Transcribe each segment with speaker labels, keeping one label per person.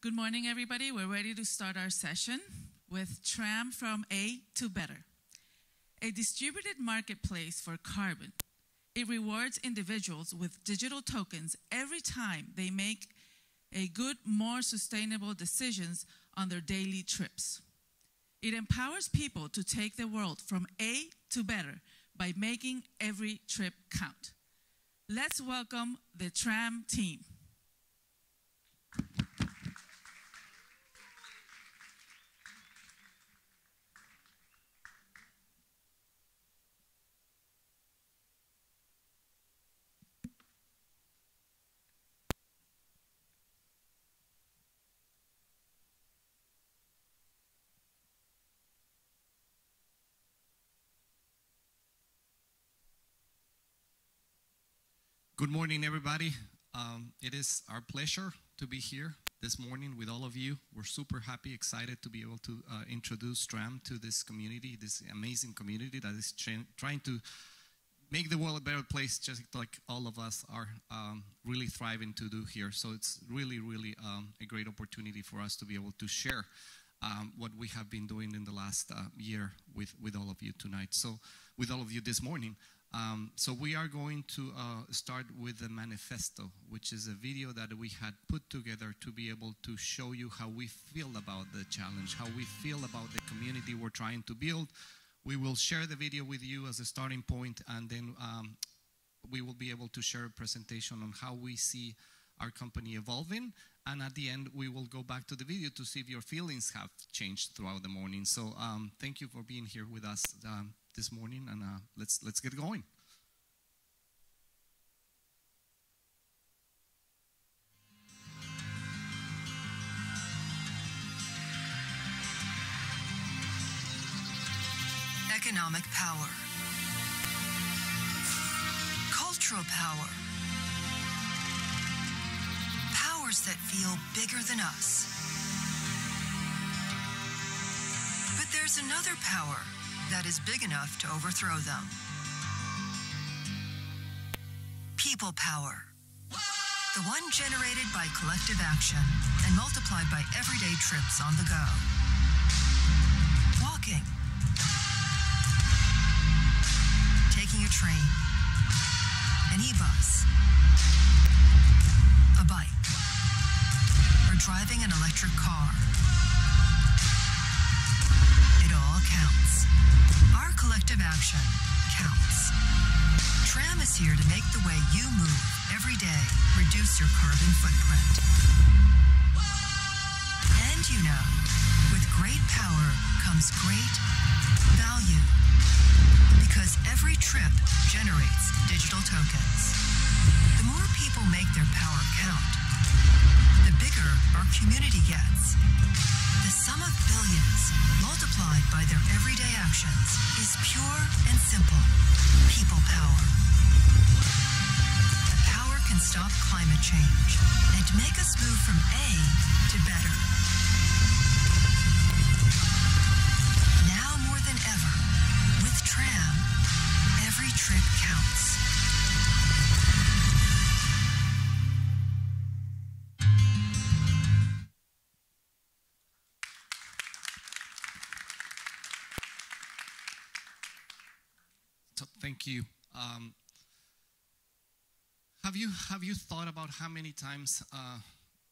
Speaker 1: Good morning, everybody. We're ready to start our session with Tram from A to Better, a distributed marketplace for carbon. It rewards individuals with digital tokens every time they make a good, more sustainable decisions on their daily trips. It empowers people to take the world from A to better by making every trip count. Let's welcome the Tram team.
Speaker 2: Good morning, everybody. Um, it is our pleasure to be here this morning with all of you. We're super happy, excited to be able to uh, introduce Tram to this community, this amazing community that is trying to make the world a better place, just like all of us are um, really thriving to do here. So it's really, really um, a great opportunity for us to be able to share um, what we have been doing in the last uh, year with, with all of you tonight. So, with all of you this morning. Um, so we are going to uh, start with the manifesto, which is a video that we had put together to be able to show you how we feel about the challenge, how we feel about the community we're trying to build. We will share the video with you as a starting point, and then um, we will be able to share a presentation on how we see our company evolving. And at the end, we will go back to the video to see if your feelings have changed throughout the morning. So um, thank you for being here with us. This morning, and uh, let's let's get going.
Speaker 3: Economic power, cultural power, powers that feel bigger than us. But there's another power that is big enough to overthrow them. People power. The one generated by collective action and multiplied by everyday trips on the go. Walking. Taking a train. An e-bus. A bike. Or driving an electric car. It all counts. Our collective action counts. Tram is here to make the way you move every day reduce your carbon footprint. And you know, with great power comes great value. Because every trip generates digital tokens. The more people make their power count, the bigger our community gets. The sum of billions multiplied by their everyday actions is pure and simple people power. The power can stop climate change and make us move from A to better. Now more than ever, with Tram,
Speaker 2: you. Um, have you have you thought about how many times uh,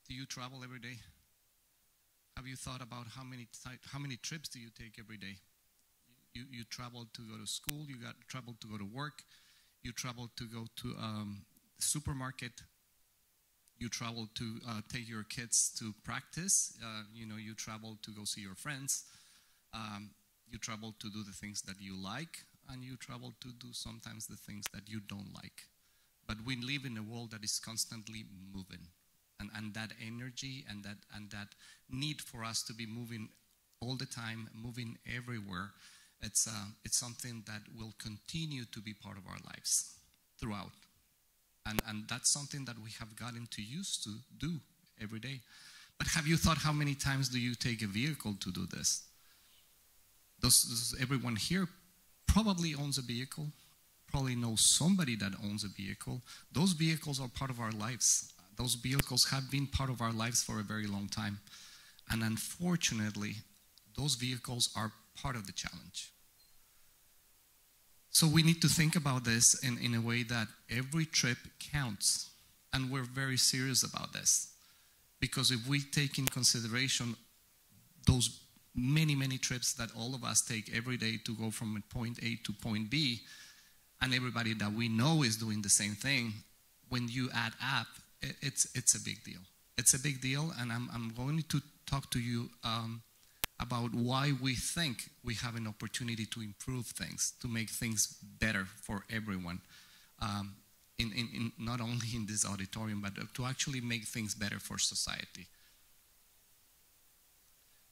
Speaker 2: do you travel every day? Have you thought about how many how many trips do you take every day? You, you travel to go to school. You got travel to go to work. You travel to go to um, supermarket. You travel to uh, take your kids to practice. Uh, you know, you travel to go see your friends. Um, you travel to do the things that you like, and you travel to do sometimes the things that you don't like. But we live in a world that is constantly moving. And, and that energy and that, and that need for us to be moving all the time, moving everywhere, it's, uh, it's something that will continue to be part of our lives throughout. And, and that's something that we have gotten to use to do every day. But have you thought how many times do you take a vehicle to do this? Does, does everyone here probably owns a vehicle? Probably knows somebody that owns a vehicle. Those vehicles are part of our lives. Those vehicles have been part of our lives for a very long time. And unfortunately, those vehicles are part of the challenge. So we need to think about this in, in a way that every trip counts. And we're very serious about this. Because if we take in consideration those many, many trips that all of us take every day to go from point A to point B, and everybody that we know is doing the same thing, when you add up, it's, it's a big deal. It's a big deal, and I'm, I'm going to talk to you um, about why we think we have an opportunity to improve things, to make things better for everyone. Um, in, in, in not only in this auditorium, but to actually make things better for society.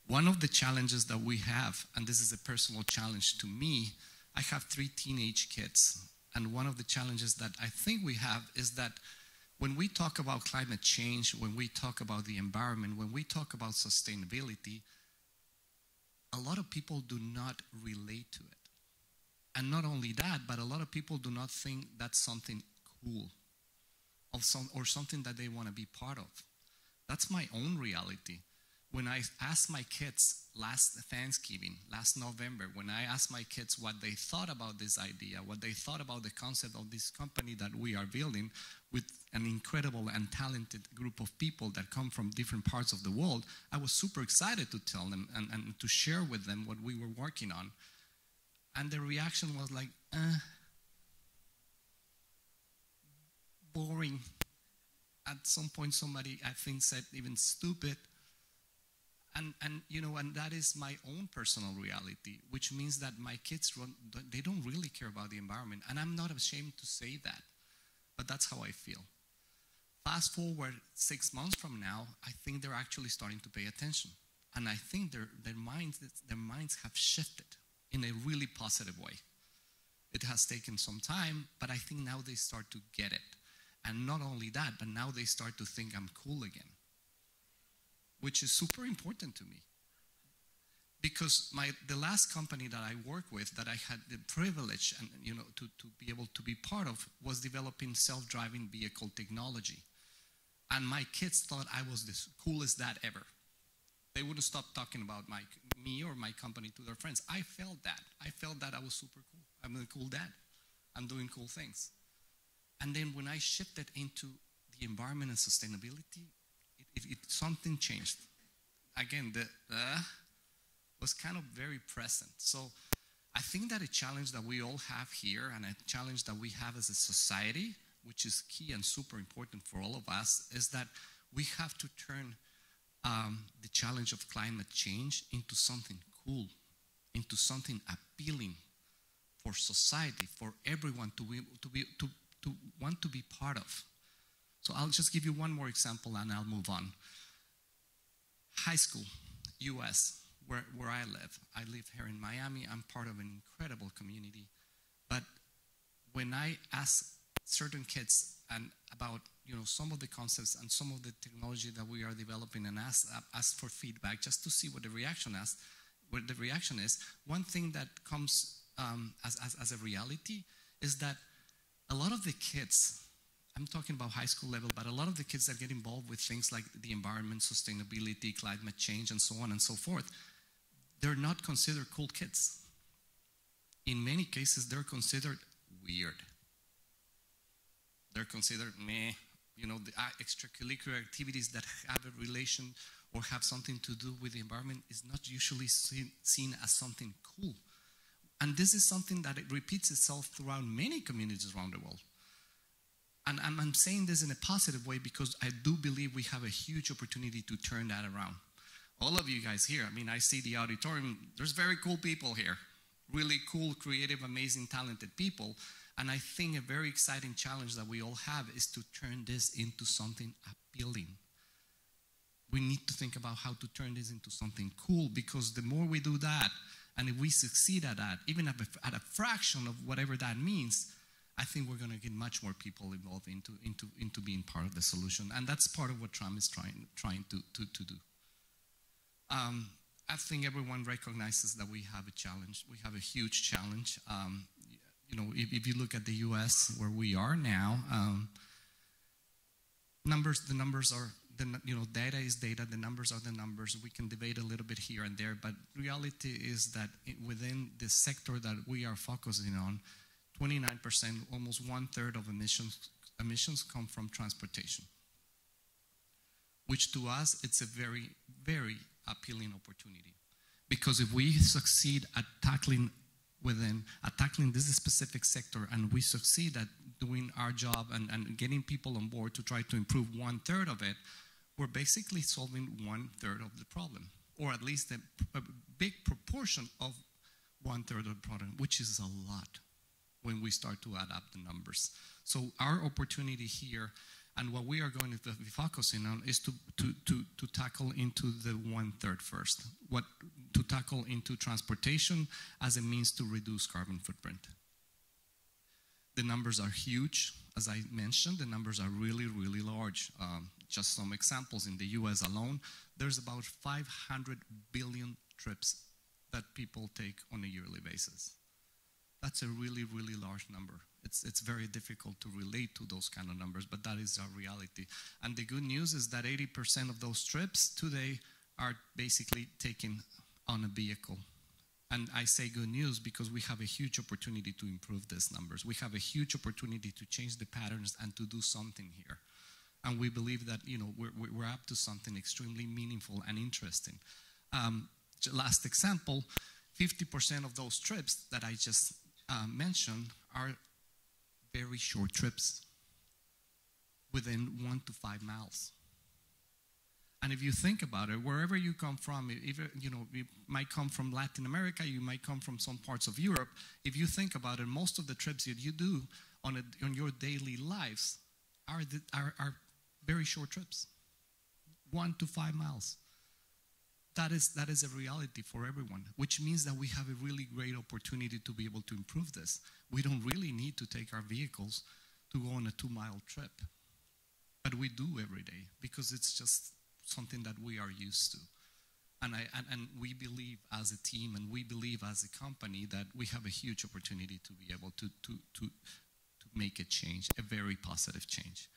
Speaker 2: One of the challenges that we have, and this is a personal challenge to me, I have three teenage kids. And one of the challenges that I think we have is that when we talk about climate change, when we talk about the environment, when we talk about sustainability, a lot of people do not relate to it. And not only that, but a lot of people do not think that's something cool or, some, or something that they want to be part of. That's my own reality when I asked my kids last Thanksgiving, last November, when I asked my kids what they thought about this idea, what they thought about the concept of this company that we are building with an incredible and talented group of people that come from different parts of the world, I was super excited to tell them and, and to share with them what we were working on. And the reaction was like, uh, boring. At some point, somebody, I think, said even stupid and and you know and that is my own personal reality which means that my kids run, they don't really care about the environment. And i'm not ashamed to say that but that's how i feel. Fast forward six months from now i think they're actually starting to pay attention. And i think their, their minds their minds have shifted in a really positive way. It has taken some time but i think now they start to get it. And not only that but now they start to think i'm cool again which is super important to me. Because my, the last company that I worked with, that I had the privilege and you know to, to be able to be part of, was developing self-driving vehicle technology. And my kids thought I was the coolest dad ever. They wouldn't stop talking about my, me or my company to their friends. I felt that. I felt that I was super cool. I'm a cool dad. I'm doing cool things. And then when I shifted into the environment and sustainability, it, it, something changed. Again, the uh, was kind of very present. So I think that a challenge that we all have here and a challenge that we have as a society, which is key and super important for all of us, is that we have to turn um, the challenge of climate change into something cool, into something appealing for society, for everyone to be, to, be, to, to want to be part of. So I'll just give you one more example and I'll move on. High school, US, where, where I live. I live here in Miami. I'm part of an incredible community. But when I ask certain kids and about you know some of the concepts and some of the technology that we are developing and ask, ask for feedback just to see what the reaction is, what the reaction is, one thing that comes um, as, as, as a reality is that a lot of the kids I'm talking about high school level, but a lot of the kids that get involved with things like the environment, sustainability, climate change, and so on and so forth, they're not considered cool kids. In many cases, they're considered weird. They're considered meh, you know, the uh, extracurricular activities that have a relation or have something to do with the environment is not usually seen, seen as something cool. And this is something that it repeats itself throughout many communities around the world. And I'm saying this in a positive way because I do believe we have a huge opportunity to turn that around. All of you guys here, I mean, I see the auditorium, there's very cool people here. Really cool, creative, amazing, talented people. And I think a very exciting challenge that we all have is to turn this into something appealing. We need to think about how to turn this into something cool because the more we do that, and if we succeed at that, even at a, at a fraction of whatever that means, I think we're going to get much more people involved into, into, into being part of the solution. And that's part of what Tram is trying, trying to, to, to do. Um, I think everyone recognizes that we have a challenge. We have a huge challenge. Um, you know, if, if, you look at the U.S. where we are now, um, numbers, the numbers are, the, you know, data is data, the numbers are the numbers. We can debate a little bit here and there, but reality is that it, within the sector that we are focusing on, 29%, almost one third of emissions, emissions come from transportation, which to us, it's a very, very appealing opportunity. Because if we succeed at tackling within at tackling this specific sector and we succeed at doing our job and, and getting people on board to try to improve one third of it, we're basically solving one third of the problem, or at least a, a big proportion of one third of the problem, which is a lot when we start to add up the numbers. So our opportunity here and what we are going to be focusing on is to, to, to, to tackle into the one third first. What to tackle into transportation as a means to reduce carbon footprint. The numbers are huge. As I mentioned, the numbers are really, really large. Um, just some examples in the US alone, there's about 500 billion trips that people take on a yearly basis. That's a really, really large number. It's, it's very difficult to relate to those kind of numbers, but that is our reality. And the good news is that 80% of those trips today are basically taken on a vehicle. And I say good news because we have a huge opportunity to improve these numbers. We have a huge opportunity to change the patterns and to do something here. And we believe that you know we're, we're up to something extremely meaningful and interesting. Um, last example, 50% of those trips that I just uh, mentioned are very short trips within one to five miles. And if you think about it, wherever you come from, if, you know, you might come from Latin America, you might come from some parts of Europe. If you think about it, most of the trips that you do on, a, on your daily lives are, the, are, are very short trips, one to five miles. That is, that is a reality for everyone, which means that we have a really great opportunity to be able to improve this. We don't really need to take our vehicles to go on a two mile trip, but we do every day because it's just something that we are used to. And, I, and, and, we believe as a team and we believe as a company that we have a huge opportunity to be able to, to, to, to make a change, a very positive change.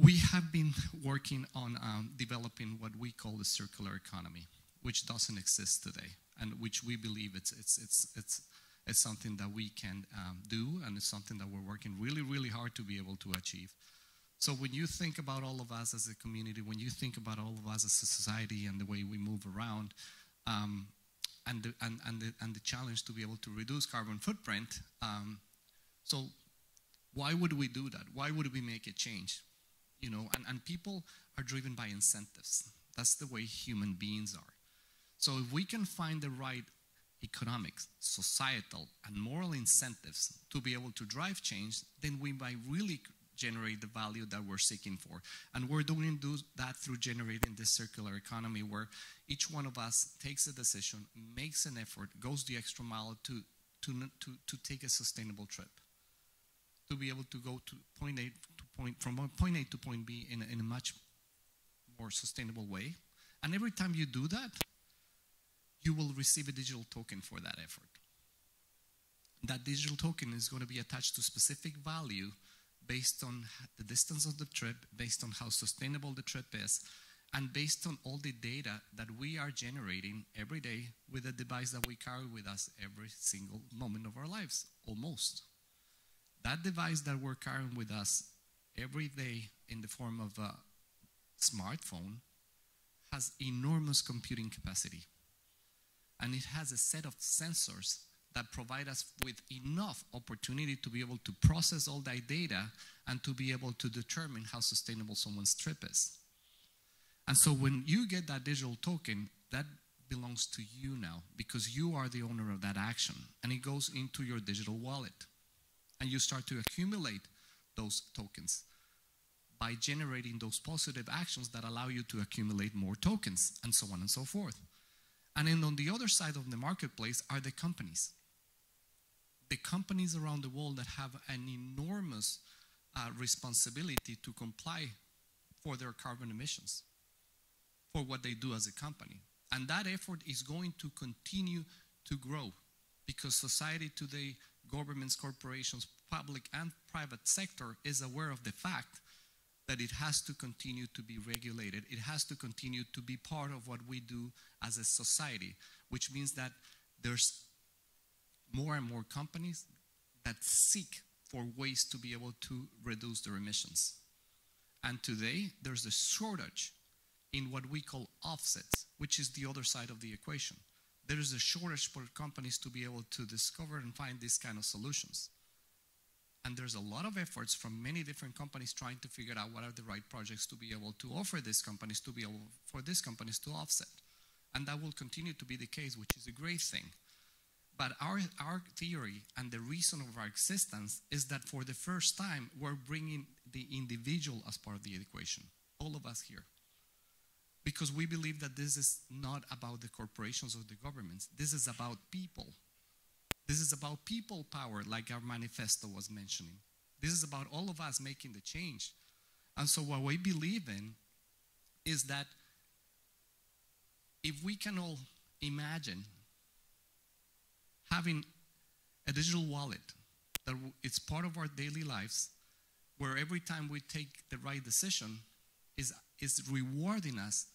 Speaker 2: We have been working on um, developing what we call the circular economy, which doesn't exist today, and which we believe it's, it's, it's, it's, it's something that we can um, do, and it's something that we're working really, really hard to be able to achieve. So when you think about all of us as a community, when you think about all of us as a society and the way we move around, um, and, the, and, and, the, and the challenge to be able to reduce carbon footprint, um, so why would we do that? Why would we make a change? You know, and, and people are driven by incentives. That's the way human beings are. So if we can find the right economic, societal, and moral incentives to be able to drive change, then we might really generate the value that we're seeking for. And we're doing do that through generating this circular economy where each one of us takes a decision, makes an effort, goes the extra mile to, to, to, to take a sustainable trip. To be able to go to point A point, from point A to point B in a, in a much more sustainable way. And every time you do that, you will receive a digital token for that effort. That digital token is going to be attached to specific value based on the distance of the trip, based on how sustainable the trip is, and based on all the data that we are generating every day with the device that we carry with us every single moment of our lives, almost. That device that we're carrying with us every day in the form of a smartphone has enormous computing capacity. And it has a set of sensors that provide us with enough opportunity to be able to process all that data and to be able to determine how sustainable someone's trip is. And so when you get that digital token, that belongs to you now because you are the owner of that action and it goes into your digital wallet. And you start to accumulate those tokens by generating those positive actions that allow you to accumulate more tokens and so on and so forth. And then on the other side of the marketplace are the companies the companies around the world that have an enormous uh, responsibility to comply for their carbon emissions, for what they do as a company. And that effort is going to continue to grow because society today governments, corporations, public and private sector is aware of the fact that it has to continue to be regulated. It has to continue to be part of what we do as a society, which means that there's more and more companies that seek for ways to be able to reduce their emissions. And today, there's a shortage in what we call offsets, which is the other side of the equation. There is a shortage for companies to be able to discover and find these kind of solutions. And there's a lot of efforts from many different companies trying to figure out what are the right projects to be able to offer these companies to be able for these companies to offset. And that will continue to be the case, which is a great thing. But our, our theory and the reason of our existence is that for the first time, we're bringing the individual as part of the equation, all of us here. Because we believe that this is not about the corporations or the governments, this is about people. This is about people power, like our manifesto was mentioning. This is about all of us making the change. And so, what we believe in is that if we can all imagine having a digital wallet that it's part of our daily lives, where every time we take the right decision is, is rewarding us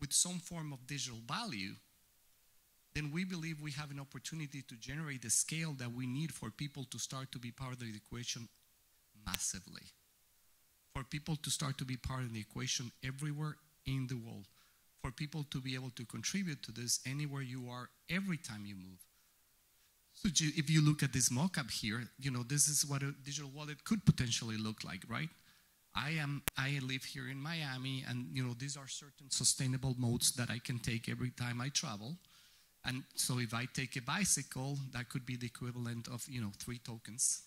Speaker 2: with some form of digital value, then we believe we have an opportunity to generate the scale that we need for people to start to be part of the equation massively. For people to start to be part of the equation everywhere in the world. For people to be able to contribute to this anywhere you are, every time you move. So if you look at this mock-up here, you know, this is what a digital wallet could potentially look like, right? I am I live here in Miami and you know these are certain sustainable modes that I can take every time I travel. And so if I take a bicycle, that could be the equivalent of, you know, three tokens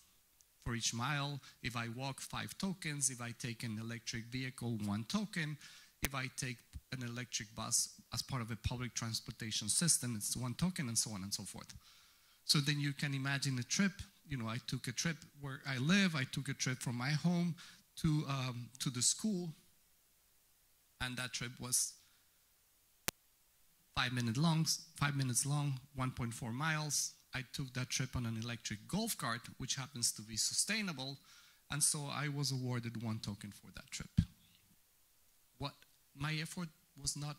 Speaker 2: for each mile. If I walk, five tokens. If I take an electric vehicle, one token. If I take an electric bus as part of a public transportation system, it's one token and so on and so forth. So then you can imagine a trip. You know, I took a trip where I live. I took a trip from my home to, um, to the school. And that trip was five minutes long, five minutes long, 1.4 miles. I took that trip on an electric golf cart, which happens to be sustainable, and so I was awarded one token for that trip. What my effort was not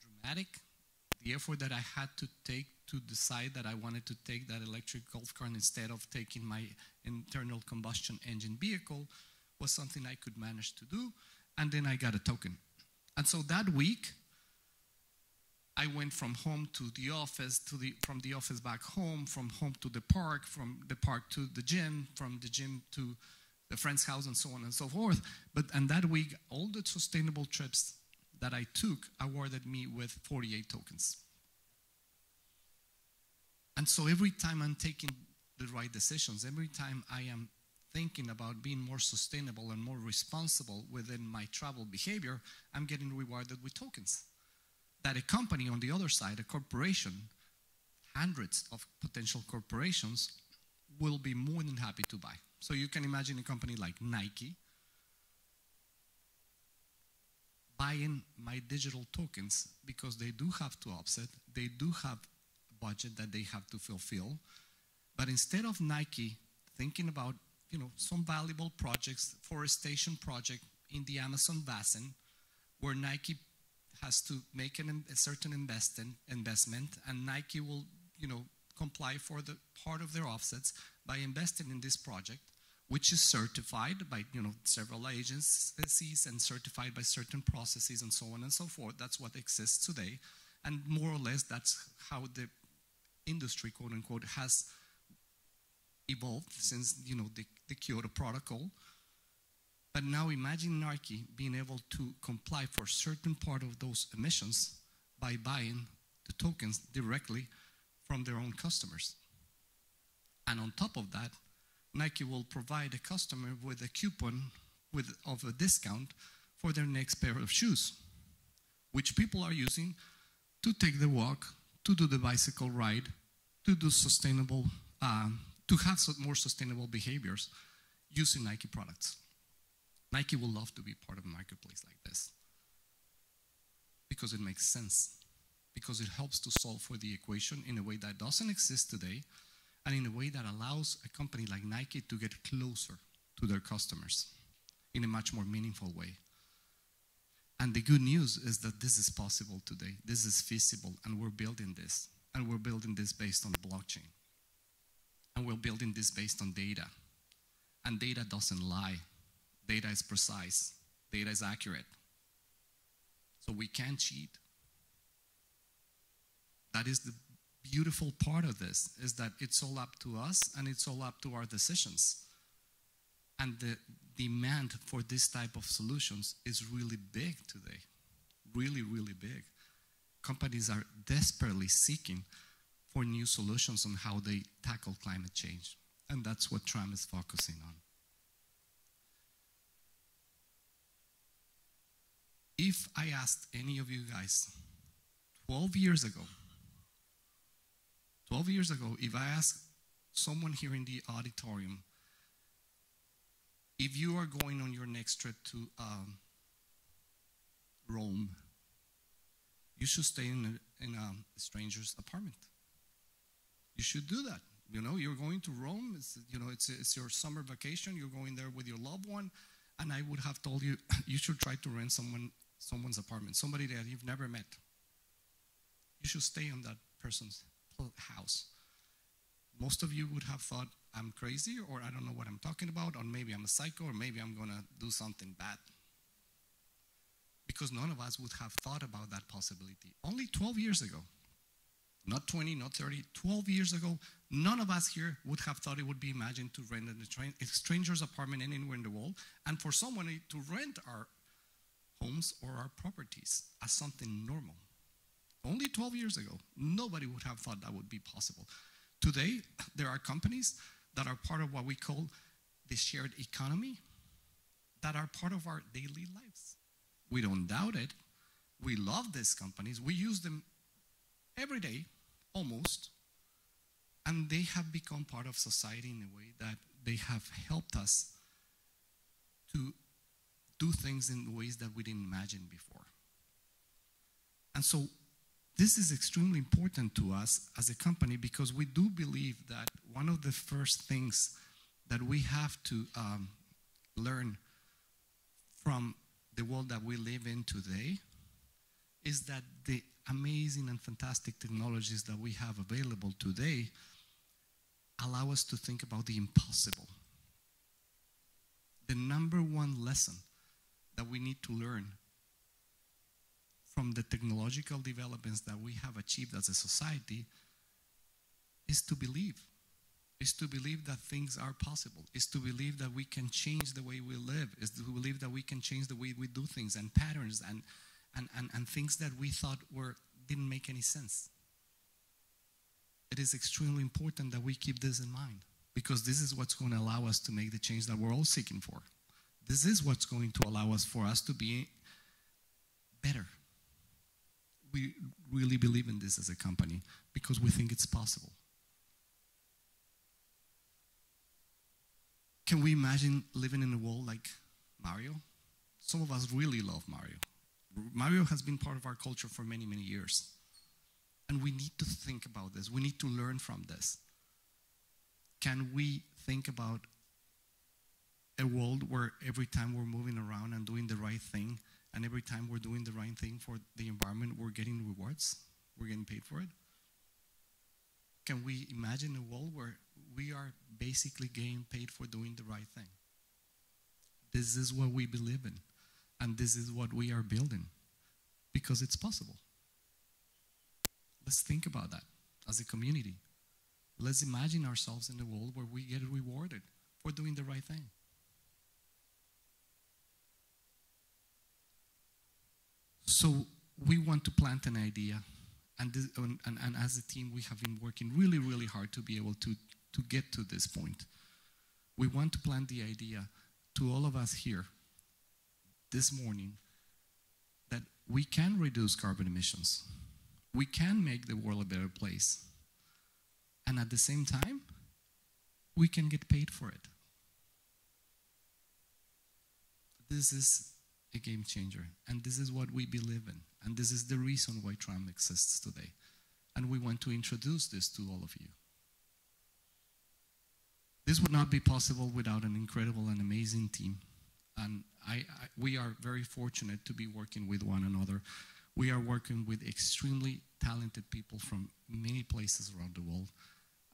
Speaker 2: dramatic. The effort that I had to take to decide that I wanted to take that electric golf cart instead of taking my internal combustion engine vehicle was something I could manage to do, and then I got a token. And so that week, I went from home to the office, to the, from the office back home, from home to the park, from the park to the gym, from the gym to the friend's house, and so on and so forth. But and that week, all the sustainable trips that I took awarded me with 48 tokens. And so every time I'm taking the right decisions, every time I am thinking about being more sustainable and more responsible within my travel behavior, I'm getting rewarded with tokens that a company on the other side, a corporation, hundreds of potential corporations, will be more than happy to buy. So you can imagine a company like Nike buying my digital tokens because they do have to offset, they do have a budget that they have to fulfill. But instead of Nike thinking about you know some valuable projects, forestation project in the Amazon basin, where Nike has to make an, a certain investment, investment, and Nike will, you know, comply for the part of their offsets by investing in this project, which is certified by, you know, several agencies and certified by certain processes and so on and so forth. That's what exists today, and more or less that's how the industry, quote unquote, has evolved since, you know, the, the Kyoto Protocol but now imagine Nike being able to comply for certain part of those emissions by buying the tokens directly from their own customers. And on top of that, Nike will provide a customer with a coupon with, of a discount for their next pair of shoes, which people are using to take the walk, to do the bicycle ride, to do sustainable, um, to have more sustainable behaviors using Nike products. Nike will love to be part of a marketplace like this because it makes sense, because it helps to solve for the equation in a way that doesn't exist today, and in a way that allows a company like Nike to get closer to their customers in a much more meaningful way. And the good news is that this is possible today. This is feasible, and we're building this. And we're building this based on blockchain. And we're building this based on data. And data doesn't lie, data is precise, data is accurate. So we can't cheat. That is the beautiful part of this is that it's all up to us and it's all up to our decisions. And the demand for this type of solutions is really big today. Really, really big. Companies are desperately seeking for new solutions on how they tackle climate change. And that's what Tram is focusing on. If I asked any of you guys 12 years ago, 12 years ago, if I asked someone here in the auditorium, if you are going on your next trip to um, Rome, you should stay in a, in a stranger's apartment. You should do that. You know, you're going to Rome. It's, you know, it's, it's your summer vacation. You're going there with your loved one, and I would have told you you should try to rent someone someone's apartment, somebody that you've never met. You should stay in that person's house. Most of you would have thought I'm crazy, or I don't know what I'm talking about, or maybe I'm a psycho, or maybe I'm going to do something bad. Because none of us would have thought about that possibility. Only 12 years ago, not 20, not 30, 12 years ago, none of us here would have thought it would be imagined to rent a stranger's apartment anywhere in the world, and for someone to rent our homes or our properties as something normal. Only 12 years ago, nobody would have thought that would be possible. Today, there are companies that are part of what we call the shared economy that are part of our daily lives. We don't doubt it. We love these companies. We use them every day, almost. And they have become part of society in a way that they have helped us to do things in ways that we didn't imagine before. And so this is extremely important to us as a company because we do believe that one of the first things that we have to um, learn from the world that we live in today is that the amazing and fantastic technologies that we have available today allow us to think about the impossible. The number one lesson that we need to learn from the technological developments that we have achieved as a society is to believe is to believe that things are possible is to believe that we can change the way we live is to believe that we can change the way we do things and patterns and and, and, and things that we thought were didn't make any sense it is extremely important that we keep this in mind because this is what's going to allow us to make the change that we're all seeking for this is what's going to allow us for us to be better. We really believe in this as a company because we think it's possible. Can we imagine living in a world like Mario? Some of us really love Mario. Mario has been part of our culture for many, many years. And we need to think about this. We need to learn from this. Can we think about a world where every time we're moving around and doing the right thing, and every time we're doing the right thing for the environment, we're getting rewards, we're getting paid for it? Can we imagine a world where we are basically getting paid for doing the right thing? This is what we believe in, and this is what we are building because it's possible. Let's think about that as a community. Let's imagine ourselves in a world where we get rewarded for doing the right thing. So we want to plant an idea, and, this, and, and, as a team, we have been working really, really hard to be able to, to get to this point. We want to plant the idea to all of us here this morning that we can reduce carbon emissions. We can make the world a better place. And at the same time, we can get paid for it. This is a game changer. And this is what we believe in. And this is the reason why Tram exists today. And we want to introduce this to all of you. this would not be possible without an incredible and amazing team. And I, I, we are very fortunate to be working with one another. We are working with extremely talented people from many places around the world.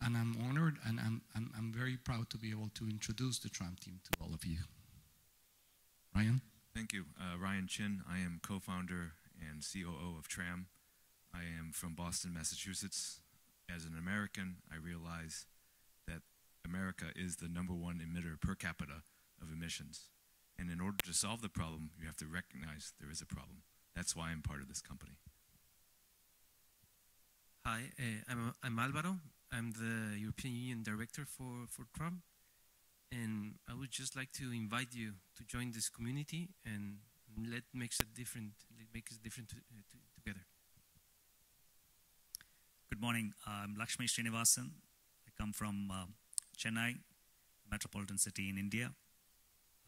Speaker 2: And I'm honored and I'm, I'm, I'm very proud to be able to introduce the Tram team to all of you. Ryan?
Speaker 4: Thank you. Uh, Ryan Chin. I am co founder and COO of TRAM. I am from Boston, Massachusetts. As an American, I realize that America is the number one emitter per capita of emissions. And in order to solve the problem, you have to recognize there is a problem. That's why I'm part of this company.
Speaker 5: Hi, uh, I'm, I'm Alvaro. I'm the European Union Director for, for TRAM. And I would just like to invite you to join this community and let makes it different, let make us different to, uh, to, together.
Speaker 6: Good morning. I'm Lakshmi Srinivasan. I come from uh, Chennai, metropolitan city in India.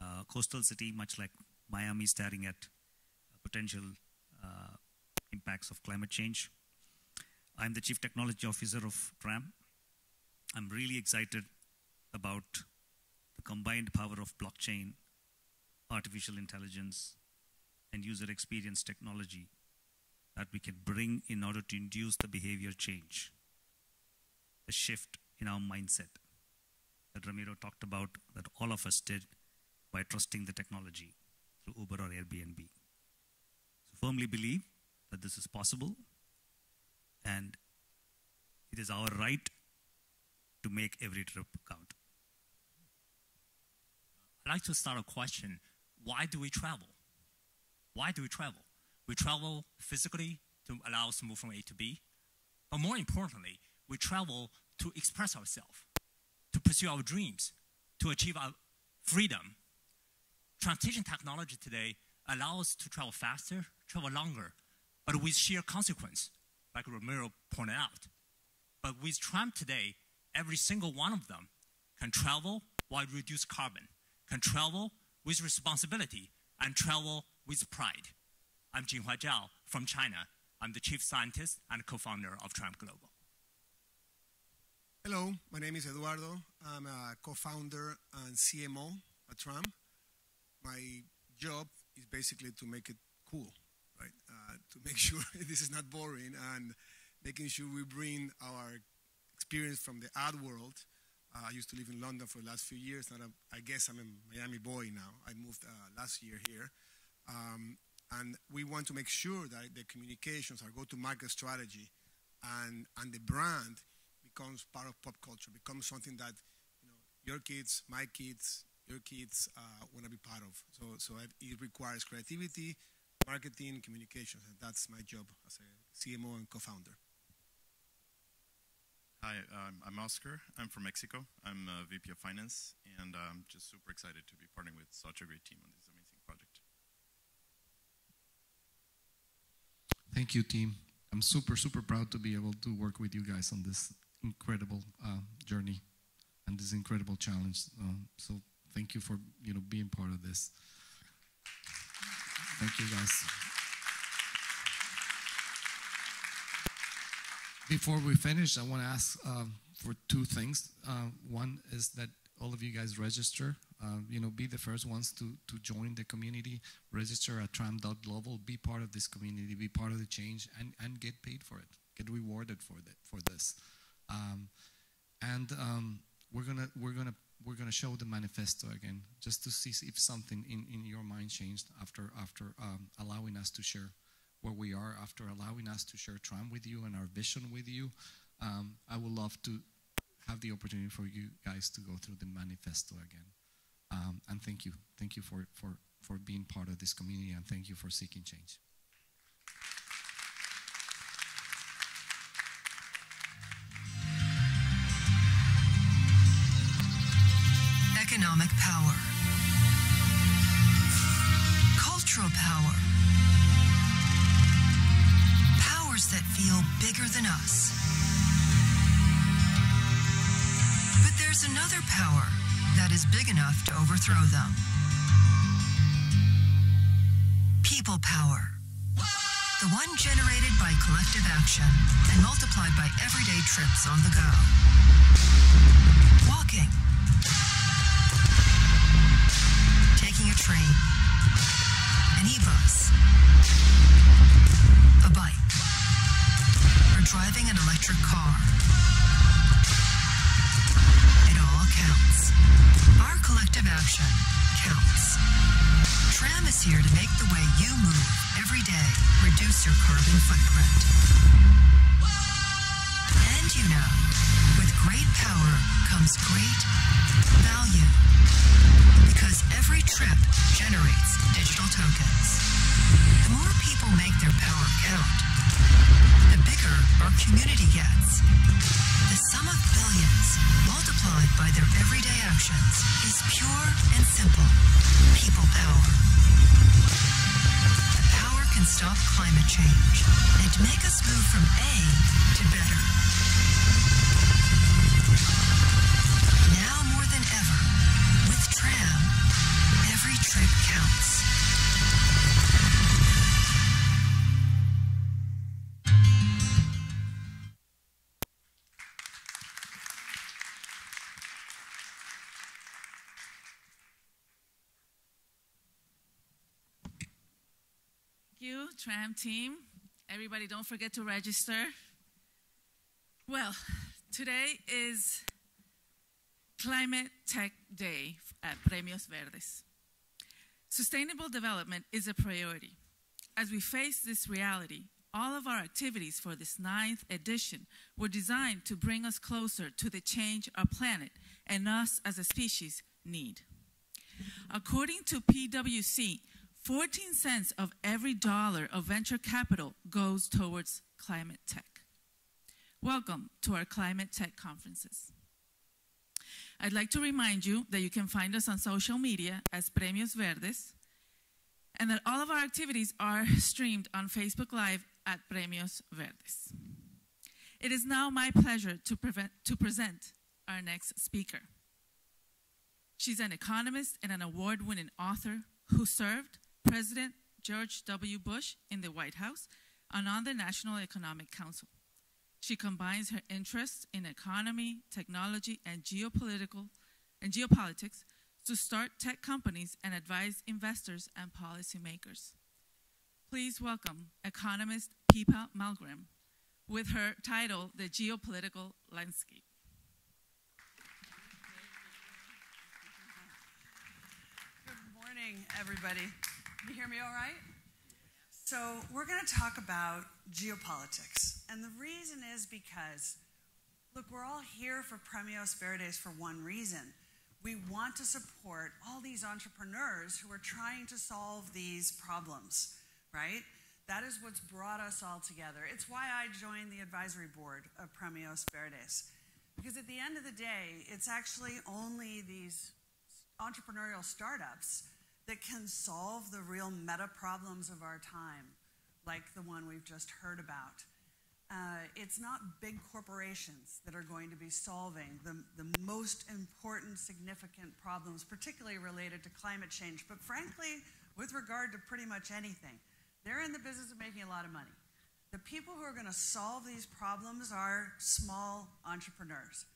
Speaker 6: Uh, coastal city, much like Miami, staring at potential uh, impacts of climate change. I'm the Chief Technology Officer of TRAM. I'm really excited about the combined power of blockchain, artificial intelligence, and user experience technology that we can bring in order to induce the behavior change, the shift in our mindset that Ramiro talked about, that all of us did by trusting the technology through Uber or Airbnb. So firmly believe that this is possible and it is our right to make every trip count.
Speaker 7: I'd like to start a question. Why do we travel? Why do we travel? We travel physically to allow us to move from A to B. But more importantly, we travel to express ourselves, to pursue our dreams, to achieve our freedom. Transportation technology today allows us to travel faster, travel longer, but with sheer consequence, like Ramiro pointed out. But with tram today, every single one of them can travel while reduce carbon, can travel with responsibility, and travel with pride. I'm Jinhua Zhao from China. I'm the chief scientist and co-founder of Tram Global.
Speaker 8: Hello, my name is Eduardo. I'm a co-founder and CMO at Tram. My job is basically to make it cool, right? Uh, to make sure this is not boring and making sure we bring our experience from the ad world. Uh, I used to live in London for the last few years, and I'm, i guess I'm a Miami boy now. I moved uh, last year here. Um, and we want to make sure that the communications, our go-to-market strategy, and, and the brand becomes part of pop culture, becomes something that you know your kids, my kids, your kids uh, want to be part of. So, so it requires creativity, marketing, communications, and that's my job as a CMO and co-founder.
Speaker 9: Hi, um, I'm Oscar. I'm from Mexico. I'm a VP of Finance, and I'm just super excited to be partnering with such a great team on this amazing project.
Speaker 2: Thank you, team. I'm super, super proud to be able to work with you guys on this incredible uh, journey and this incredible challenge. Uh, so thank you for you know being part of this. Thank you, guys. Before we finish, I want to ask uh, for two things. Uh, one is that all of you guys register. Uh, you know, be the first ones to, to join the community. Register at tram.global. Be part of this community. Be part of the change, and, and get paid for it. Get rewarded for that for this. Um, and um, we're gonna we're gonna we're gonna show the manifesto again, just to see if something in, in your mind changed after after um, allowing us to share where we are, after allowing us to share Tram with you and our vision with you. Um, I would love to have the opportunity for you guys to go through the manifesto again. Um, and thank you, thank you for for for being part of this community, and thank you for seeking change.
Speaker 3: economic power, power that is big enough to overthrow them. People power. The one generated by collective action and multiplied by everyday trips on the go. Walking. Taking a train. An e-bus. A bike. Or driving an electric car. Our collective action counts. Tram is here to make the way you move every day reduce your carbon footprint. And you know, with great power comes great value. Because every trip generates digital tokens. The more people make their power count, the bigger our community gets. The sum of billions multiplied by their everyday actions is pure and simple people power. The power can stop climate change and make us move from A to better.
Speaker 1: You, Tram team. Everybody, don't forget to register. Well, today is Climate Tech Day at Premios Verdes. Sustainable development is a priority. As we face this reality, all of our activities for this ninth edition were designed to bring us closer to the change our planet and us as a species need. According to PwC, 14 cents of every dollar of venture capital goes towards climate tech. Welcome to our Climate Tech Conferences. I'd like to remind you that you can find us on social media as Premios Verdes and that all of our activities are streamed on Facebook Live at Premios Verdes. It is now my pleasure to, to present our next speaker. She's an economist and an award winning author who served President George W. Bush in the White House and on the National Economic Council. She combines her interests in economy, technology, and geopolitical and geopolitics to start tech companies and advise investors and policymakers. Please welcome economist Pippa Malmgren with her title, The Geopolitical Landscape.
Speaker 10: Good morning, everybody. You hear me all right? So, we're going to talk about geopolitics. And the reason is because, look, we're all here for Premios Verdes for one reason. We want to support all these entrepreneurs who are trying to solve these problems, right? That is what's brought us all together. It's why I joined the advisory board of Premios Verdes. Because at the end of the day, it's actually only these entrepreneurial startups that can solve the real meta problems of our time, like the one we've just heard about. Uh, it's not big corporations that are going to be solving the, the most important, significant problems, particularly related to climate change, but frankly, with regard to pretty much anything. They're in the business of making a lot of money. The people who are going to solve these problems are small entrepreneurs.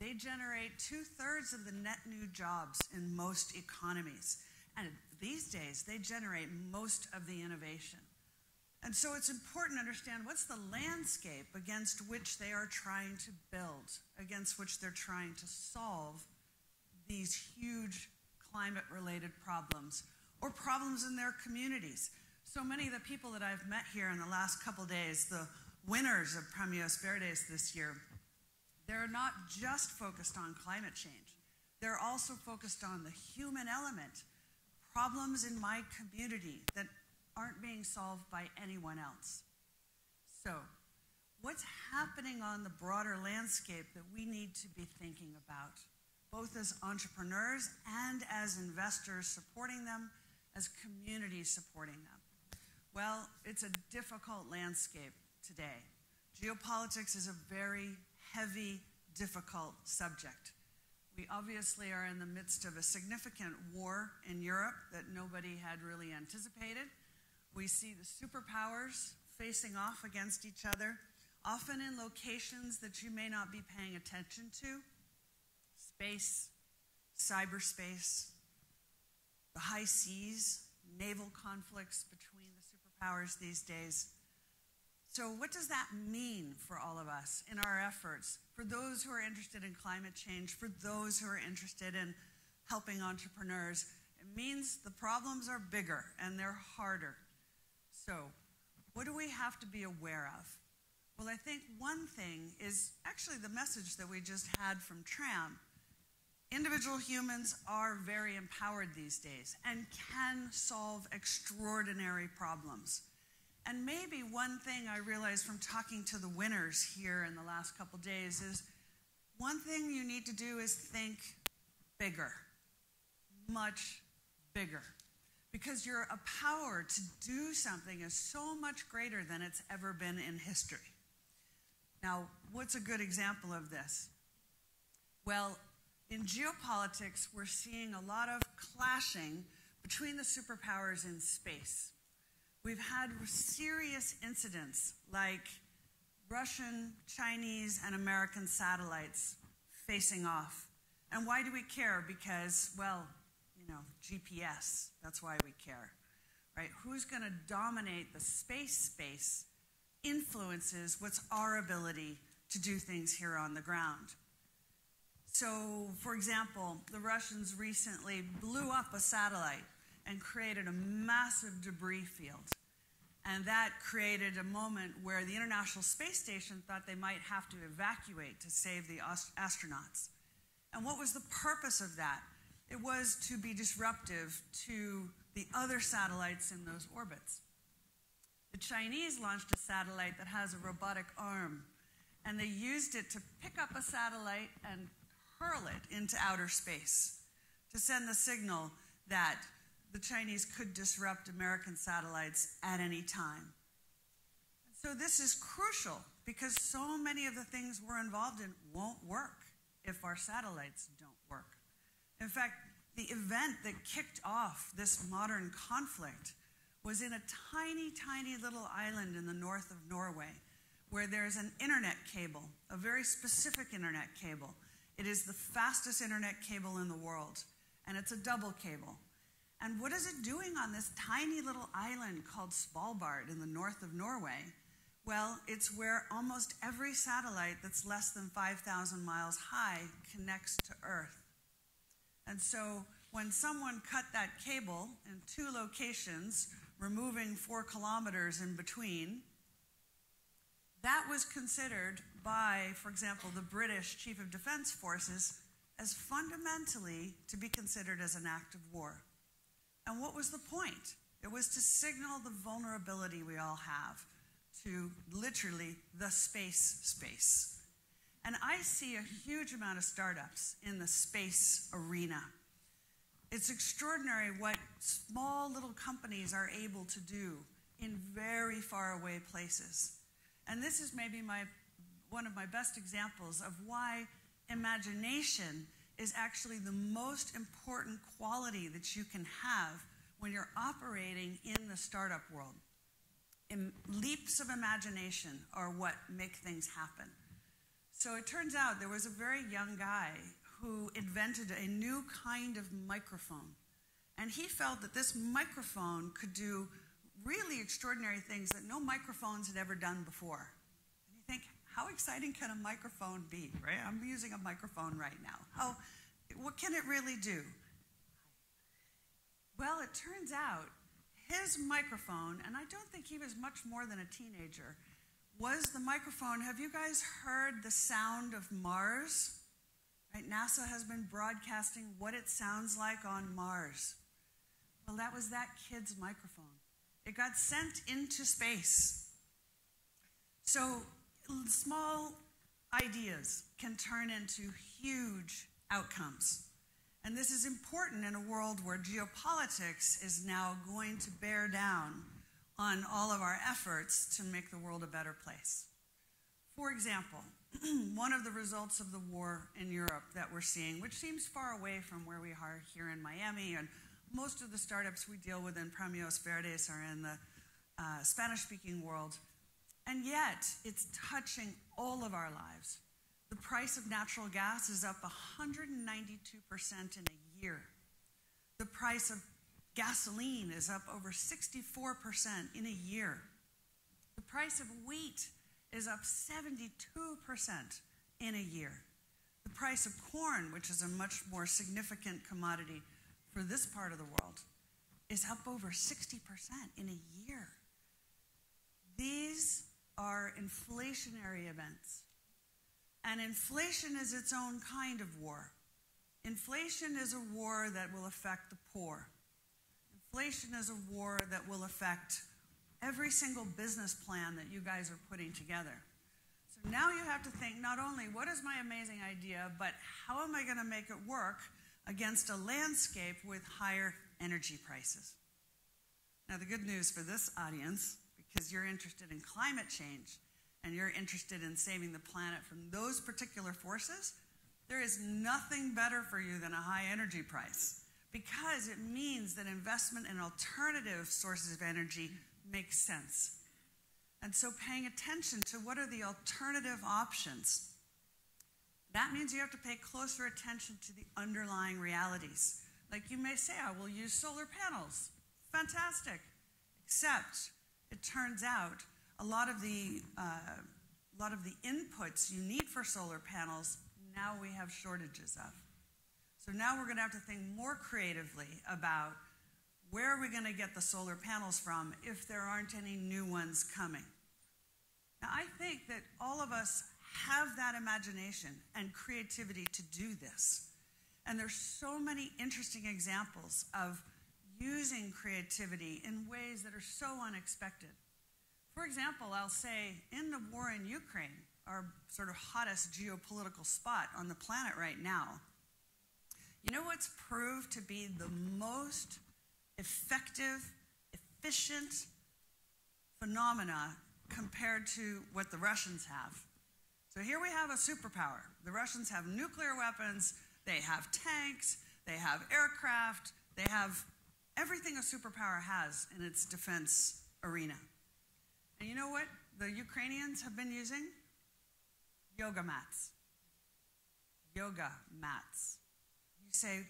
Speaker 10: They generate two thirds of the net new jobs in most economies. And these days, they generate most of the innovation. And so it's important to understand what's the landscape against which they are trying to build, against which they're trying to solve these huge climate related problems or problems in their communities. So many of the people that I've met here in the last couple days, the winners of Premios Verdes this year, they're not just focused on climate change. They're also focused on the human element, problems in my community that aren't being solved by anyone else. So, what's happening on the broader landscape that we need to be thinking about, both as entrepreneurs and as investors supporting them, as communities supporting them? Well, it's a difficult landscape today. Geopolitics is a very heavy, difficult subject. We obviously are in the midst of a significant war in Europe that nobody had really anticipated. We see the superpowers facing off against each other, often in locations that you may not be paying attention to space, cyberspace. the high seas, naval conflicts between the superpowers these days. So, what does that mean for all of us in our efforts? For those who are interested in climate change, for those who are interested in helping entrepreneurs, it means the problems are bigger and they're harder. So, what do we have to be aware of? Well, I think one thing is actually the message that we just had from Tram. Individual humans are very empowered these days and can solve extraordinary problems. And maybe one thing I realized from talking to the winners here in the last couple days is one thing you need to do is think bigger, much bigger. Because your power to do something is so much greater than it's ever been in history. Now, what's a good example of this? Well, in geopolitics, we're seeing a lot of clashing between the superpowers in space. We've had serious incidents like Russian, Chinese, and American satellites facing off. And why do we care? Because, well, you know, GPS, that's why we care, right? Who's going to dominate the space space influences what's our ability to do things here on the ground. So, for example, the Russians recently blew up a satellite and created a massive debris field. And that created a moment where the International Space Station thought they might have to evacuate to save the astronauts. And what was the purpose of that? It was to be disruptive to the other satellites in those orbits. The Chinese launched a satellite that has a robotic arm, and they used it to pick up a satellite and hurl it into outer space to send the signal that the Chinese could disrupt American satellites at any time. So this is crucial because so many of the things we're involved in won't work if our satellites don't work. In fact, the event that kicked off this modern conflict was in a tiny, tiny little island in the north of Norway where there's an internet cable, a very specific internet cable. It is the fastest internet cable in the world, and it's a double cable. And what is it doing on this tiny little island called Svalbard in the north of Norway? Well, it's where almost every satellite that's less than 5,000 miles high connects to Earth. And so when someone cut that cable in two locations, removing four kilometers in between, that was considered by, for example, the British Chief of Defense Forces as fundamentally to be considered as an act of war. And what was the point? It was to signal the vulnerability we all have to literally the space space. And I see a huge amount of startups in the space arena. It's extraordinary what small little companies are able to do in very far away places. And this is maybe my, one of my best examples of why imagination is actually the most important quality that you can have when you're operating in the startup world. In leaps of imagination are what make things happen. So it turns out there was a very young guy who invented a new kind of microphone. And he felt that this microphone could do really extraordinary things that no microphones had ever done before. How exciting can a microphone be, right? I'm using a microphone right now. How, what can it really do? Well, it turns out his microphone, and I don't think he was much more than a teenager, was the microphone. Have you guys heard the sound of Mars? Right? NASA has been broadcasting what it sounds like on Mars. Well, that was that kid's microphone. It got sent into space. So small ideas can turn into huge outcomes. And this is important in a world where geopolitics is now going to bear down on all of our efforts to make the world a better place. For example, one of the results of the war in Europe that we're seeing, which seems far away from where we are here in Miami, and most of the startups we deal with in Premios Verdes are in the uh, Spanish speaking world, and yet it's touching all of our lives. The price of natural gas is up 192% in a year. The price of Gasoline is up over 64% in a year. The price of wheat is up 72% in a year. The price of corn, which is a much more significant commodity for this part of the world, is up over 60% in a year. These are inflationary events. And inflation is its own kind of war. Inflation is a war that will affect the poor. Inflation is a war that will affect every single business plan that you guys are putting together. So now you have to think not only what is my amazing idea, but how am I going to make it work against a landscape with higher energy prices? Now, the good news for this audience, because you're interested in climate change and you're interested in saving the planet from those particular forces, there is nothing better for you than a high energy price because it means that investment in alternative sources of energy makes sense. And so paying attention to what are the alternative options, that means you have to pay closer attention to the underlying realities. Like you may say, I will use solar panels. Fantastic. Except it turns out a lot of the uh, lot of the inputs you need for solar panels now we have shortages of. So now we're going to have to think more creatively about where are we going to get the solar panels from if there aren't any new ones coming. Now I think that all of us have that imagination and creativity to do this. And there's so many interesting examples of using creativity in ways that are so unexpected. For example, I'll say in the war in Ukraine, our sort of hottest geopolitical spot on the planet right now, you know what's proved to be the most effective, efficient phenomena compared to what the Russians have? So here we have a superpower. The Russians have nuclear weapons, they have tanks, they have aircraft, they have everything a superpower has in its defense arena. And you know what the Ukrainians have been using? Yoga mats. Yoga mats. You say,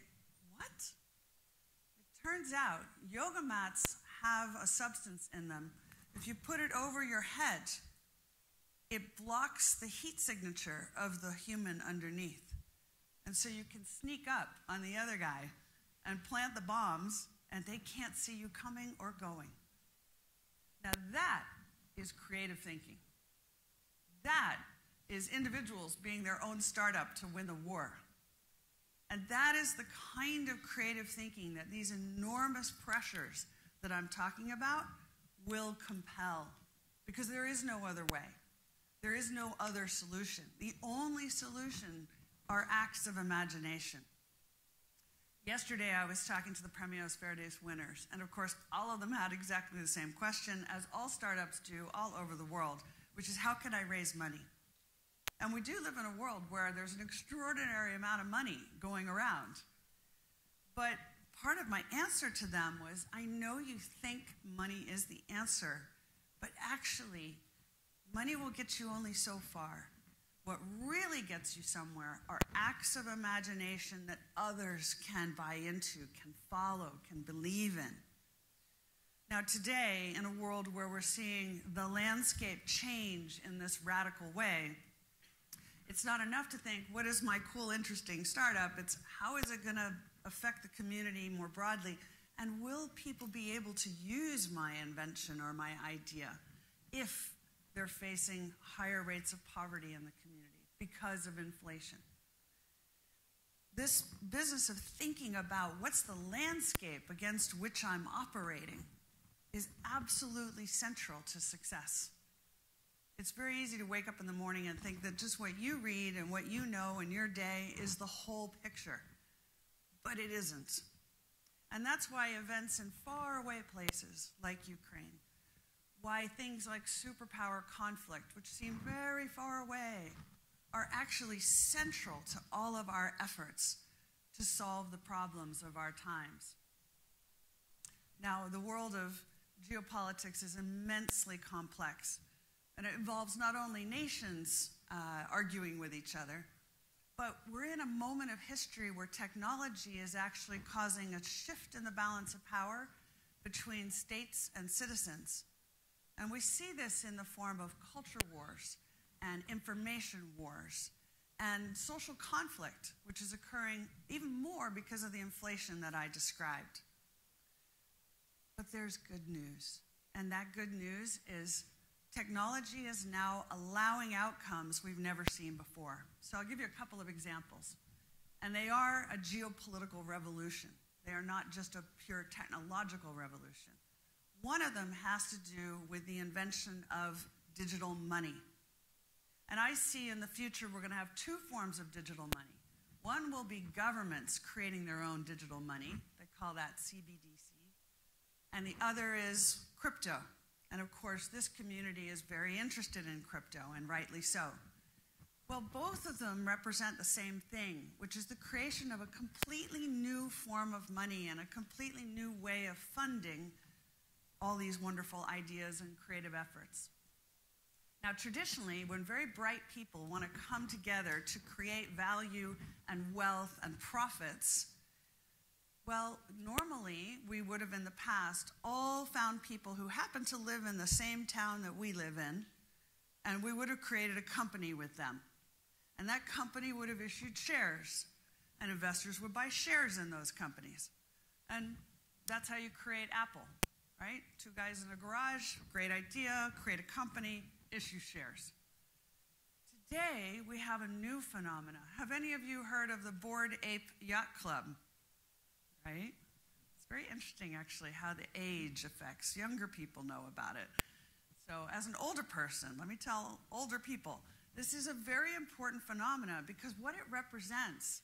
Speaker 10: what? It turns out yoga mats have a substance in them. If you put it over your head, it blocks the heat signature of the human underneath. And so you can sneak up on the other guy and plant the bombs and they can't see you coming or going. Now, that is creative thinking. That is individuals being their own startup to win the war. And that is the kind of creative thinking that these enormous pressures that I'm talking about will compel because there is no other way. There is no other solution. The only solution are acts of imagination. Yesterday, I was talking to the Premios Verdes winners, and of course, all of them had exactly the same question, as all startups do all over the world, which is how can I raise money? And we do live in a world where there's an extraordinary amount of money going around. But part of my answer to them was I know you think money is the answer, but actually, money will get you only so far. What really gets you somewhere are acts of imagination that others can buy into, can follow, can believe in. Now, today, in a world where we're seeing the landscape change in this radical way, it's not enough to think, what is my cool, interesting startup? It's how is it going to affect the community more broadly? And will people be able to use my invention or my idea if they're facing higher rates of poverty in the community because of inflation. This business of thinking about what's the landscape against which I'm operating is absolutely central to success. It's very easy to wake up in the morning and think that just what you read and what you know in your day is the whole picture. But it isn't. And that's why events in faraway places like Ukraine why things like superpower conflict, which seem very far away, are actually central to all of our efforts to solve the problems of our times. Now, the world of geopolitics is immensely complex, and it involves not only nations uh, arguing with each other, But we're in a moment of history where technology is actually causing a shift in the balance of power between states and citizens. And we see this in the form of culture wars and information wars and social conflict, which is occurring even more because of the inflation that I described. But there's good news. And that good news is technology is now allowing outcomes we've never seen before. So I'll give you a couple of examples. And they are a geopolitical revolution, they are not just a pure technological revolution. One of them has to do with the invention of digital money. And I see in the future we're going to have two forms of digital money. One will be governments creating their own digital money. They call that CBDC. And the other is crypto. And of course, this community is very interested in crypto, and rightly so. Well, both of them represent the same thing, which is the creation of a completely new form of money and a completely new way of funding all these wonderful ideas and creative efforts. Now, traditionally, when very bright people want to come together to create value and wealth and profits, well, normally we would have in the past all found people who happen to live in the same town that we live in, and we would have created a company with them. And that company would have issued shares, and investors would buy shares in those companies. And that's how you create Apple, right? Two guys in a garage, great idea, create a company, issue shares. Today, we have a new phenomena. Have any of you heard of the Bored Ape Yacht Club? Right? It's very interesting, actually, how the age affects. Younger people know about it. So, as an older person, let me tell older people this is a very important phenomena because what it represents,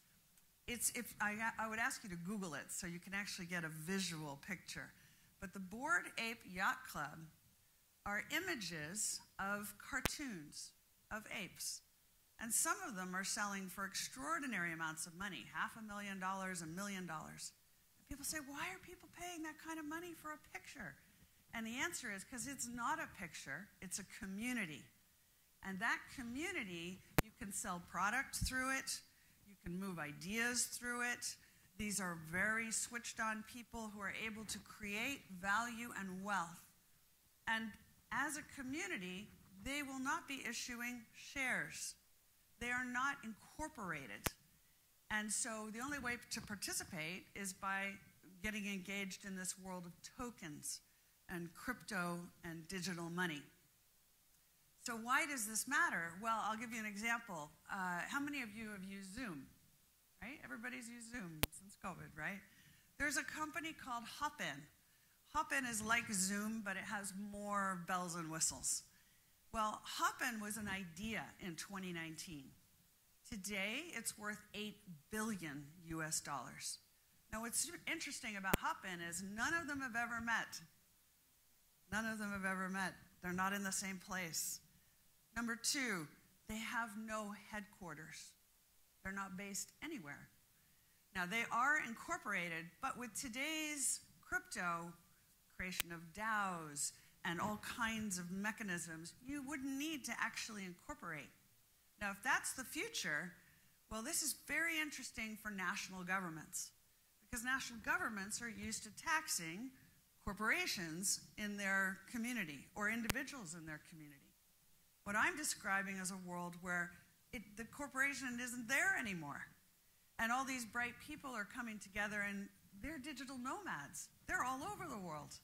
Speaker 10: it's if I, I would ask you to Google it so you can actually get a visual picture. But the Bored Ape Yacht Club are images of cartoons of apes. And some of them are selling for extraordinary amounts of money half a million dollars, a million dollars. People say, why are people paying that kind of money for a picture? And the answer is because it's not a picture, it's a community. And that community, you can sell product through it, you can move ideas through it. These are very switched on people who are able to create value and wealth. And as a community, they will not be issuing shares. They are not incorporated. And so the only way to participate is by getting engaged in this world of tokens and crypto and digital money. So, why does this matter? Well, I'll give you an example. Uh, how many of you have used Zoom? Right? Everybody's used Zoom COVID, right? There's a company called Hopin. Hopin is like Zoom, but it has more bells and whistles. Well, Hopin was an idea in 2019. Today, it's worth 8 billion US dollars. Now, what's interesting about Hopin is none of them have ever met. None of them have ever met. They're not in the same place. Number two, they have no headquarters. They're not based anywhere. Now, they are incorporated, but with today's crypto, creation of DAOs, and all kinds of mechanisms, you wouldn't need to actually incorporate. Now, if that's the future, well, this is very interesting for national governments because national governments are used to taxing corporations in their community or individuals in their community. What I'm describing is a world where it, the corporation isn't there anymore. And all these bright people are coming together and they're digital nomads. They're all over the world.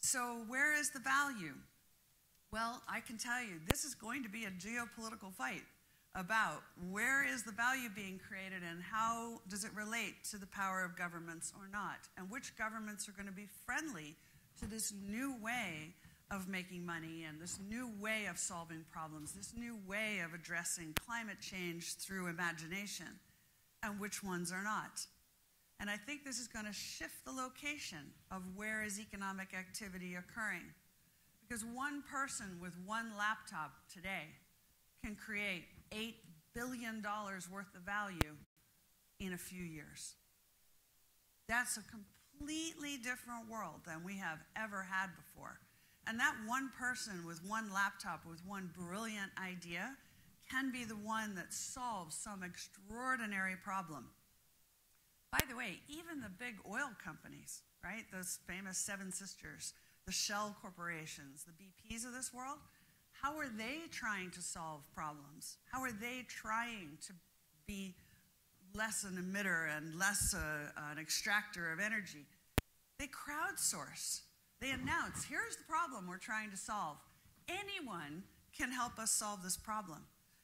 Speaker 10: So, where is the value? Well, I can tell you, this is going to be a geopolitical fight about where is the value being created and how does it relate to the power of governments or not, and which governments are going to be friendly to this new way of making money and this new way of solving problems, this new way of addressing climate change through imagination, and which ones are not. And I think this is going to shift the location of where is economic activity occurring. Because one person with one laptop today can create $8 billion worth of value in a few years. That's a completely different world than we have ever had before. And that one person with one laptop with one brilliant idea can be the one that solves some extraordinary problem. By the way, even the big oil companies, right? Those famous Seven Sisters, the Shell corporations, the BPs of this world, how are they trying to solve problems? How are they trying to be less an emitter and less a, an extractor of energy? They crowdsource. They announce, here's the problem we're trying to solve. Anyone can help us solve this problem.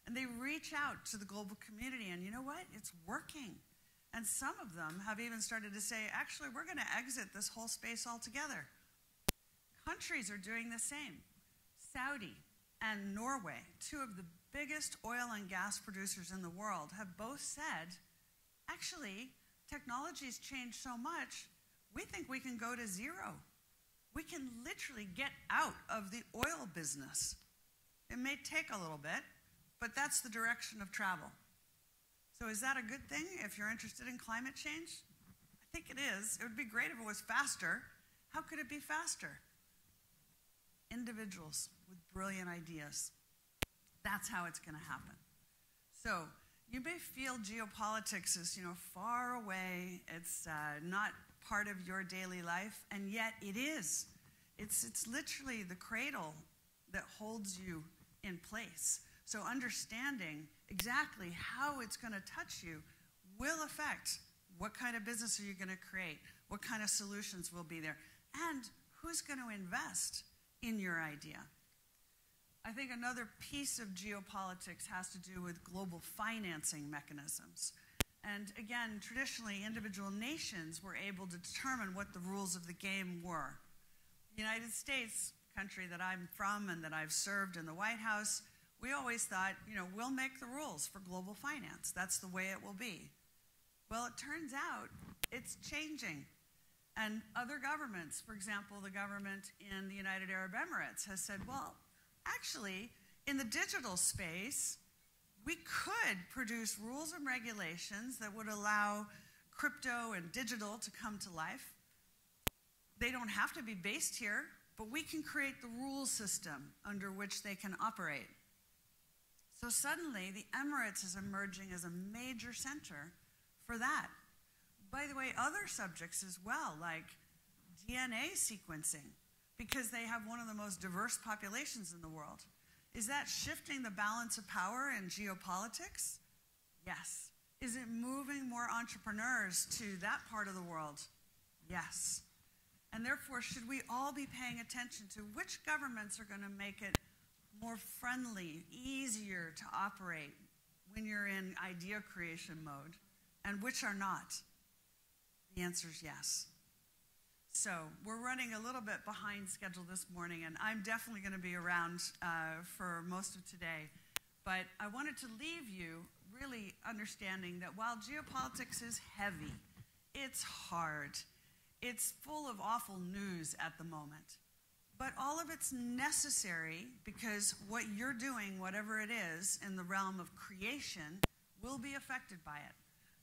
Speaker 10: And they reach out to the global community, and you know what? It's working. And some of them have even started to say, actually, we're going to exit this whole space altogether. Countries are doing the same. Saudi and Norway, two of the biggest oil and gas producers in the world, have both said, actually, technology's changed so much, we think we can go to zero. We can literally get out of the oil business. It may take a little bit, but that's the direction of travel. So, is that a good thing if you're interested in climate change? I think it is. It would be great if it was faster. How could it be faster? Individuals with brilliant ideas. That's how it's going to happen. So, you may feel geopolitics is, you know, far away. It's uh, not part of your daily life, and yet it is. It's, it's literally the cradle that holds you in place. So, understanding exactly how it's going to touch you will affect what kind of business are you going to create, what kind of solutions will be there, and who's going to invest in your idea. I think another piece of geopolitics has to do with global financing mechanisms. And again, traditionally, individual nations were able to determine what the rules of the game were. The United States, country that I'm from and that I've served in the White House, we always thought, you know, we'll make the rules for global finance. That's the way it will be. Well, it turns out it's changing. And other governments, for example, the government in the United Arab Emirates has said, well, actually, in the digital space, we could produce rules and regulations that would allow crypto and digital to come to life. They don't have to be based here, but we can create the rule system under which they can operate. So suddenly, the Emirates is emerging as a major center for that. By the way, other subjects as well, like DNA sequencing, because they have one of the most diverse populations in the world. Is that shifting the balance of power in geopolitics? Yes. Is it moving more entrepreneurs to that part of the world? Yes. And therefore, should we all be paying attention to which governments are going to make it more friendly, easier to operate when you're in idea creation mode, and which are not? The answer is yes. So we're running a little bit behind schedule this morning, and I'm definitely going to be around uh, for most of today. But I wanted to leave you really understanding that while geopolitics is heavy, it's hard, it's full of awful news at the moment. But all of it's necessary because what you're doing, whatever it is, in the realm of creation, will be affected by it.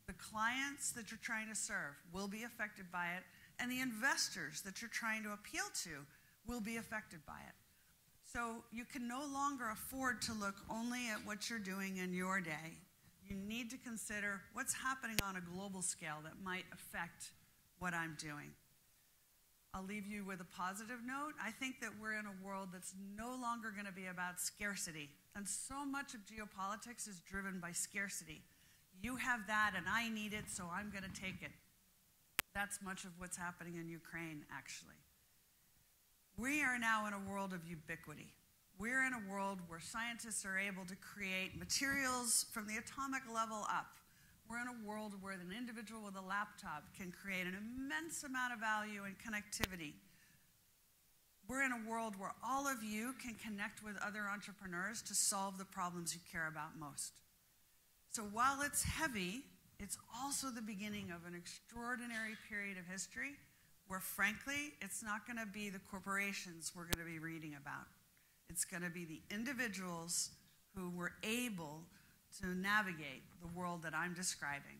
Speaker 10: The clients that you're trying to serve will be affected by it and the investors that you're trying to appeal to will be affected by it. So you can no longer afford to look only at what you're doing in your day. You need to consider what's happening on a global scale that might affect what I'm doing. I'll leave you with a positive note. I think that we're in a world that's no longer going to be about scarcity. And so much of geopolitics is driven by scarcity. You have that, and I need it, so I'm going to take it. That's much of what's happening in Ukraine, actually. We are now in a world of ubiquity. We're in a world where scientists are able to create materials from the atomic level up. We're in a world where an individual with a laptop can create an immense amount of value and connectivity. We're in a world where all of you can connect with other entrepreneurs to solve the problems you care about most. So while it's heavy, it's also the beginning of an extraordinary period of history where, frankly, it's not going to be the corporations we're going to be reading about. It's going to be the individuals who were able to navigate the world that I'm describing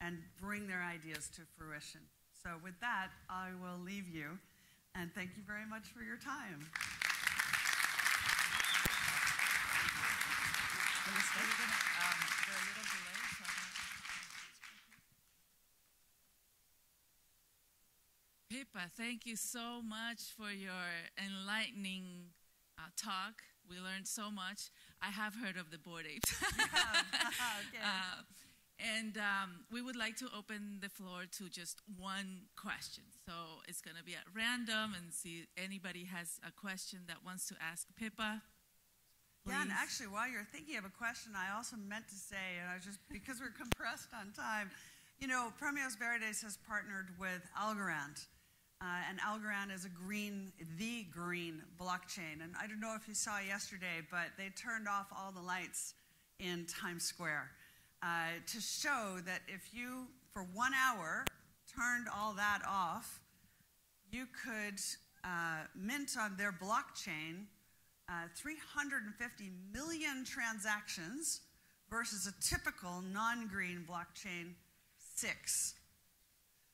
Speaker 10: and bring their ideas to fruition. So, with that, I will leave you and thank you very much for your time.
Speaker 1: Pippa, thank you so much for your enlightening uh, talk. We learned so much. I have heard of the Bored Apes.
Speaker 10: okay.
Speaker 1: Uh, and um, we would like to open the floor to just one question. So it's going to be at random and see if anybody has a question that wants to ask Pippa.
Speaker 10: Yeah, and actually, while you're thinking of a question, I also meant to say, and I was just because we're compressed on time, you know, Premios Verdes has partnered with Algorand, uh, and Algorand is a green, the green blockchain. And I don't know if you saw yesterday, but they turned off all the lights in Times Square uh, to show that if you, for one hour, turned all that off, you could uh, mint on their blockchain uh, 350 million transactions versus a typical non green blockchain, six.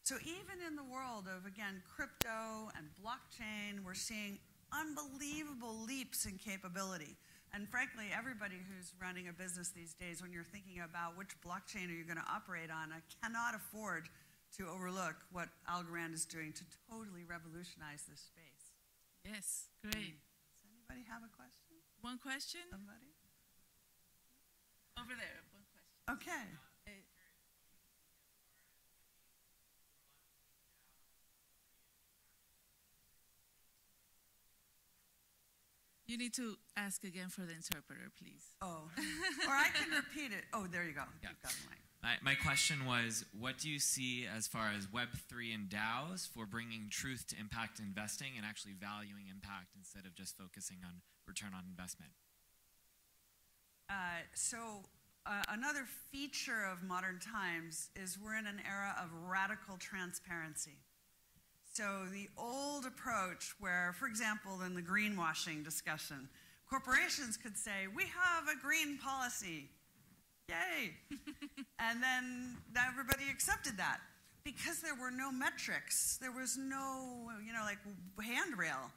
Speaker 10: So, even in the world of, again, crypto and blockchain, we're seeing unbelievable leaps in capability. And frankly, everybody who's running a business these days, when you're thinking about which blockchain are you going to operate on, I cannot afford to overlook what Algorand is doing to totally revolutionize this space.
Speaker 1: Yes, great.
Speaker 10: Does anybody have a question?
Speaker 1: One question?
Speaker 10: Somebody?
Speaker 1: Over there. One question.
Speaker 10: Okay.
Speaker 1: You need to ask again for the interpreter, please.
Speaker 10: Oh, or I can repeat it. Oh, there you go.
Speaker 11: Yeah.
Speaker 10: You've got the mic.
Speaker 11: My, my question was what do you see as far as Web3 and DAOs for bringing truth to impact investing and actually valuing impact instead of just focusing on return on investment?
Speaker 10: Uh, so, uh, another feature of modern times is we're in an era of radical transparency. So, the old approach, where, for example, in the greenwashing discussion, corporations could say, We have a green policy. Yay! and then everybody accepted that because there were no metrics, there was no, you know, like handrail.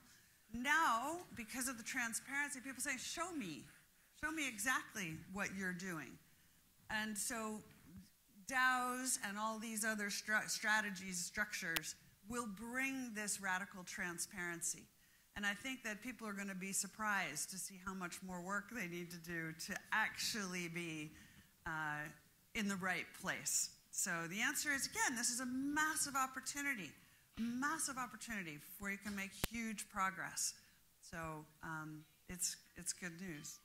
Speaker 10: Now, because of the transparency, people say, Show me. Show me exactly what you're doing. And so DAOs and all these other stru- strategies, structures will bring this radical transparency. And I think that people are going to be surprised to see how much more work they need to do to actually be uh, in the right place. So the answer is again, this is a massive opportunity, a massive opportunity where you can make huge progress. So um, it's, it's good news.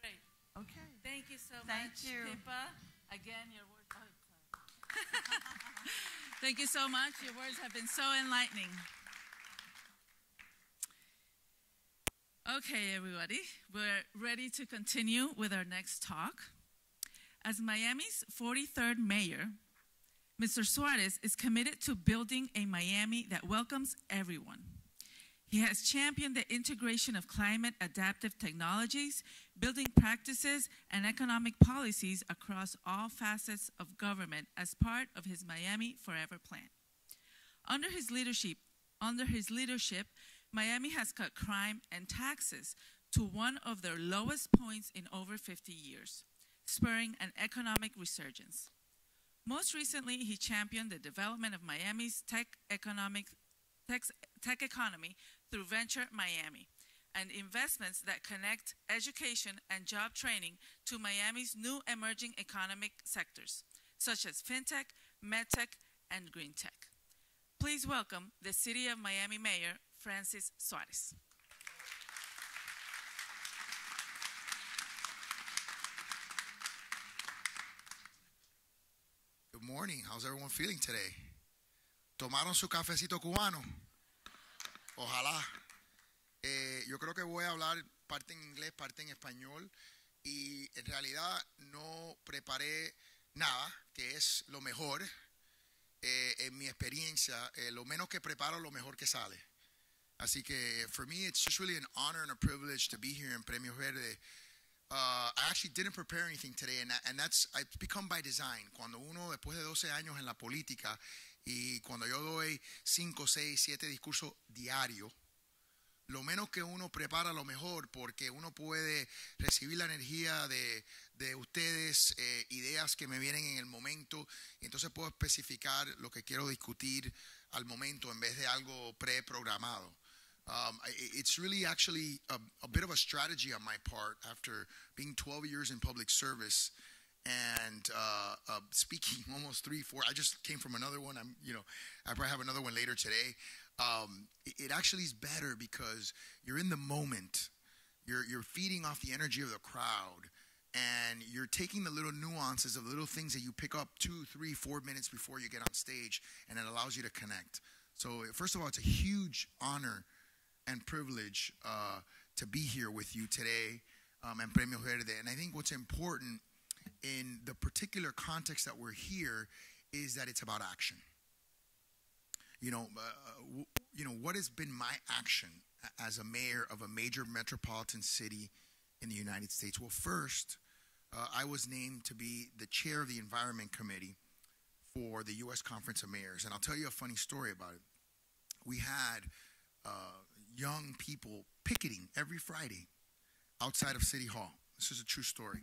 Speaker 1: Great.
Speaker 10: Okay.
Speaker 1: Thank you so
Speaker 10: Thank
Speaker 1: much,
Speaker 10: you.
Speaker 1: Pippa. Again, your words. Oh. Thank you so much. Your words have been so enlightening. Okay, everybody, we're ready to continue with our next talk. As Miami's 43rd mayor, Mr. Suarez is committed to building a Miami that welcomes everyone. He has championed the integration of climate adaptive technologies, building practices, and economic policies across all facets of government as part of his Miami Forever plan. Under his leadership, under his leadership, Miami has cut crime and taxes to one of their lowest points in over 50 years, spurring an economic resurgence. Most recently, he championed the development of Miami's tech economic tech, tech economy through Venture Miami and investments that connect education and job training to Miami's new emerging economic sectors, such as fintech, medtech, and green tech. Please welcome the City of Miami Mayor, Francis Suarez.
Speaker 12: Good morning. How's everyone feeling today? ¿Tomaron su cafecito cubano? Ojalá. Eh, yo creo que voy a hablar parte en inglés, parte en español. Y en realidad no preparé nada, que es lo mejor. Eh, en mi experiencia, eh, lo menos que preparo, lo mejor que sale. Así que, for me, it's just really an honor and a privilege to be here in Premio Verde. Uh, I actually didn't prepare anything today, and, and that's it's become by design. Cuando uno, después de 12 años en la política, y cuando yo doy 5, 6, 7 discursos diarios, lo menos que uno prepara, lo mejor, porque uno puede recibir la energía de, de ustedes, eh, ideas que me vienen en el momento, y entonces puedo especificar lo que quiero discutir al momento en vez de algo preprogramado. Um, it's really actually a, a bit of a strategy on my part after being 12 years in public service and uh, uh, speaking almost three, four. I just came from another one. I'm, you know, I probably have another one later today. Um, it, it actually is better because you're in the moment. You're you're feeding off the energy of the crowd, and you're taking the little nuances of little things that you pick up two, three, four minutes before you get on stage, and it allows you to connect. So first of all, it's a huge honor and privilege uh, to be here with you today um, and Premio Verde. And I think what's important in the particular context that we're here is that it's about action. You know, uh, you know what has been my action as a mayor of a major metropolitan city in the United States? Well, first, uh, I was named to be the chair of the Environment Committee for the U.S. Conference of Mayors, and I'll tell you a funny story about it. We had uh, young people picketing every Friday outside of City Hall. This is a true story.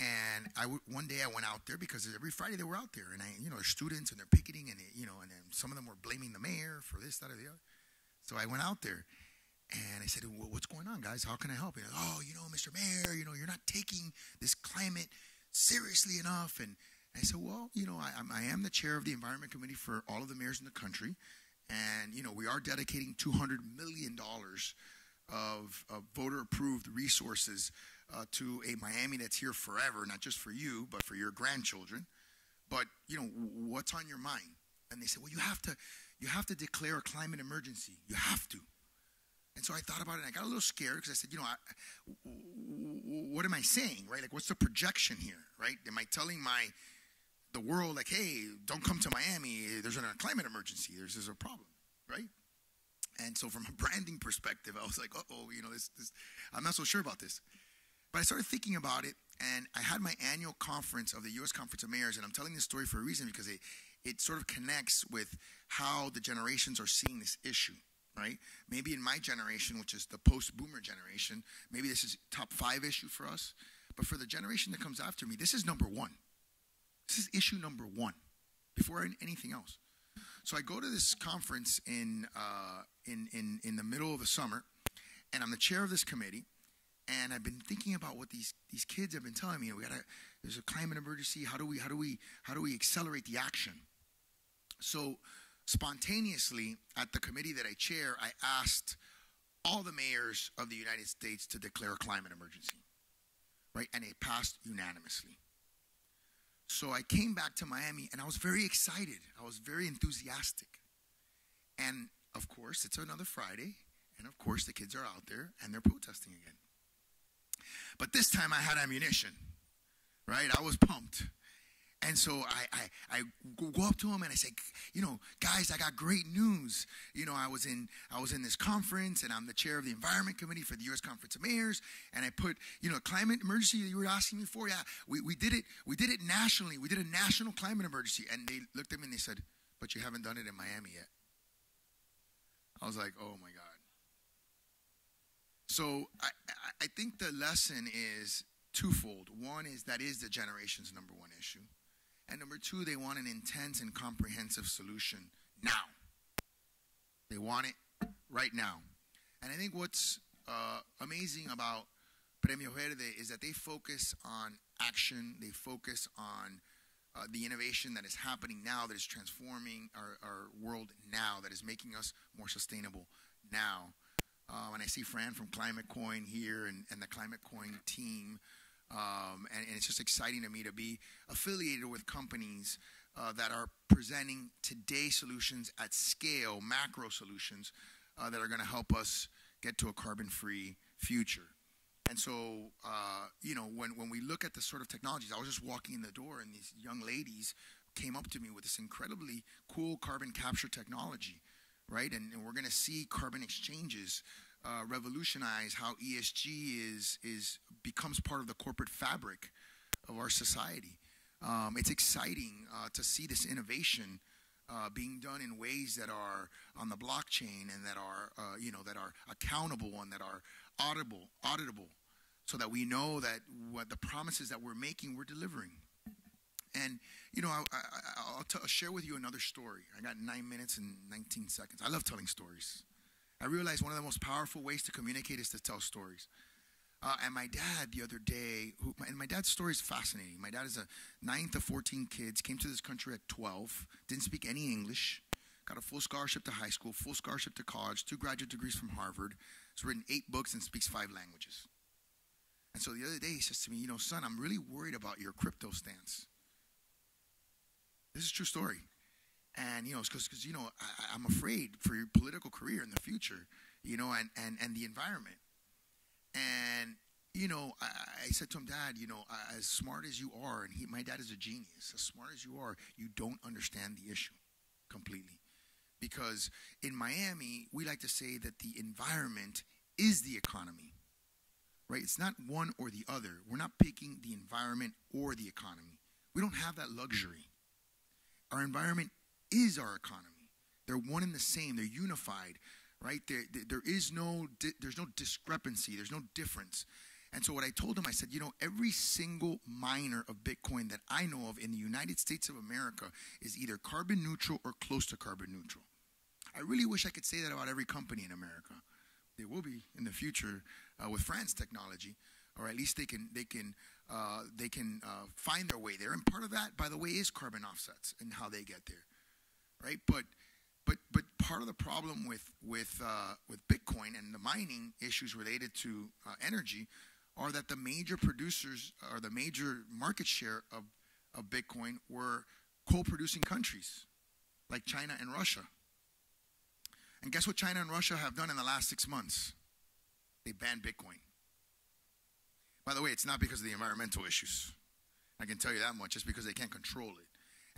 Speaker 12: And I w- one day I went out there because every Friday they were out there, and I, you know, students and they're picketing, and you know, and then some of them were blaming the mayor for this, that, or the other. So I went out there, and I said, well, "What's going on, guys? How can I help?" And oh, you know, Mr. Mayor, you know, you're not taking this climate seriously enough. And I said, "Well, you know, I, I am the chair of the Environment Committee for all of the mayors in the country, and you know, we are dedicating 200 million dollars of, of voter-approved resources uh, to a Miami that's here forever, not just for you, but for your grandchildren. But you know, what's on your mind?" And they said, "Well, you have to, you have to declare a climate emergency. You have to." And so I thought about it, and I got a little scared because I said, you know, what am I saying, right? Like, what's the projection here, right? Am I telling my the world like, hey, don't come to Miami. There's a climate emergency. There's, there's a problem, right? And so, from a branding perspective, I was like, oh, you know, this, this, I'm not so sure about this. But I started thinking about it, and I had my annual conference of the U.S. Conference of Mayors, and I'm telling this story for a reason because it, it sort of connects with how the generations are seeing this issue, right? Maybe in my generation, which is the post-boomer generation, maybe this is top five issue for us. But for the generation that comes after me, this is number one. This is issue number one before anything else. So I go to this conference in, uh, in, in, in the middle of the summer, and I'm the chair of this committee. And I've been thinking about what these, these kids have been telling me. We got there's a climate emergency. How do we how do we how do we accelerate the action? So spontaneously at the committee that I chair, I asked all the mayors of the United States to declare a climate emergency. Right? And it passed unanimously. So I came back to Miami and I was very excited. I was very enthusiastic. And of course, it's another Friday. And of course, the kids are out there and they're protesting again. But this time I had ammunition, right? I was pumped. And so I, I, I go up to him and I say, you know, guys, I got great news. You know, I was in I was in this conference and I'm the chair of the environment committee for the US Conference of Mayors. And I put, you know, climate emergency you were asking me for. Yeah, we, we did it, we did it nationally. We did a national climate emergency. And they looked at me and they said, But you haven't done it in Miami yet. I was like, oh my God. So I, I- think the lesson is twofold. One is that is the generation's number one issue. And number two, they want an intense and comprehensive solution now. They want it right now. And I think what's uh, amazing about Premio Verde is that they focus on action, they focus on uh, the innovation that is happening now, that is transforming our, our world now, that is making us more sustainable now. Uh, and I see Fran from Climate Coin here and, and the Climate Coin team. Um, and, and it's just exciting to me to be affiliated with companies uh, that are presenting today solutions at scale, macro solutions uh, that are going to help us get to a carbon free future. And so, uh, you know, when, when we look at the sort of technologies, I was just walking in the door and these young ladies came up to me with this incredibly cool carbon capture technology, right? And, and we're going to see carbon exchanges uh, revolutionize how ESG is, is becomes part of the corporate fabric of our society. Um, it's exciting uh, to see this innovation uh, being done in ways that are on the blockchain and that are, uh, you know, that are accountable and that are audible, auditable, so that we know that what the promises that we're making, we're delivering. And you know, I, I, I'll, t- I'll share with you another story. I got nine minutes and 19 seconds. I love telling stories. I realized one of the most powerful ways to communicate is to tell stories. Uh, and my dad the other day, who, and my dad's story is fascinating. My dad is a ninth of 14 kids, came to this country at 12, didn't speak any English, got a full scholarship to high school, full scholarship to college, two graduate degrees from Harvard, has written eight books and speaks five languages. And so the other day he says to me, You know, son, I'm really worried about your crypto stance. This is a true story. And, you know, because, you know, I, I'm afraid for your political career in the future, you know, and, and, and the environment. And, you know, I, I said to him, Dad, you know, as smart as you are, and he, my dad is a genius, as smart as you are, you don't understand the issue completely. Because in Miami, we like to say that the environment is the economy, right? It's not one or the other. We're not picking the environment or the economy. We don't have that luxury. Our environment is our economy. They're one and the same. They're unified, right? There, there is no, there's no discrepancy. There's no difference. And so what I told him, I said, you know, every single miner of Bitcoin that I know of in the United States of America is either carbon neutral or close to carbon neutral. I really wish I could say that about every company in America. They will be in the future uh, with Fran's technology, or at least they can they can uh, they can uh, find their way there. And part of that, by the way, is carbon offsets and how they get there right? But but but part of the problem with with uh, with Bitcoin and the mining issues related to uh, energy are that the major producers or the major market share of of Bitcoin were coal-producing countries like China and Russia. And guess what China and Russia have done in the last six months? They banned Bitcoin. By the way, it's not because of the environmental issues. I can tell you that much. It's because they can't control it.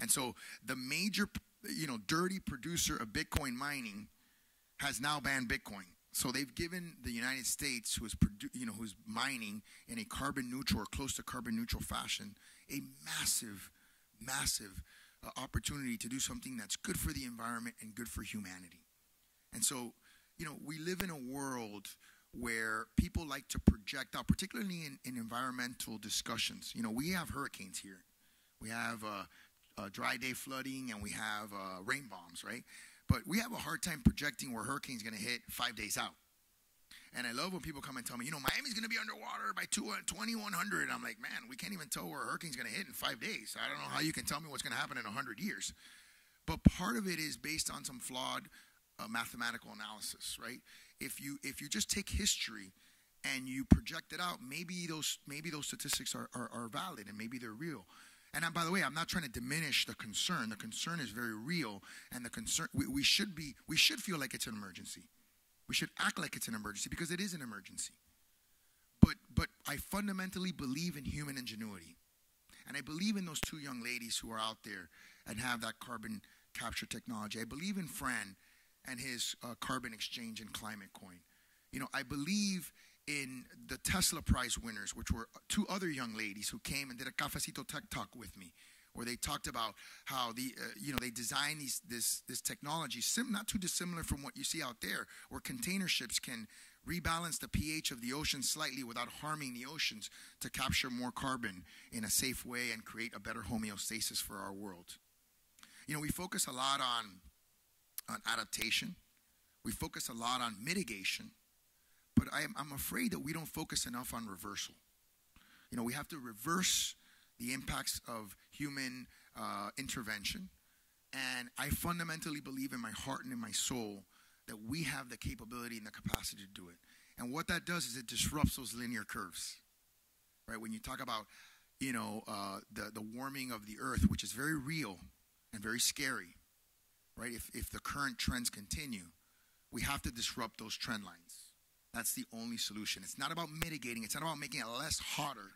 Speaker 12: And so the major you know, dirty producer of Bitcoin mining has now banned Bitcoin. So they've given the United States, who is you know who's mining in a carbon neutral or close to carbon neutral fashion, a massive, massive uh, opportunity to do something that's good for the environment and good for humanity. And so, you know, we live in a world where people like to project out, particularly in, in environmental discussions. You know, we have hurricanes here. We have uh, uh, dry day flooding and we have uh, rain bombs, right? But we have a hard time projecting where hurricane's going to hit five days out. And I love when people come and tell me, you know, Miami's going to be underwater by 2100. I'm like, man, we can't even tell where a hurricane's going to hit in five days. I don't know how you can tell me what's going to happen in 100 years. But part of it is based on some flawed uh, mathematical analysis, right? If you if you just take history and you project it out, maybe those maybe those statistics are, are, are valid and maybe they're real. And by the way, I'm not trying to diminish the concern. The concern is very real, and the concern we, we should be we should feel like it's an emergency. We should act like it's an emergency because it is an emergency. But but I fundamentally believe in human ingenuity, and I believe in those two young ladies who are out there and have that carbon capture technology. I believe in Fran and his uh, carbon exchange and climate coin. You know, I believe in the Tesla Prize winners, which were two other young ladies who came and did a cafecito tech talk with me, where they talked about how the uh, you know they designed these this this technology, sim, not too dissimilar from what you see out there, where container ships can rebalance the pH of the ocean slightly without harming the oceans to capture more carbon in a safe way and create a better homeostasis for our world. You know, we focus a lot on on adaptation. We focus a lot on mitigation but I'm, I'm afraid that we don't focus enough on reversal. You know, we have to reverse the impacts of human uh, intervention. And I fundamentally believe in my heart and in my soul that we have the capability and the capacity to do it. And what that does is it disrupts those linear curves, right? When you talk about, you know, uh, the, the warming of the earth, which is very real and very scary, right? If, if the current trends continue, we have to disrupt those trend lines. That's the only solution. It's not about mitigating, it's not about making it less hotter.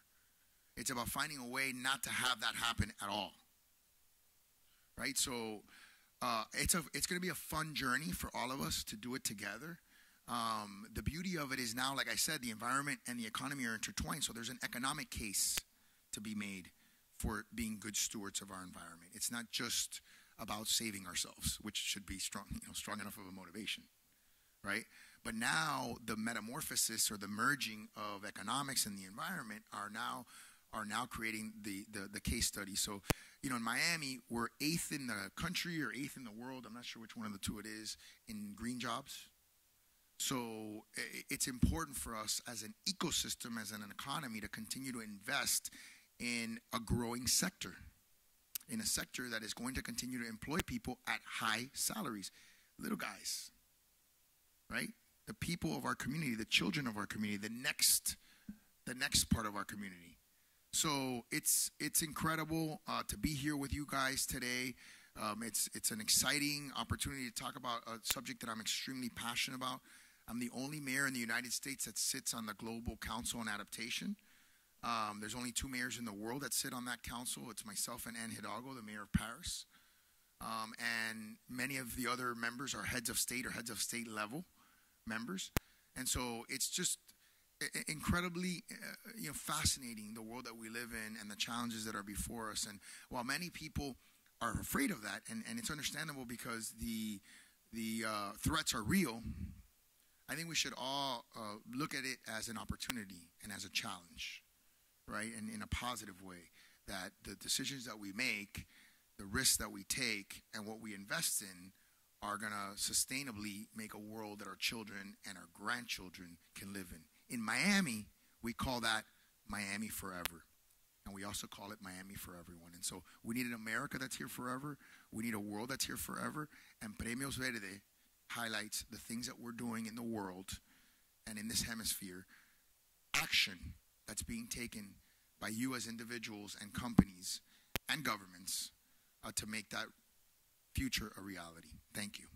Speaker 12: It's about finding a way not to have that happen at all. Right? So uh, it's, a, it's going to be a fun journey for all of us to do it together. Um, the beauty of it is now, like I said, the environment and the economy are intertwined. So there's an economic case to be made for being good stewards of our environment. It's not just about saving ourselves, which should be strong, you know, strong enough of a motivation, right? But now the metamorphosis or the merging of economics and the environment are now are now creating the, the, the case study. So, you know, in Miami, we're eighth in the country or eighth in the world. I'm not sure which one of the two it is in green jobs. So it's important for us as an ecosystem, as an economy, to continue to invest in a growing sector, in a sector that is going to continue to employ people at high salaries, little guys, right? The people of our community, the children of our community, the next, the next part of our community. So it's it's incredible uh, to be here with you guys today. Um, it's it's an exciting opportunity to talk about a subject that I'm extremely passionate about. I'm the only mayor in the United States that sits on the Global Council on Adaptation. Um, there's only two mayors in the world that sit on that council. It's myself and Anne Hidalgo, the mayor of Paris. Um, and many of the other members are heads of state or heads of state level members. And so it's just incredibly uh, you know, fascinating the world that we live in and the challenges that are before us. And while many people are afraid of that, and, and it's understandable because the, the uh, threats are real, I think we should all uh, look at it as an opportunity and as a challenge, right? And in a positive way, that the decisions that we make, the risks that we take, and what we invest in are going to sustainably make a world that our children and our grandchildren can live in. In Miami, we call that Miami Forever. And we also call it Miami for everyone. And so we need an America that's here forever. We need a world that's here forever. And Premios Verde highlights the things that we're doing in the world and in this hemisphere, action that's being taken by you as individuals and companies and governments uh, to make that future a reality. Thank you.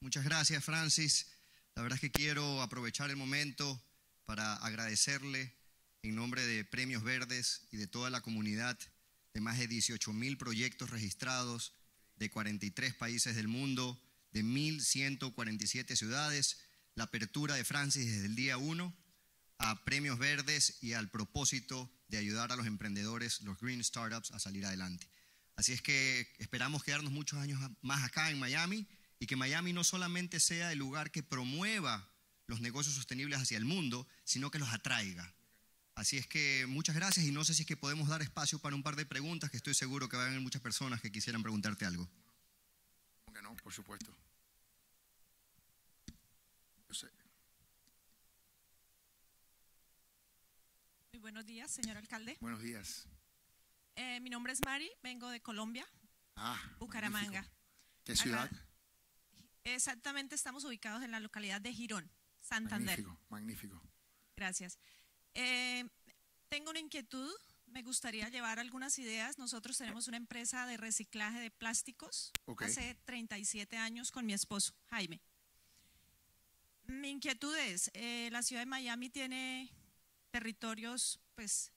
Speaker 13: Muchas gracias, Francis. La verdad es que quiero aprovechar el momento para agradecerle en nombre de Premios Verdes y de toda la comunidad de más de 18 mil proyectos registrados de 43 países del mundo, de 1.147 ciudades, la apertura de Francis desde el día 1 a Premios Verdes y al propósito de ayudar a los emprendedores, los Green Startups, a salir adelante. Así es que esperamos quedarnos muchos años más acá en Miami y que Miami no solamente sea el lugar que promueva los negocios sostenibles hacia el mundo, sino que los atraiga. Así es que muchas gracias y no sé si es que podemos dar espacio para un par de preguntas, que estoy seguro que van a haber muchas personas que quisieran preguntarte algo.
Speaker 12: ¿Cómo que no? Por supuesto. Yo sé.
Speaker 14: Muy buenos días, señor alcalde.
Speaker 12: Buenos días.
Speaker 14: Eh, mi nombre es Mari, vengo de Colombia,
Speaker 12: Ah,
Speaker 14: Bucaramanga.
Speaker 12: ¿qué ciudad?
Speaker 14: Acá- exactamente estamos ubicados en la localidad de Girón, Santander.
Speaker 12: Magnífico, magnífico.
Speaker 14: Gracias. Eh, tengo una inquietud, me gustaría llevar algunas ideas. Nosotros tenemos una empresa de reciclaje de plásticos
Speaker 12: Ok.
Speaker 14: hace 37 años con mi esposo, Jaime. Mi inquietud es, eh, la ciudad de Miami tiene territorios pues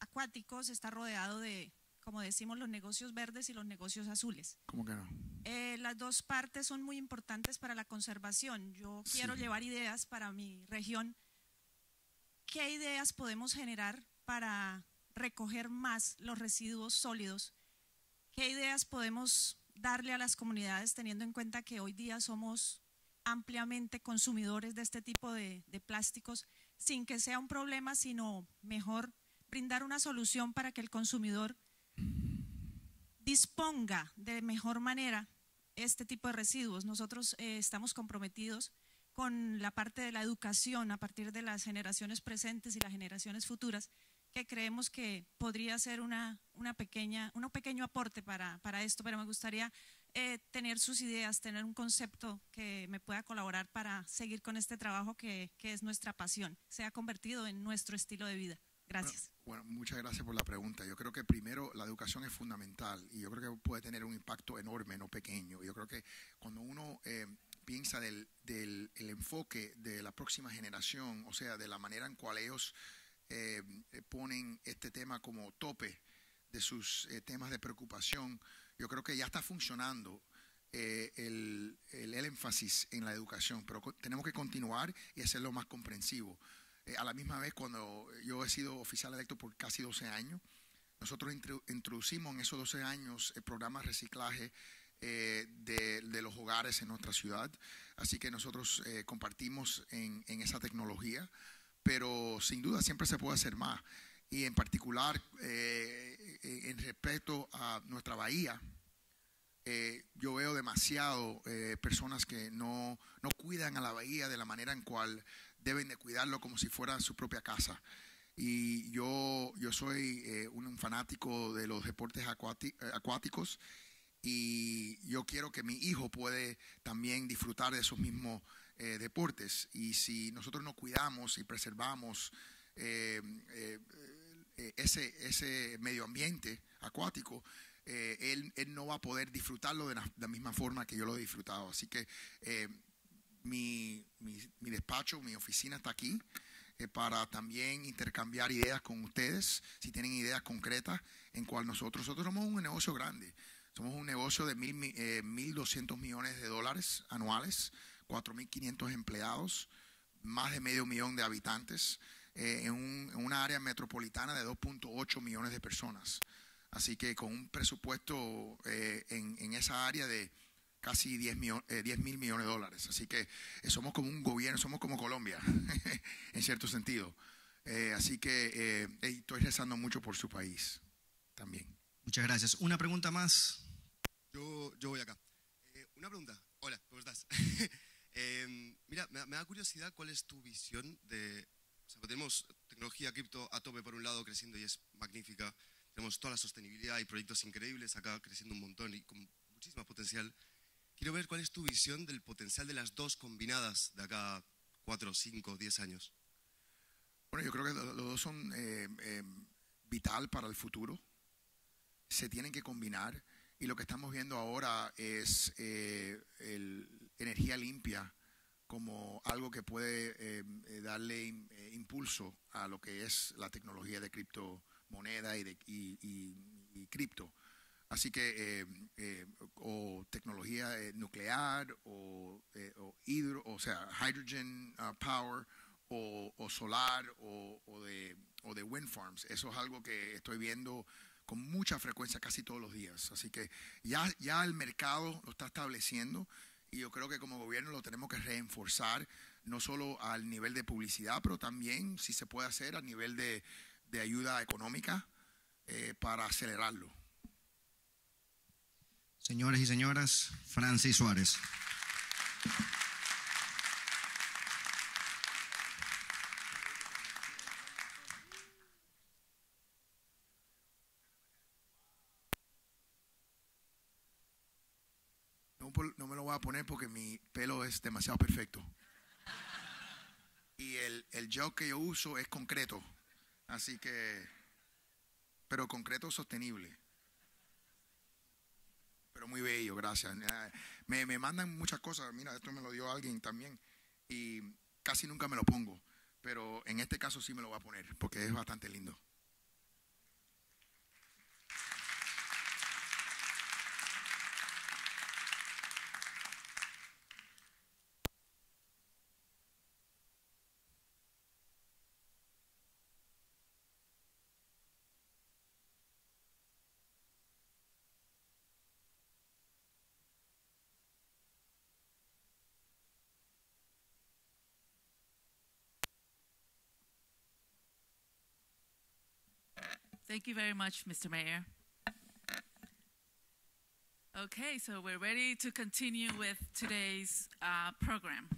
Speaker 14: acuáticos, está rodeado de, como decimos, los negocios verdes y los negocios azules.
Speaker 12: ¿Cómo que no?
Speaker 14: Eh, las dos partes son muy importantes para la conservación. Yo quiero
Speaker 12: Sí.
Speaker 14: llevar ideas para mi región. ¿Qué ideas podemos generar para recoger más los residuos sólidos? ¿Qué ideas podemos darle a las comunidades teniendo en cuenta que hoy día somos ampliamente consumidores de este tipo de, plásticos sin que sea un problema, sino mejor brindar una solución para que el consumidor disponga de mejor manera este tipo de residuos. Nosotros eh, estamos comprometidos con la parte de la educación a partir de las generaciones presentes y las generaciones futuras, que creemos que podría ser una, una pequeña, un pequeño aporte para, para esto, pero me gustaría eh, tener sus ideas, tener un concepto que me pueda colaborar para seguir con este trabajo que, que es nuestra pasión, se ha convertido en nuestro estilo de vida. Gracias.
Speaker 12: Bueno, muchas gracias por la pregunta. Yo creo que primero la educación es fundamental y yo creo que puede tener un impacto enorme, no pequeño. Yo creo que cuando uno eh, piensa del, del el enfoque de la próxima generación, o sea, de la manera en cual ellos eh, eh, ponen este tema como tope de sus eh, temas de preocupación, yo creo que ya está funcionando. eh, el, el- el énfasis en la educación, pero tenemos que continuar y hacerlo más comprensivo. Eh, a la misma vez, cuando yo he sido oficial electo por casi 12 años, nosotros intro- introducimos en esos 12 años el programa de reciclaje eh, de, de los hogares en nuestra ciudad. Así que nosotros eh, compartimos en, en esa tecnología, pero sin duda siempre se puede hacer más. Y en particular, eh, en respecto a nuestra bahía, eh, yo veo demasiado eh, personas que no, no cuidan a la bahía de la manera en cual deben de cuidarlo como si fuera su propia casa. Y yo, yo soy eh, un fanático de los deportes eh, acuáticos y yo quiero que mi hijo puede también disfrutar de esos mismos eh, deportes. Y si nosotros no cuidamos y preservamos eh, eh, ese, ese medio ambiente acuático, él, él no va a poder disfrutarlo de la, misma forma que yo lo he disfrutado. Así que mi, mi, mi despacho, mi oficina está aquí para también intercambiar ideas con ustedes, si tienen ideas concretas, en cual nosotros, nosotros somos un negocio grande. Somos un negocio de mil, mi- eh, 1.200 millones de dólares anuales, 4.500 empleados, más de medio millón de habitantes, eh, en, un- en una área metropolitana de 2.8 millones de personas. Así que con un presupuesto eh, en, en esa área de casi 10 mil millones de dólares. Así que eh, somos como un gobierno, somos como Colombia, en cierto sentido. Eh, así que eh, eh, estoy rezando mucho por su país también.
Speaker 13: Muchas gracias. Una pregunta más.
Speaker 15: Yo, yo voy acá. Eh, una pregunta. Hola, ¿cómo estás? Eh, mira, me, da- curiosidad cuál es tu visión de... Tenemos tecnología cripto a tope por un lado creciendo y es magnífica. Tenemos toda la sostenibilidad y proyectos increíbles acá creciendo un montón y con muchísimo potencial. Quiero ver cuál es tu visión del potencial de las dos combinadas de acá a cuatro, cinco, diez años.
Speaker 12: Bueno, yo creo que lo- los dos son eh, eh, vital para el futuro. Se tienen que combinar y lo que estamos viendo ahora es eh, el energía limpia como algo que puede eh, eh, darle eh, impulso a lo que es la tecnología de criptomoneda y, de, y, cripto. Así que, eh, o tecnología nuclear, o, o hidro, o sea, hydrogen uh, power, o, o solar, o de, o de wind farms. Eso es algo que estoy viendo con mucha frecuencia casi todos los días. Así que ya, ya el mercado lo está estableciendo y yo creo que como gobierno lo tenemos que reforzar, no solo al nivel de publicidad, pero también, si se puede hacer, a nivel de, de ayuda económica eh, para acelerarlo.
Speaker 13: Señores y señoras, Francis Suárez.
Speaker 12: No, por- no me lo voy a poner porque mi pelo es demasiado perfecto. Y el, el gel que yo uso es concreto. Así que, pero concreto sostenible. Pero muy bello, gracias. Me, me mandan muchas cosas. Mira, esto me lo dio alguien también. Y casi nunca me lo pongo. Pero en este caso sí me lo voy a poner porque es bastante lindo.
Speaker 1: Thank you very much, Mr. Mayor. Okay, so we're ready to continue with today's uh, program.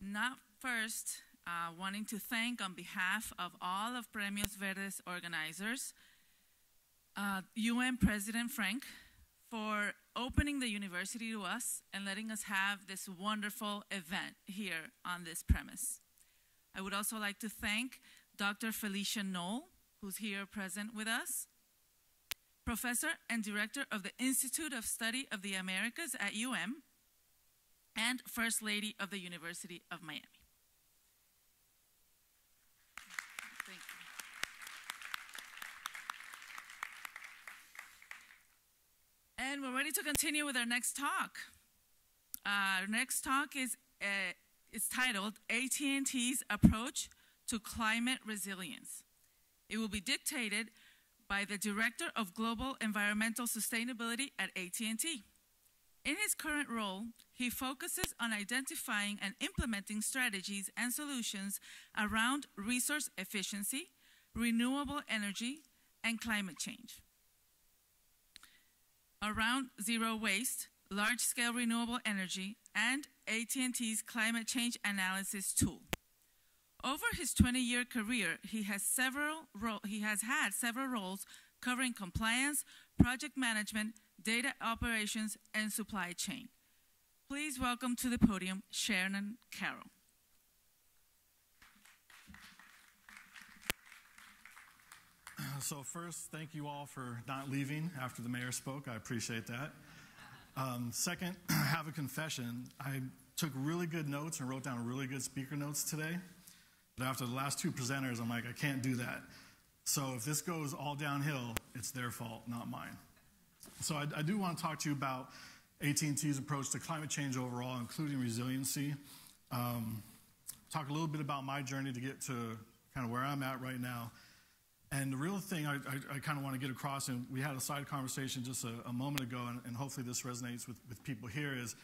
Speaker 1: Not first, uh, wanting to thank on behalf of all of Premios Verdes organizers, uh, UN President Frenk for opening the university to us and letting us have this wonderful event here on this premise. I would also like to thank Dr. Felicia Knaul, who's here present with us, professor and director of the Institute of Study of the Americas at UM, and First Lady of the University of Miami. And we're ready to continue with our next talk. Uh, our next talk is uh, is titled AT&T's Approach to Climate Resilience. It will be dictated by the Director of Global Environmental Sustainability at AT&T, In his current role, he focuses on identifying and implementing strategies and solutions around resource efficiency, renewable energy, and climate change. Around zero waste, large-scale renewable energy, and AT&T's climate change analysis tool. Over his 20-year career, he has several he has had several roles covering compliance, project management, data operations, and supply chain. Please welcome to the podium Shannon Carroll.
Speaker 16: So first, thank you all for not leaving after the mayor spoke. I appreciate that. Um, second, I have a confession. I took really good notes and wrote down really good speaker notes today. But after the last two presenters, I'm like, I can't do that. So if this goes all downhill, it's their fault, not mine. So I, I do want to talk to you about AT&T's approach to climate change overall, including resiliency. Um, talk a little bit about my journey to get to kind of where I'm at right now. And the real thing I, I, I kind of want to get across, and we had a side conversation just a, a moment ago, and, and, hopefully this resonates with, with people here, is,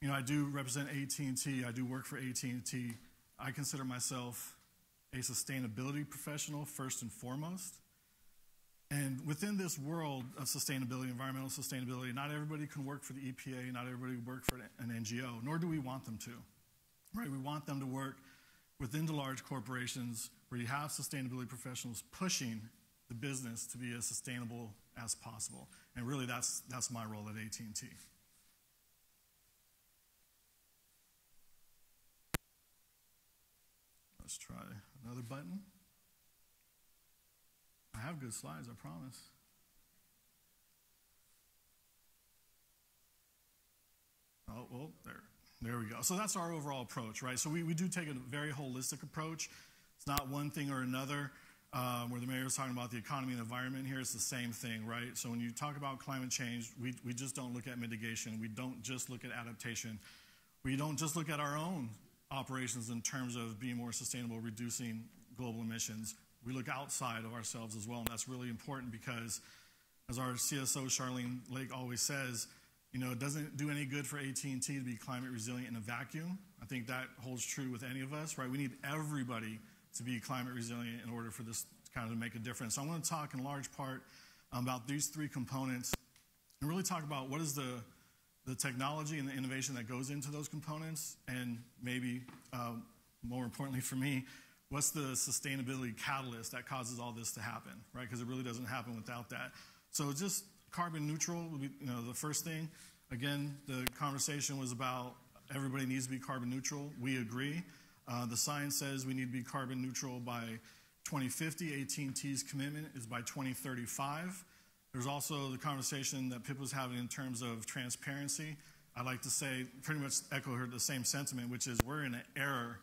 Speaker 16: you know, I do represent AT&T. I do work for AT&T. I consider myself a sustainability professional first and foremost. And within this world of sustainability, environmental sustainability, not everybody can work for the EPA, not everybody work for an NGO, nor do we want them to. Right? We want them to work within the large corporations where you have sustainability professionals pushing the business to be as sustainable as possible. And really that's that's my role at AT&T. Let's try another button. I have good slides, I promise. Oh, well, there. There we go. So that's our overall approach, right? So we, we do take a very holistic approach. It's not one thing or another. Um, where the mayor is talking about the economy and environment here, it's the same thing, right? So when you talk about climate change, we, we just don't look at mitigation. We don't just look at adaptation. We don't just look at our own operations in terms of being more sustainable, reducing global emissions. We look outside of ourselves as well, and that's really important because, as our CSO Charlene Lake always says, you know, it doesn't do any good for AT&T to be climate resilient in a vacuum. I think that holds true with any of us, right? We need everybody to be climate resilient in order for this kind of make a difference. So I want to talk in large part about these three components and really talk about what is the the technology and the innovation that goes into those components, and maybe uh, more importantly for me, what's the sustainability catalyst that causes all this to happen, right? Because it really doesn't happen without that. So just carbon neutral would be you know, the first thing. Again, the conversation was about everybody needs to be carbon neutral. We agree. Uh, the science says we need to be carbon neutral by 2050. AT&T's commitment is by 2035. There's also the conversation that Pip was having in terms of transparency. I'd like to say, pretty much echo her the same sentiment, which is we're in an era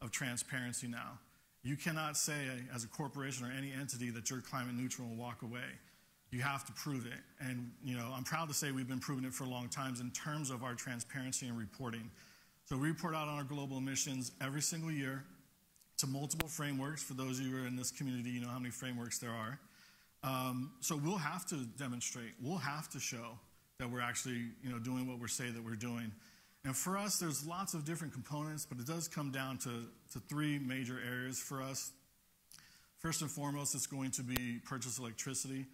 Speaker 16: of transparency now. You cannot say, as a corporation or any entity, that you're climate neutral and walk away. You have to prove it. And, you know, I'm proud to say we've been proving it for a long time in terms of our transparency and reporting. So we report out on our global emissions every single year to multiple frameworks. For those of you who are in this community, you know how many frameworks there are. Um, so we'll have to demonstrate, we'll have to show that we're actually, you know, doing what we're saying that we're doing. And for us, there's lots of different components, but it does come down to, to three major areas for us. First and foremost, it's going to be purchase electricity.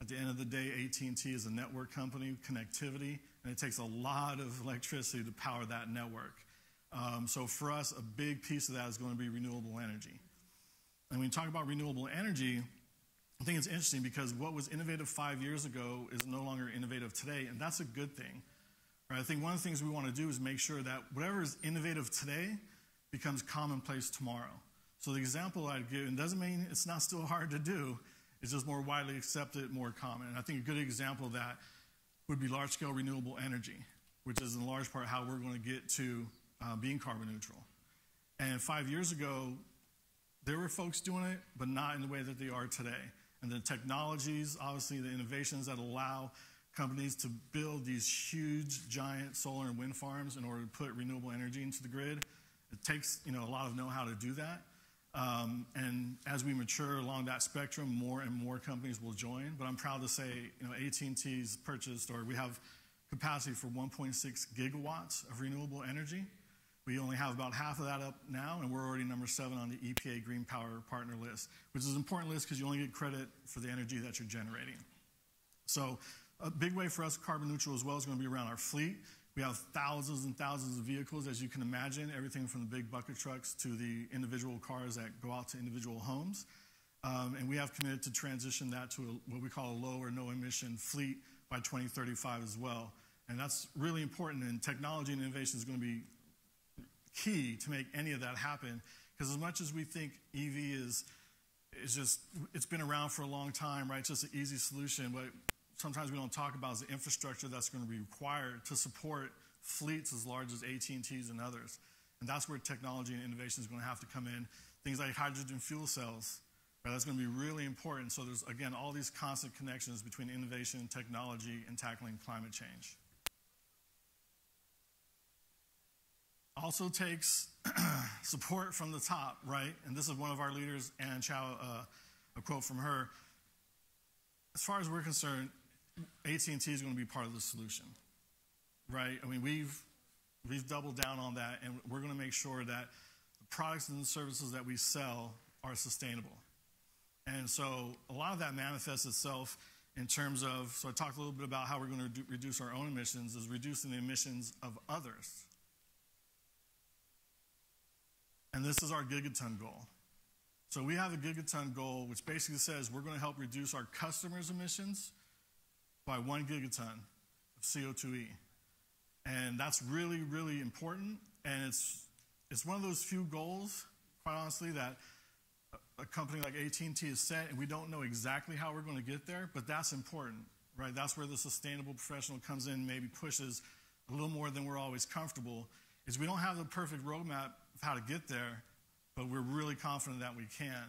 Speaker 16: At the end of the day, AT&T is a network company, connectivity, and it takes a lot of electricity to power that network. Um, so for us, a big piece of that is going to be renewable energy. And when you talk about renewable energy, I think it's interesting because what was innovative five years ago is no longer innovative today, and that's a good thing. Right? I think one of the things we want to do is make sure that whatever is innovative today becomes commonplace tomorrow. So the example I'd give, and doesn't mean it's not still hard to do, it's just more widely accepted, more common. And I think a good example of that would be large scale renewable energy, which is in large part how we're going to get to uh, being carbon neutral. And five years ago, there were folks doing it, but not in the way that they are today. And the technologies, obviously, the innovations that allow companies to build these huge, giant solar and wind farms in order to put renewable energy into the grid. It takes you know a lot of know-how to do that. Um, and as we mature along that spectrum, more and more companies will join. But I'm proud to say, you know, AT&T's purchased, or we have capacity for 1.6 gigawatts of renewable energy. We only have about half of that up now, and we're already number seven on the EPA Green Power Partner list, which is an important list because you only get credit for the energy that you're generating. So, a big way for us carbon neutral as well is going to be around our fleet. We have thousands and thousands of vehicles, as you can imagine, everything from the big bucket trucks to the individual cars that go out to individual homes. Um, and we have committed to transition that to a, what we call a low or no emission fleet by 2035 as well. And that's really important, and technology and innovation is going to be key to make any of that happen. Because as much as we think EV is, is just, it's been around for a long time, right? It's just an easy solution, but sometimes we don't talk about is the infrastructure that's going to be required to support fleets as large as AT&T's and others. And that's where technology and innovation is going to have to come in. Things like hydrogen fuel cells, right? That's going to be really important. So there's, again, all these constant connections between innovation, technology, and tackling climate change. Also takes support from the top, right? And this is one of our leaders, Anne Chow, uh, a quote from her. As far as we're concerned, AT&T is going to be part of the solution, right? I mean, we've we've doubled down on that, and we're going to make sure that the products and the services that we sell are sustainable. And so a lot of that manifests itself in terms of. So I talked a little bit about how we're going to reduce our own emissions, is reducing the emissions of others. And this is our gigaton goal. So we have a gigaton goal, which basically says we're going to help reduce our customers' emissions by one gigaton of CO2e. And that's really, really important. And it's, it's one of those few goals, quite honestly, that a, company like AT&T has set, and we don't know exactly how we're going to get there, but that's important, right? That's where the sustainable professional comes in, maybe pushes a little more than we're always comfortable, is we don't have the perfect roadmap how to get there, but we're really confident that we can.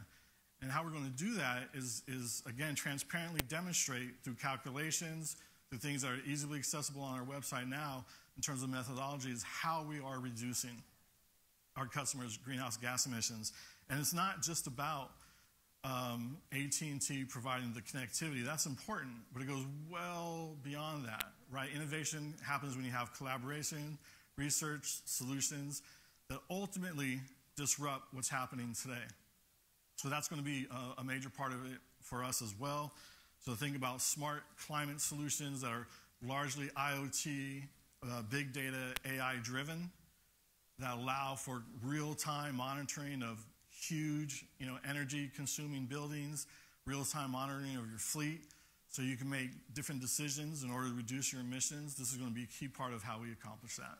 Speaker 16: And how we're going to do that is, is again, transparently demonstrate through calculations, through things that are easily accessible on our website now in terms of methodologies, how we are reducing our customers' greenhouse gas emissions. And it's not just about um, AT&T providing the connectivity. That's important, but it goes well beyond that, right? Innovation happens when you have collaboration, research, solutions that ultimately disrupt what's happening today. So that's going to be a, major part of it for us as well. So think about smart climate solutions that are largely IoT, uh, big data, AI driven, that allow for real time monitoring of huge, you know, energy consuming buildings, real time monitoring of your fleet, so you can make different decisions in order to reduce your emissions. This is going to be a key part of how we accomplish that.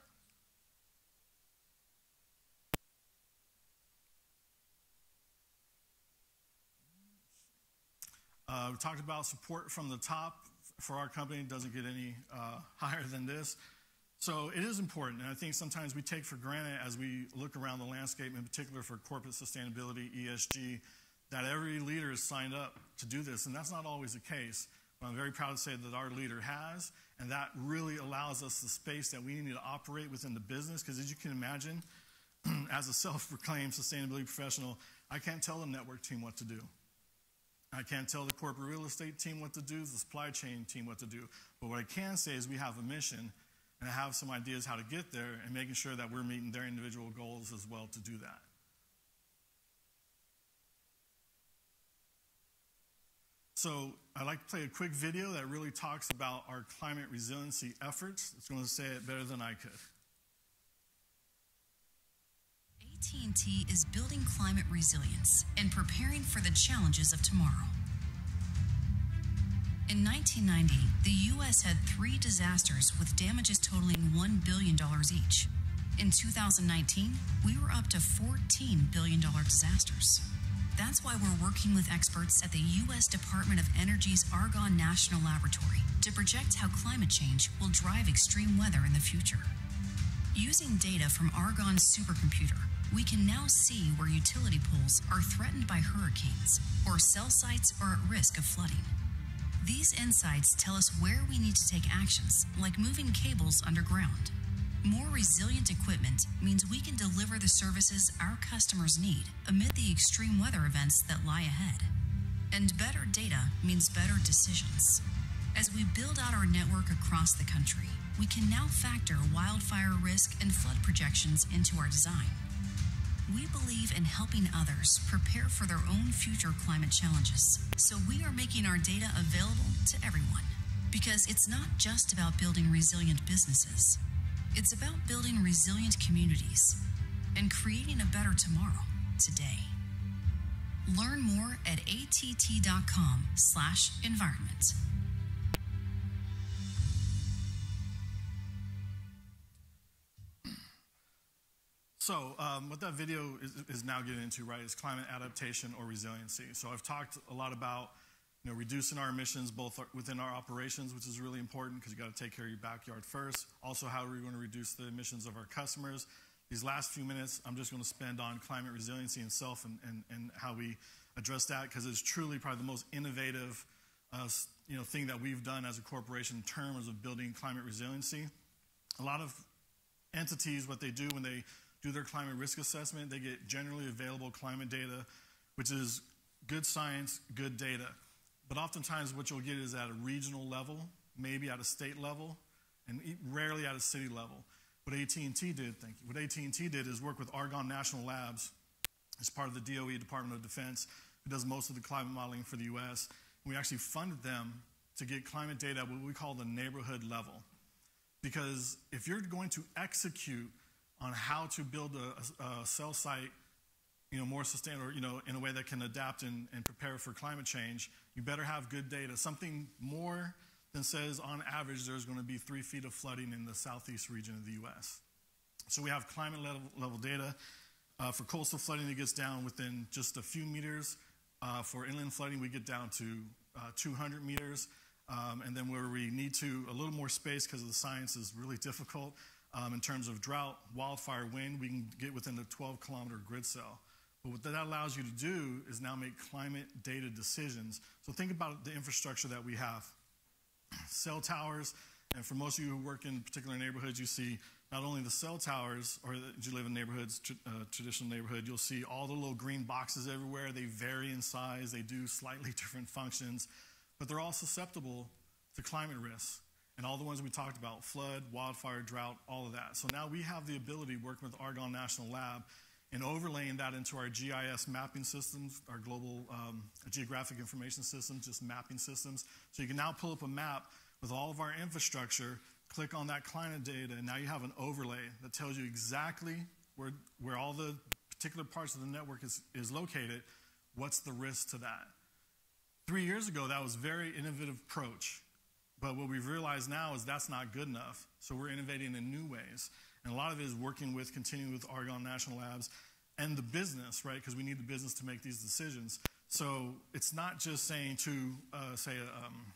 Speaker 16: Uh, we talked about support from the top for our company. It doesn't get any uh, higher than this. So it is important, and I think sometimes we take for granted as we look around the landscape, in particular for corporate sustainability, ESG, that every leader is signed up to do this, and that's not always the case. But I'm very proud to say that our leader has, and that really allows us the space that we need to operate within the business. Because as you can imagine, as a self-proclaimed sustainability professional, I can't tell the network team what to do. I can't tell the corporate real estate team what to do, the supply chain team what to do. But what I can say is we have a mission and I have some ideas how to get there and making sure that we're meeting their individual goals as well to do that. So I'd like to play a quick video that really talks about our climate resiliency efforts. It's going to say it better than I could.
Speaker 3: AT&T is building climate resilience and preparing for the challenges of tomorrow. In 1990, the U.S. had three disasters with damages totaling $1 billion each. In 2019, we were up to $14 billion disasters. That's why we're working with experts at the U.S. Department of Energy's Argonne National Laboratory to project how climate change will drive extreme weather in the future. Using data from Argonne's supercomputer, we can now see where utility poles are threatened by hurricanes or cell sites are at risk of flooding. These insights tell us where we need to take actions, like moving cables underground. More resilient equipment means we can deliver the services our customers need amid the extreme weather events that lie ahead. And better data means better decisions.
Speaker 17: As we build out our network across the country, we can now factor wildfire risk and flood projections into our design. We believe in helping others prepare for their own future climate challenges, so we are making our data available to everyone. Because it's not just about building resilient businesses, it's about building resilient communities and creating a better tomorrow today. Learn more at att.com/environment.
Speaker 16: So, um, what that video is, is, now getting into, right, is climate adaptation or resiliency. So, I've talked a lot about, you know, reducing our emissions both within our operations, which is really important because you got to take care of your backyard first. Also, how are we going to reduce the emissions of our customers? These last few minutes, I'm just going to spend on climate resiliency itself and, and, and how we address that because it's truly probably the most innovative, uh, you know, thing that we've done as a corporation in terms of building climate resiliency. A lot of entities, what they do when they do their climate risk assessment, they get generally available climate data, which is good science, good data. But oftentimes, what you'll get is at a regional level, maybe at a state level, and rarely at a city level. What AT&T did, thank you. What AT&T did is work with Argonne National Labs as part of the DOE, Department of Defense, who does most of the climate modeling for the U.S. And we actually funded them to get climate data at what we call the neighborhood level. Because if you're going to execute on how to build a, a, cell site, you know, more sustainable, you know, in a way that can adapt and, and prepare for climate change, you better have good data. Something more than says on average there's going to be three feet of flooding in the southeast region of the U.S. So we have climate level, level data. Uh, for coastal flooding, it gets down within just a few meters. Uh, for inland flooding, we get down to uh, 200 meters. Um, and then where we need to, a little more space because the science is really difficult, um, in terms of drought, wildfire, wind, we can get within a 12 kilometer grid cell. But what that allows you to do is now make climate data decisions. So think about the infrastructure that we have cell towers, and for most of you who work in particular neighborhoods, you see not only the cell towers, or if you live in neighborhoods, uh, traditional neighborhood, you'll see all the little green boxes everywhere. They vary in size, they do slightly different functions, but they're all susceptible to climate risks and all the ones we talked about flood, wildfire, drought, all of that. So now we have the ability, working with Argonne National Lab, and overlaying that into our GIS mapping systems, our global um, geographic information systems, just mapping systems. So you can now pull up a map with all of our infrastructure, click on that climate data, and now you have an overlay that tells you exactly where, where all the particular parts of the network is, is located, what's the risk to that. Three years ago, that was very innovative approach. But what we've realized now is that's not good enough. So we're innovating in new ways. And a lot of it is working with, continuing with Argonne National Labs and the business, right? Because we need the business to make these decisions. So it's not just saying to, uh, say, um,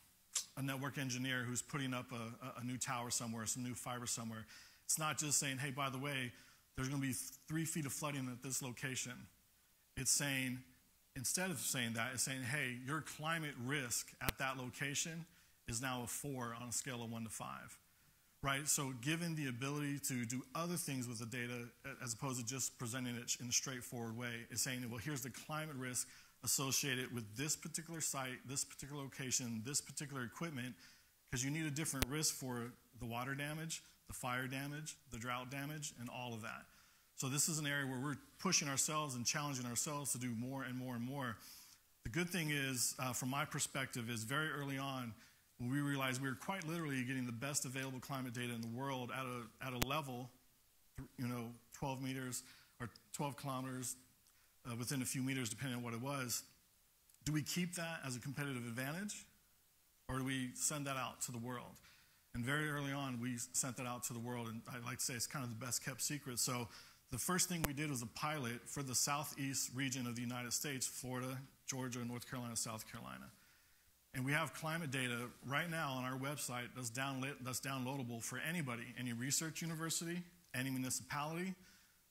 Speaker 16: a network engineer who's putting up a, a, new tower somewhere, some new fiber somewhere. It's not just saying, hey, by the way, there's going to be three feet of flooding at this location. It's saying, instead of saying that, it's saying, hey, your climate risk at that location is now a four on a scale of one to five, right? So, given the ability to do other things with the data as opposed to just presenting it in a straightforward way, is saying, well, here's the climate risk associated with this particular site, this particular location, this particular equipment, because you need a different risk for the water damage, the fire damage, the drought damage, and all of that. So, this is an area where we're pushing ourselves and challenging ourselves to do more and more and more. The good thing is, uh, from my perspective, is very early on, we realized we were quite literally getting the best available climate data in the world at a, at a level, you know, 12 meters or 12 kilometers uh, within a few meters, depending on what it was. Do we keep that as a competitive advantage or do we send that out to the world? And very early on, we sent that out to the world, and I like to say it's kind of the best kept secret. So the first thing we did was a pilot for the southeast region of the United States Florida, Georgia, North Carolina, South Carolina. And we have climate data right now on our website that's, download, that's downloadable for anybody, any research university, any municipality.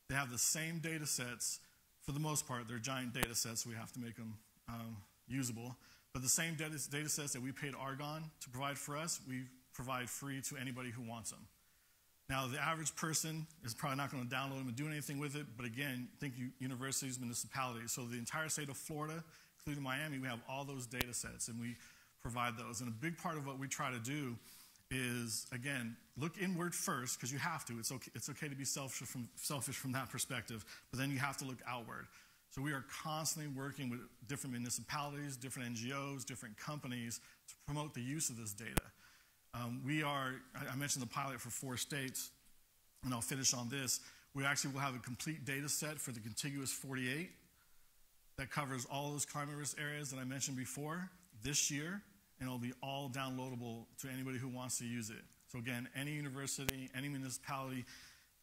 Speaker 16: They have the same data sets. For the most part, they're giant data sets, we have to make them um, usable. But the same data, data sets that we paid Argonne to provide for us, we provide free to anybody who wants them. Now, the average person is probably not going to download them and do anything with it, but again, think universities, municipalities. So the entire state of Florida, including Miami, we have all those data sets, and we provide those. And a big part of what we try to do is, again, look inward first, because you have to. It's okay, it's okay to be selfish from, selfish from that perspective, but then you have to look outward. So we are constantly working with different municipalities, different NGOs, different companies to promote the use of this data. Um, we are, I mentioned the pilot for four states, and I'll finish on this. We actually will have a complete data set for the contiguous 48 that covers all those climate risk areas that I mentioned before this year, and it'll be all downloadable to anybody who wants to use it. So, again, any university, any municipality,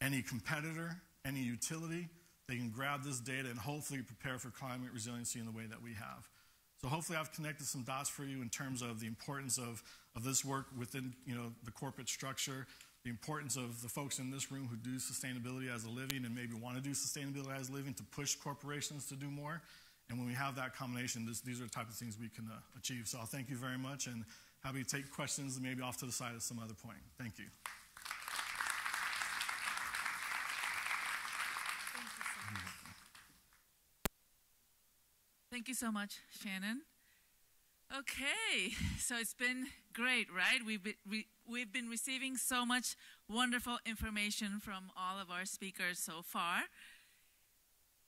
Speaker 16: any competitor, any utility, they can grab this data and hopefully prepare for climate resiliency in the way that we have. So hopefully I've connected some dots for you in terms of the importance of, of this work within you know, the corporate structure, the importance of the folks in this room who do sustainability as a living and maybe want to do sustainability as a living to push corporations to do more. And when we have that combination, this, these are the type of things we can uh, achieve. So I'll thank you very much and happy to take questions maybe off to the side at some other point. Thank you.
Speaker 1: Thank you so much, Shannon. Okay, so it's been great, right? We've been, we, we've been receiving so much wonderful information from all of our speakers so far.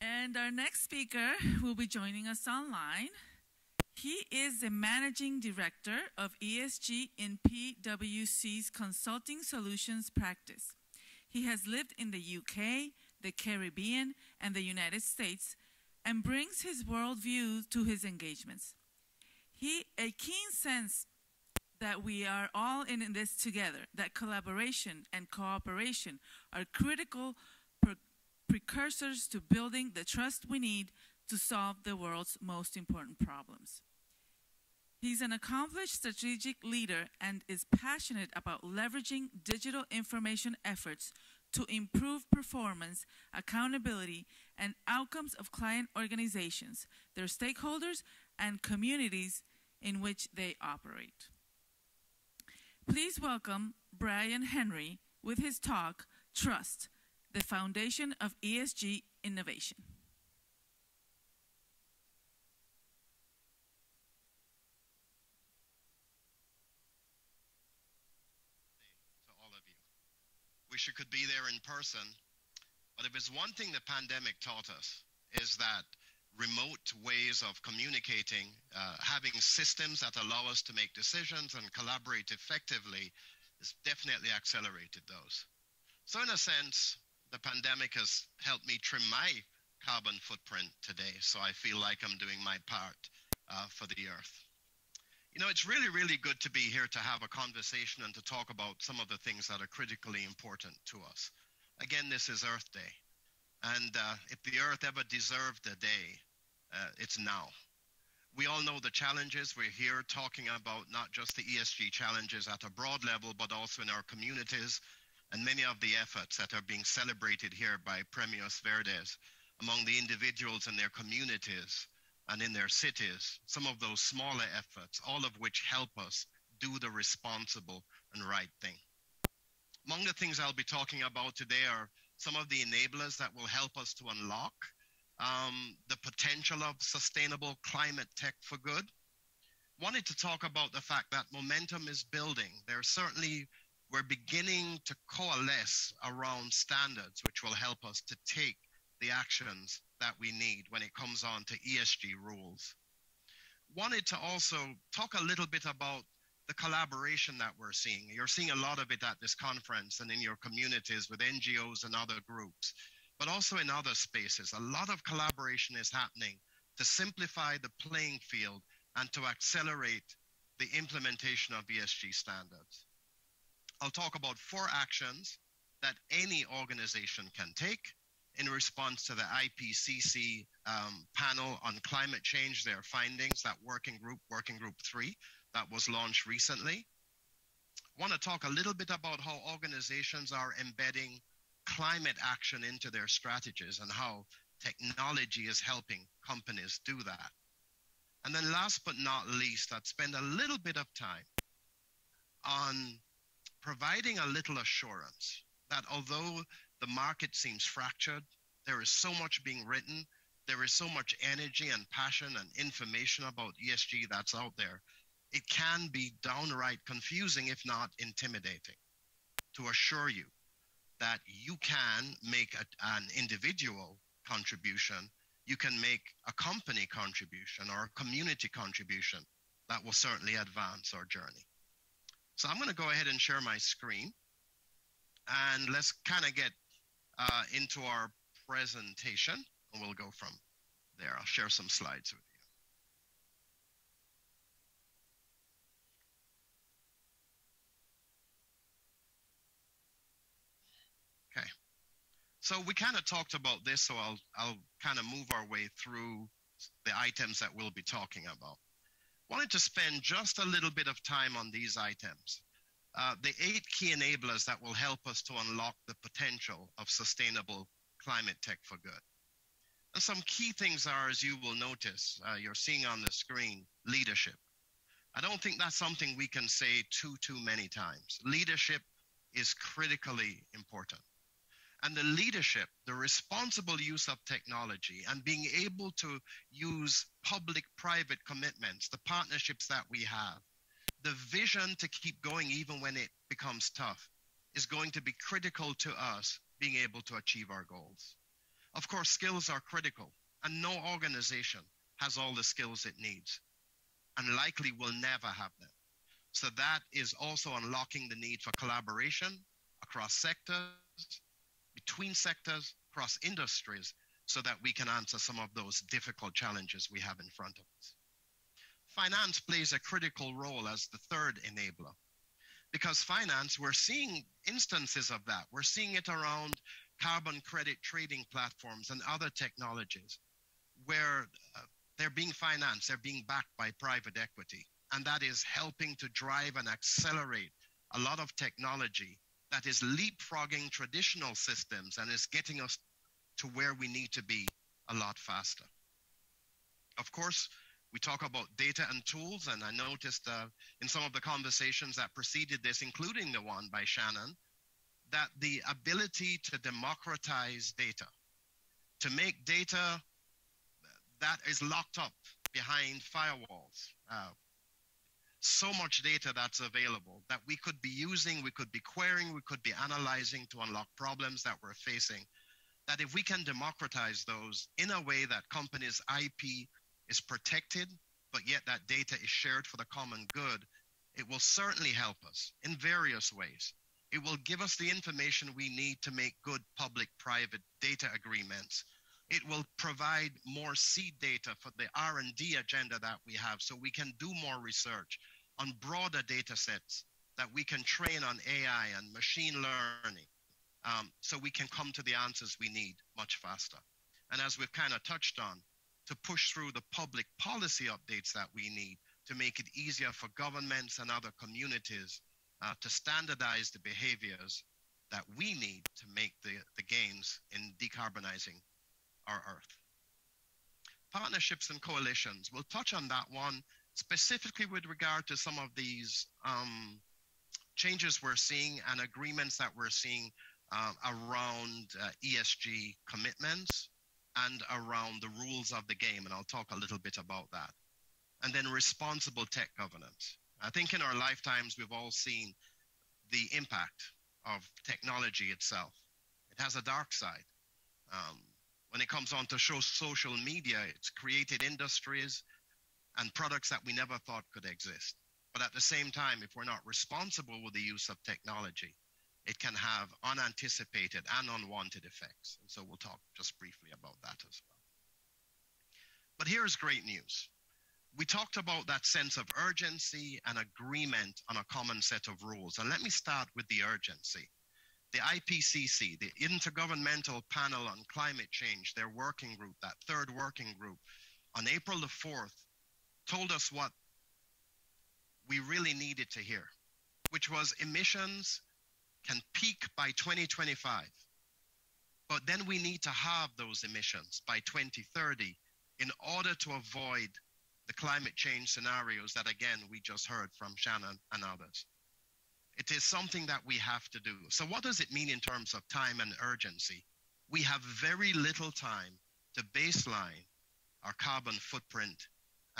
Speaker 1: And our next speaker will be joining us online. He is the managing director of ESG in PwC's Consulting Solutions practice. He has lived in the UK, the Caribbean, and the United States and brings his worldview to his engagements. He a keen sense that we are all in this together, that collaboration and cooperation are critical precursors to building the trust we need to solve the world's most important problems. He's an accomplished strategic leader and is passionate about leveraging digital information efforts to improve performance, accountability, and outcomes of client organizations, their stakeholders, and communities in which they operate. Please welcome Brian Henry with his talk, Trust, the Foundation of ESG Innovation. To all of you.
Speaker 18: wish you could be there in person. But if it's one thing the pandemic taught us, is that remote ways of communicating, uh, having systems that allow us to make decisions and collaborate effectively, has definitely accelerated those. So, in a sense, the pandemic has helped me trim my carbon footprint today. So I feel like I'm doing my part uh, for the earth. You know, it's really, really good to be here to have a conversation and to talk about some of the things that are critically important to us. Again, this is Earth Day. And uh, if the Earth ever deserved a day, uh, it's now. We all know the challenges. We're here talking about not just the ESG challenges at a broad level, but also in our communities and many of the efforts that are being celebrated here by Premios Verdes among the individuals and their communities and in their cities, some of those smaller efforts, all of which help us do the responsible and right thing. Among the things I'll be talking about today are some of the enablers that will help us to unlock um, the potential of sustainable climate tech for good. Wanted to talk about the fact that momentum is building. There are certainly we're beginning to coalesce around standards which will help us to take the actions that we need when it comes on to ESG rules. Wanted to also talk a little bit about the collaboration that we're seeing. You're seeing a lot of it at this conference and in your communities with NGOs and other groups, but also in other spaces. A lot of collaboration is happening to simplify the playing field and to accelerate the implementation of ESG standards. I'll talk about four actions that any organization can take in response to the IPCC um, panel on climate change, their findings, that working group, working group three, that was launched recently. Want to talk a little bit about how organizations are embedding climate action into their strategies and how technology is helping companies do that. And then last but not least, I'd spend a little bit of time on providing a little assurance that although the market seems fractured. There is so much being written. There is so much energy and passion and information about ESG that's out there. it can be downright confusing, if not intimidating, to assure you that you can make a, an individual contribution, you can make a company contribution or a community contribution that will certainly advance our journey. So I'm going to go ahead and share my screen and let's kind of get uh, into our presentation and we'll go from there. I'll share some slides with you. Okay. So we kind of talked about this, so I'll, I'll kind of move our way through the items that we'll be talking about. Wanted to spend just a little bit of time on these items. Uh, the eight key enablers that will help us to unlock the potential of sustainable climate tech for good. And some key things are, as you will notice, uh, you're seeing on the screen, leadership. I don't think that's something we can say too, too many times. Leadership is critically important. And the leadership, the responsible use of technology, and being able to use public private commitments, the partnerships that we have, the vision to keep going even when it becomes tough is going to be critical to us being able to achieve our goals. Of course, skills are critical, and no organization has all the skills it needs, and likely will never have them. So that is also unlocking the need for collaboration across sectors, between sectors, across industries, so that we can answer some of those difficult challenges we have in front of us. Finance plays a critical role as the third enabler. Because finance, we're seeing instances of that. We're seeing it around carbon credit trading platforms and other technologies where uh, they're being financed, they're being backed by private equity. And that is helping to drive and accelerate a lot of technology that is leapfrogging traditional systems and is getting us to where we need to be a lot faster. Of course, we talk about data and tools, and I noticed uh, in some of the conversations that preceded this, including the one by Shannon, that the ability to democratize data, to make data that is locked up behind firewalls, uh, so much data that's available that we could be using, we could be querying, we could be analyzing to unlock problems that we're facing. That if we can democratize those in a way that companies' IP is protected, but yet that data is shared for the common good, it will certainly help us in various ways. It will give us the information we need to make good public-private data agreements. It will provide more seed data for the R&D agenda that we have so we can do more research on broader data sets that we can train on AI and machine learning um, so we can come to the answers we need much faster. And as we've kind of touched on, to push through the public policy updates that we need to make it easier for governments and other communities uh, to standardize the behaviors that we need to make the, the gains in decarbonizing our Earth. Partnerships and coalitions, we'll touch on that one specifically with regard to some of these um, changes we're seeing and agreements that we're seeing uh, around uh, ESG commitments and around the rules of the game, and I'll talk a little bit about that. And then responsible tech governance. I think in our lifetimes, we've all seen the impact of technology itself. It has a dark side. Um, when it comes on to show social media, it's created industries and products that we never thought could exist. But at the same time, if we're not responsible with the use of technology, it can have unanticipated and unwanted effects. And so we'll talk just briefly about that as well. But here's great news. We talked about that sense of urgency and agreement on a common set of rules. And let me start with the urgency. The IPCC, the Intergovernmental Panel on Climate Change, their working group, that third working group, on April the 4th, told us what we really needed to hear, which was emissions can peak by 2025. But then we need to halve those emissions by 2030 in order to avoid the climate change scenarios that, again, we just heard from Shannon and others. It is something that we have to do. So, what does it mean in terms of time and urgency? We have very little time to baseline our carbon footprint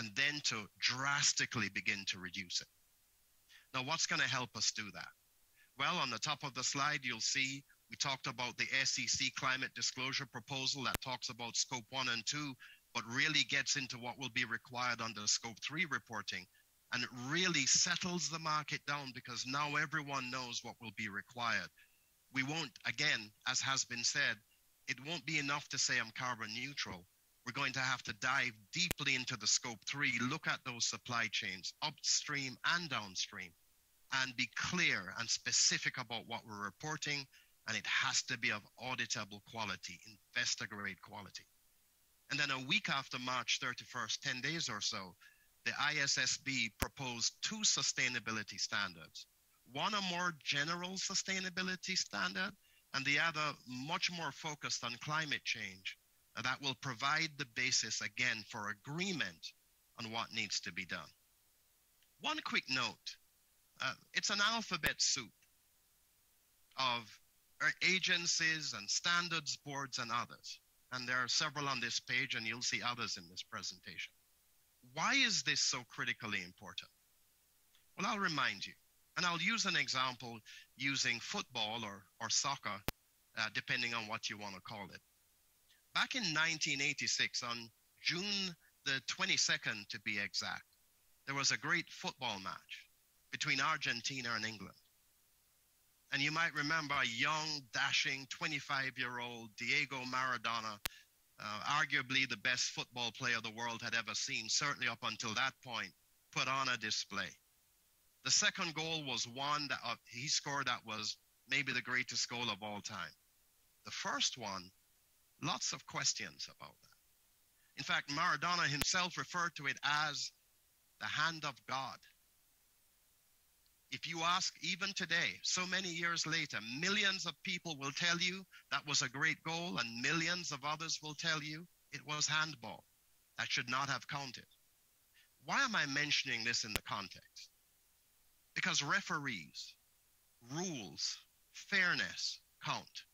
Speaker 18: and then to drastically begin to reduce it. Now, what's going to help us do that? Well, on the top of the slide, you'll see we talked about the SEC climate disclosure proposal that talks about scope one and two, but really gets into what will be required under scope three reporting. And it really settles the market down because now everyone knows what will be required. We won't, again, as has been said, it won't be enough to say I'm carbon neutral. We're going to have to dive deeply into the scope three, look at those supply chains, upstream and downstream, and be clear and specific about what we're reporting. And it has to be of auditable quality, investor grade quality. And then a week after March 31st, 10 days or so, the ISSB proposed two sustainability standards one a more general sustainability standard, and the other much more focused on climate change that will provide the basis again for agreement on what needs to be done. One quick note uh, it's an alphabet soup of agencies and standards boards and others. And there are several on this page, and you'll see others in this presentation. Why is this so critically important? Well, I'll remind you, and I'll use an example using football or, or soccer, uh, depending on what you want to call it. Back in 1986, on June the 22nd to be exact, there was a great football match between Argentina and England. And you might remember a young, dashing 25 year old Diego Maradona, uh, arguably the best football player the world had ever seen, certainly up until that point, put on a display. The second goal was one that uh, he scored that was maybe the greatest goal of all time. The first one, lots of questions about that. In fact, Maradona himself referred to it as the hand of God. If you ask even today, so many years later, millions of people will tell you that was a great goal, and millions of others will tell you it was handball. That should not have counted. Why am I mentioning this in the context? Because referees, rules, fairness count.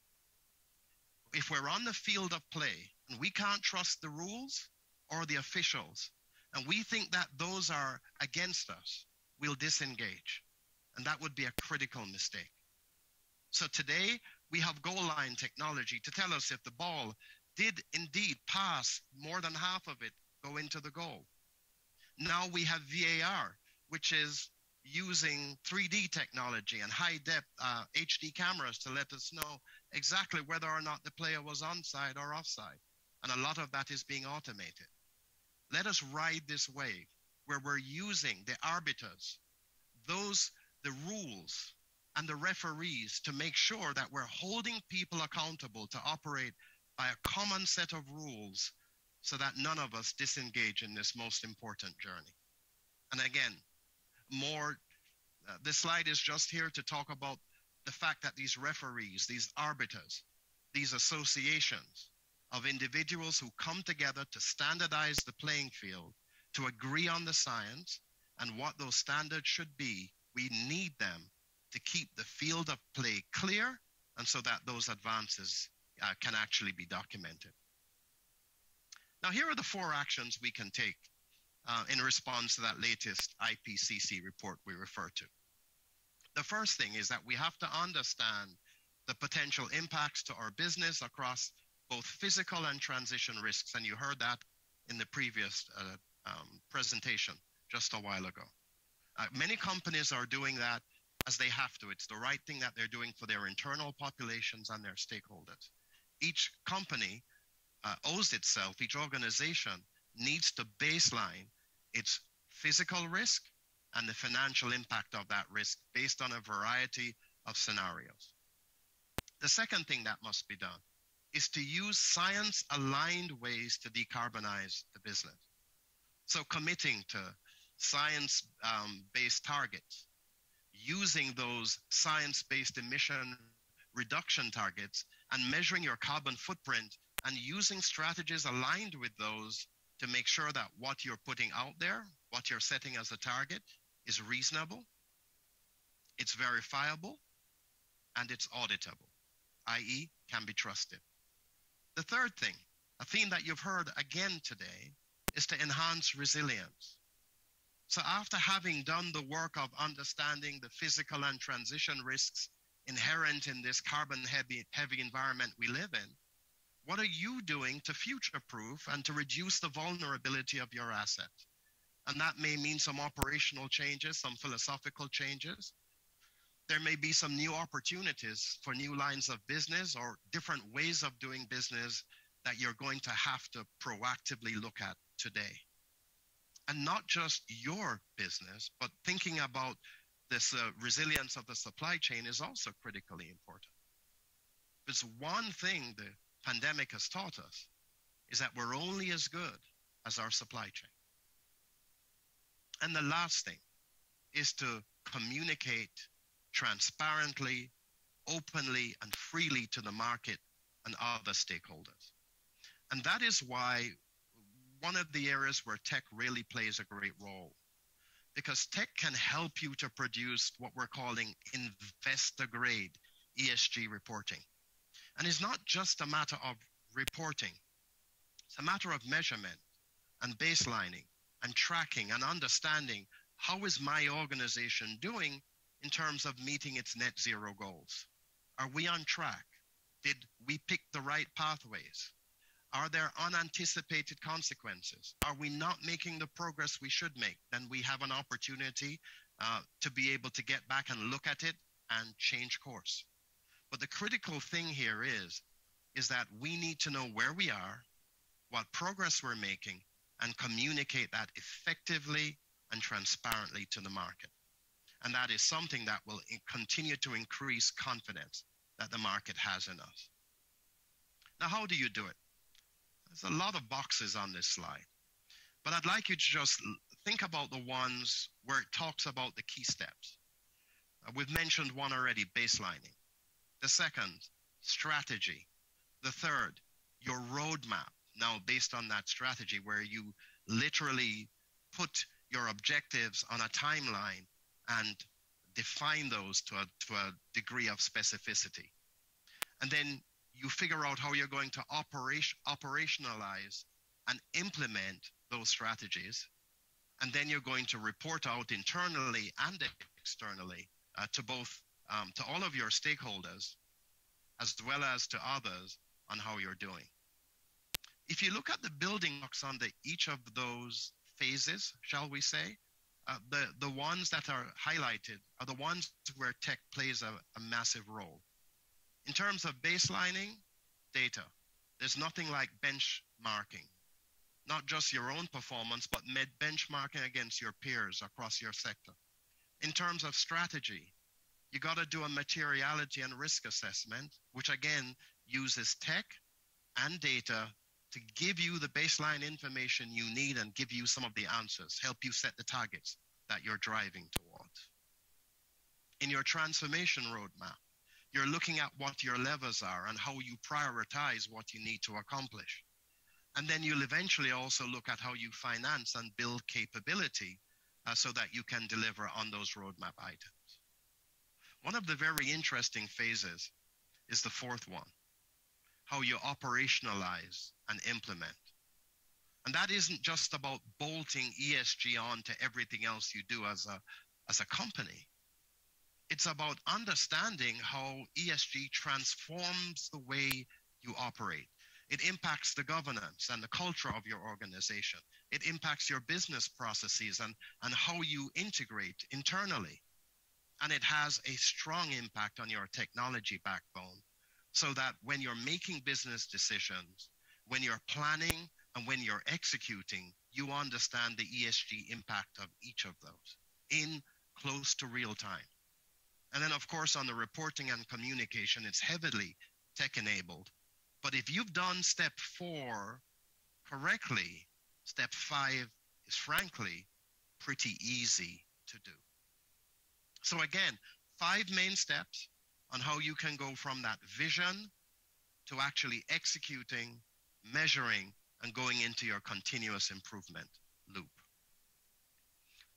Speaker 18: If we're on the field of play and we can't trust the rules or the officials, and we think that those are against us, we'll disengage. And that would be a critical mistake. So today, we have goal line technology to tell us if the ball did indeed pass more than half of it go into the goal. Now we have VAR, which is using 3D technology and high depth uh, HD cameras to let us know exactly whether or not the player was onside or offside. And a lot of that is being automated. Let us ride this wave where we're using the arbiters, those the rules and the referees to make sure that we're holding people accountable to operate by a common set of rules so that none of us disengage in this most important journey. And again, more, uh, this slide is just here to talk about the fact that these referees, these arbiters, these associations of individuals who come together to standardize the playing field, to agree on the science and what those standards should be we need them to keep the field of play clear and so that those advances uh, can actually be documented. Now, here are the four actions we can take uh, in response to that latest IPCC report we refer to. The first thing is that we have to understand the potential impacts to our business across both physical and transition risks, and you heard that in the previous uh, um, presentation just a while ago. Uh, many companies are doing that as they have to. It's the right thing that they're doing for their internal populations and their stakeholders. Each company uh, owes itself, each organization needs to baseline its physical risk and the financial impact of that risk based on a variety of scenarios. The second thing that must be done is to use science aligned ways to decarbonize the business. So, committing to science um, based targets, using those science based emission reduction targets and measuring your carbon footprint and using strategies aligned with those to make sure that what you're putting out there, what you're setting as a target, is reasonable, it's verifiable, and it's auditable, i.e., can be trusted. The third thing, a theme that you've heard again today, is to enhance resilience. So, after having done the work of understanding the physical and transition risks inherent in this carbon heavy, heavy environment we live in, what are you doing to future proof and to reduce the vulnerability of your asset? And that may mean some operational changes, some philosophical changes. There may be some new opportunities for new lines of business or different ways of doing business that you're going to have to proactively look at today and not just your business, but thinking about this uh, resilience of the supply chain is also critically important. Because one thing the pandemic has taught us is that we're only as good as our supply chain. And the last thing is to communicate transparently, openly, and freely to the market and other stakeholders. And that is why one of the areas where tech really plays a great role. Because tech can help you to produce what we're calling investor grade ESG reporting. And it's not just a matter of reporting, it's a matter of measurement and baselining and tracking and understanding how is my organization doing in terms of meeting its net zero goals? Are we on track? Did we pick the right pathways? Are there unanticipated consequences? Are we not making the progress we should make? Then we have an opportunity uh, to be able to get back and look at it and change course. But the critical thing here is, is that we need to know where we are, what progress we're making, and communicate that effectively and transparently to the market. And that is something that will continue to increase confidence that the market has in us. Now, how do you do it? There's a lot of boxes on this slide. But I'd like you to just think about the ones where it talks about the key steps. Uh, we've mentioned one already baselining. The second, strategy. The third, your roadmap. Now, based on that strategy, where you literally put your objectives on a timeline and define those to a, to a degree of specificity. And then you figure out how you're going to operation, operationalize and implement those strategies. And then you're going to report out internally and externally uh, to both um, to all of your stakeholders as well as to others on how you're doing. If you look at the building blocks under each of those phases, shall we say, uh, the, the ones that are highlighted are the ones where tech plays a, a massive role. In terms of baselining data, there's nothing like benchmarking. Not just your own performance, but med- benchmarking against your peers across your sector. In terms of strategy, you got to do a materiality and risk assessment, which again uses tech and data to give you the baseline information you need and give you some of the answers, help you set the targets that you're driving towards. In your transformation roadmap, you're looking at what your levers are and how you prioritize what you need to accomplish. And then you'll eventually also look at how you finance and build capability uh, so that you can deliver on those roadmap items. One of the very interesting phases is the fourth one how you operationalize and implement. And that isn't just about bolting ESG on to everything else you do as a, as a company. It's about understanding how ESG transforms the way you operate. It impacts the governance and the culture of your organization. It impacts your business processes and, and how you integrate internally. And it has a strong impact on your technology backbone so that when you're making business decisions, when you're planning, and when you're executing, you understand the ESG impact of each of those in close to real time. And then, of course, on the reporting and communication, it's heavily tech enabled. But if you've done step four correctly, step five is frankly pretty easy to do. So, again, five main steps on how you can go from that vision to actually executing, measuring, and going into your continuous improvement loop.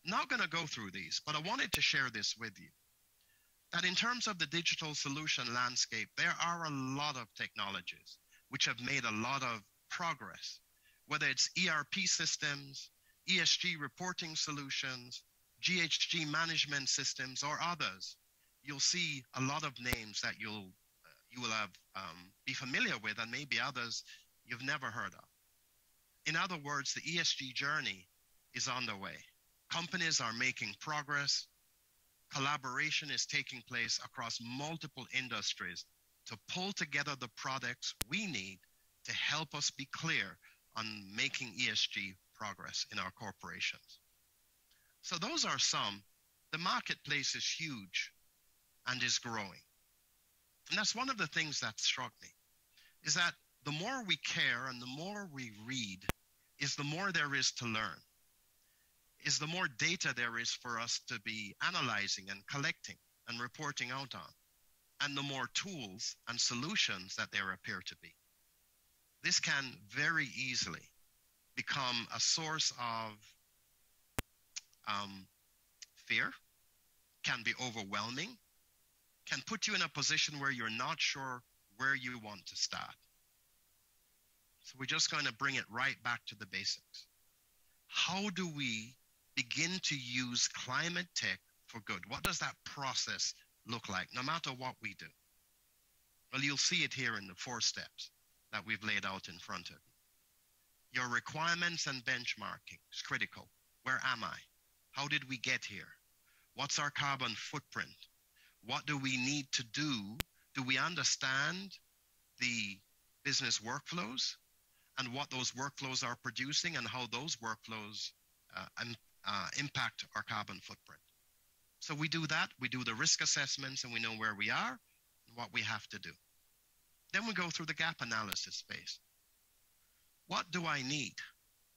Speaker 18: Not going to go through these, but I wanted to share this with you that in terms of the digital solution landscape, there are a lot of technologies which have made a lot of progress, whether it's ERP systems, ESG reporting solutions, GHG management systems, or others, you'll see a lot of names that you'll uh, you will have um, be familiar with, and maybe others you've never heard of. In other words, the ESG journey is on the way. Companies are making progress. Collaboration is taking place across multiple industries to pull together the products we need to help us be clear on making ESG progress in our corporations. So those are some. The marketplace is huge and is growing. And that's one of the things that struck me is that the more we care and the more we read is the more there is to learn. Is the more data there is for us to be analyzing and collecting and reporting out on, and the more tools and solutions that there appear to be. This can very easily become a source of um, fear, can be overwhelming, can put you in a position where you're not sure where you want to start. So we're just going to bring it right back to the basics. How do we begin to use climate tech for good? What does that process look like, no matter what we do? Well, you'll see it here in the four steps that we've laid out in front of you. Your requirements and benchmarking is critical. Where am I? How did we get here? What's our carbon footprint? What do we need to do? Do we understand the business workflows and what those workflows are producing and how those workflows uh, and, uh, impact our carbon footprint? So we do that. We do the risk assessments and we know where we are and what we have to do. Then we go through the gap analysis phase. What do I need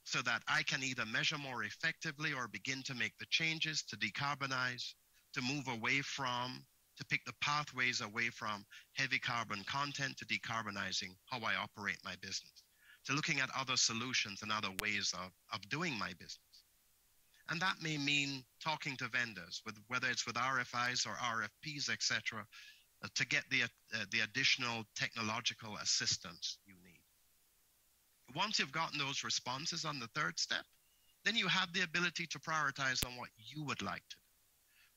Speaker 18: so that I can either measure more effectively or begin to make the changes to decarbonize, to move away from, to pick the pathways away from heavy carbon content to decarbonizing how I operate my business, to looking at other solutions and other ways of, of doing my business. And that may mean talking to vendors, with, whether it's with RFIs or RFPs, etc., uh, to get the, uh, the additional technological assistance you need. Once you've gotten those responses on the third step, then you have the ability to prioritize on what you would like to.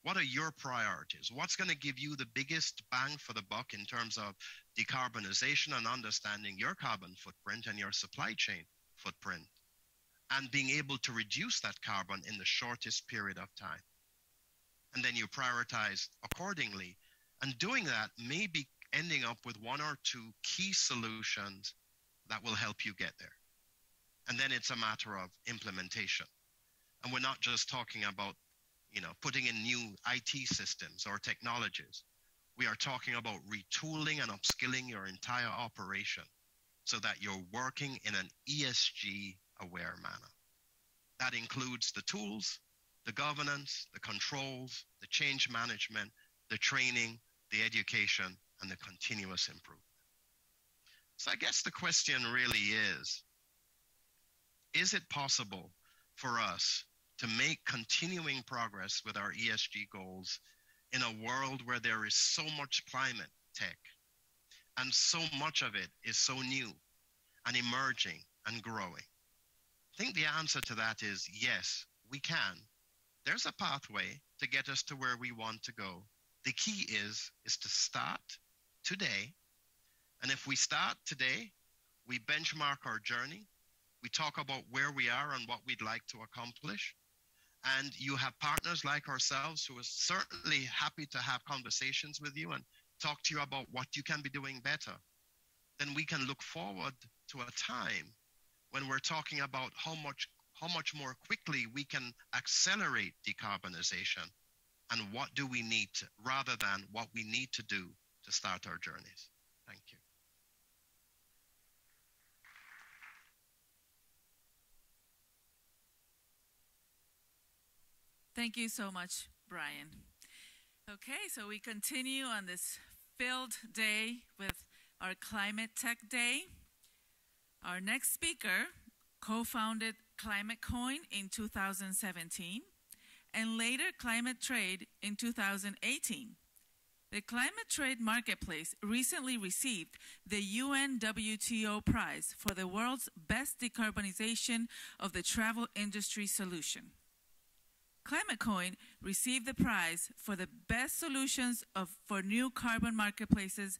Speaker 18: What are your priorities? What's going to give you the biggest bang for the buck in terms of decarbonization and understanding your carbon footprint and your supply chain footprint and being able to reduce that carbon in the shortest period of time? And then you prioritize accordingly and doing that may be ending up with one or two key solutions that will help you get there. And then it's a matter of implementation. And we're not just talking about, you know, putting in new IT systems or technologies. We are talking about retooling and upskilling your entire operation so that you're working in an ESG aware manner. That includes the tools, the governance, the controls, the change management, the training, the education, and the continuous improvement. So I guess the question really is Is it possible for us to make continuing progress with our ESG goals in a world where there is so much climate tech and so much of it is so new and emerging and growing? I think the answer to that is yes, we can. There's a pathway to get us to where we want to go. The key is is to start today. And if we start today, we benchmark our journey, we talk about where we are and what we'd like to accomplish. And you have partners like ourselves who are certainly happy to have conversations with you and talk to you about what you can be doing better. Then we can look forward to a time when we're talking about how much how much more quickly we can accelerate decarbonization and what do we need to, rather than what we need to do to start our journeys. Thank you
Speaker 1: so much, Brian. Okay, so we continue on this filled day with our Climate Tech Day. Our next speaker co founded Climate Coin in 2017 and later Climate Trade in 2018. The Climate Trade Marketplace recently received the UN WTO prize for the world's best decarbonization of the travel industry solution. ClimateCoin received the prize for the best solutions of, for new carbon marketplaces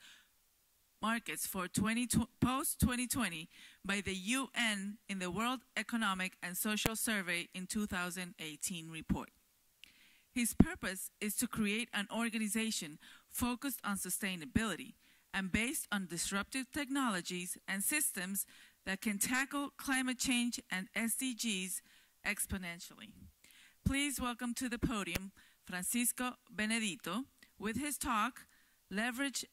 Speaker 1: markets for 20, post 2020 by the UN in the World Economic and Social Survey in 2018 report. His purpose is to create an organization focused on sustainability and based on disruptive technologies and systems that can tackle climate change and SDGs exponentially. Please welcome to the podium Francisco Benedito with his talk, Leverage,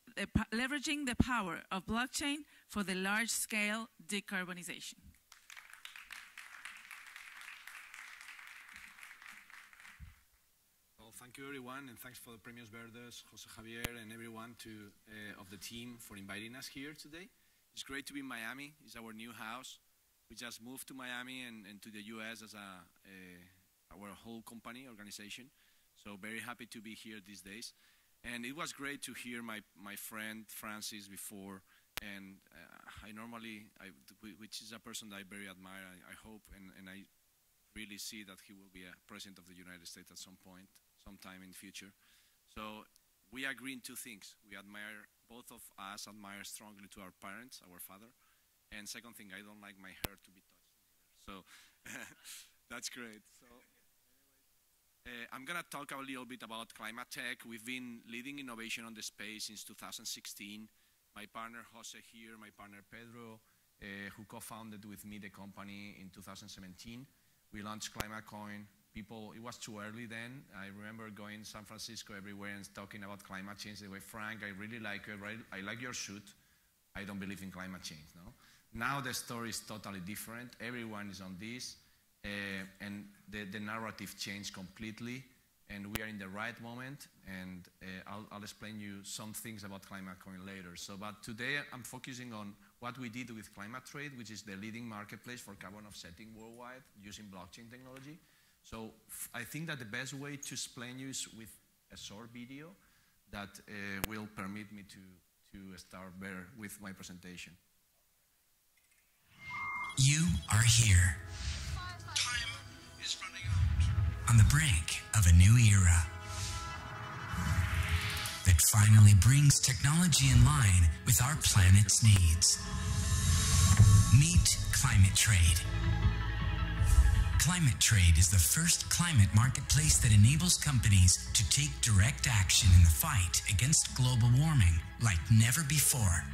Speaker 1: Leveraging the Power of Blockchain for the Large Scale Decarbonization.
Speaker 19: Well, thank you everyone, and thanks for the Premios Verdes, Jose Javier, and everyone to, uh, of the team for inviting us here today. It's great to be in Miami. It's our new house. We just moved to Miami and, and to the U.S. as a, uh, our whole company organization. So very happy to be here these days. And it was great to hear my, my friend Francis before. And uh, I normally, I, which is a person that I very admire, I, I hope, and, and I really see that he will be a president of the United States at some point, sometime in the future. So we agree in two things. We admire, both of us admire strongly to our parents, our father. And second thing, I don't like my hair to be touched. So that's great. So uh, I'm going to talk a little bit about climate tech. We've been leading innovation on the space since 2016. My partner Jose here, my partner Pedro, uh, who co-founded with me the company in 2017. We launched ClimateCoin. People, it was too early then. I remember going to San Francisco everywhere and talking about climate change. They were, Frank, I really like it. I like your suit. I don't believe in climate change. No. Now the story is totally different. Everyone is on this. Uh, and the, the narrative changed completely and we are in the right moment and uh, I'll, I'll, explain you some things about ClimateCoin later. So but today i'm focusing on what we did with climate trade which is the leading marketplace for carbon offsetting worldwide using blockchain technology. So i think that the best way to explain you is with a short video that uh, will permit me to, to start better with my presentation.
Speaker 20: You are here on the brink of a new era that finally brings technology in line with our planet's needs. Meet Climate Trade. Climate Trade is the first climate marketplace that enables companies to take direct action in the fight against global warming like never before.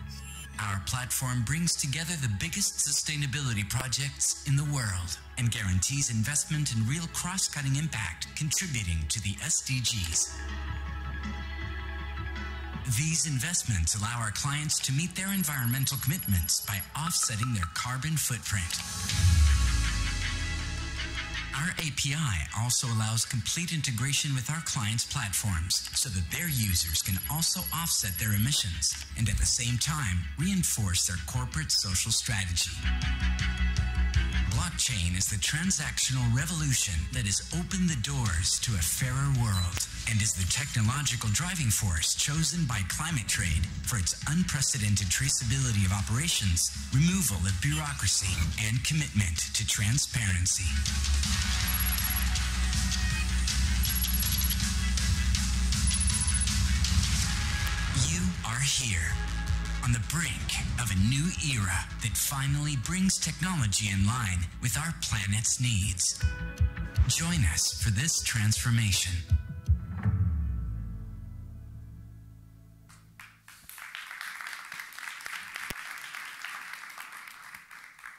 Speaker 20: Our platform brings together the biggest sustainability projects in the world and guarantees investment and real cross cutting impact contributing to the SDGs. These investments allow our clients to meet their environmental commitments by offsetting their carbon footprint. Our API also allows complete integration with our clients' platforms so that their users can also offset their emissions and at the same time reinforce their corporate social strategy. Blockchain is the transactional revolution that has opened the doors to a fairer world and is the technological driving force chosen by Climate Trade for its unprecedented traceability of operations, removal of bureaucracy, and commitment to transparency. You are here on the brink of a new era that finally brings technology in line with our planet's needs. Join us for this transformation.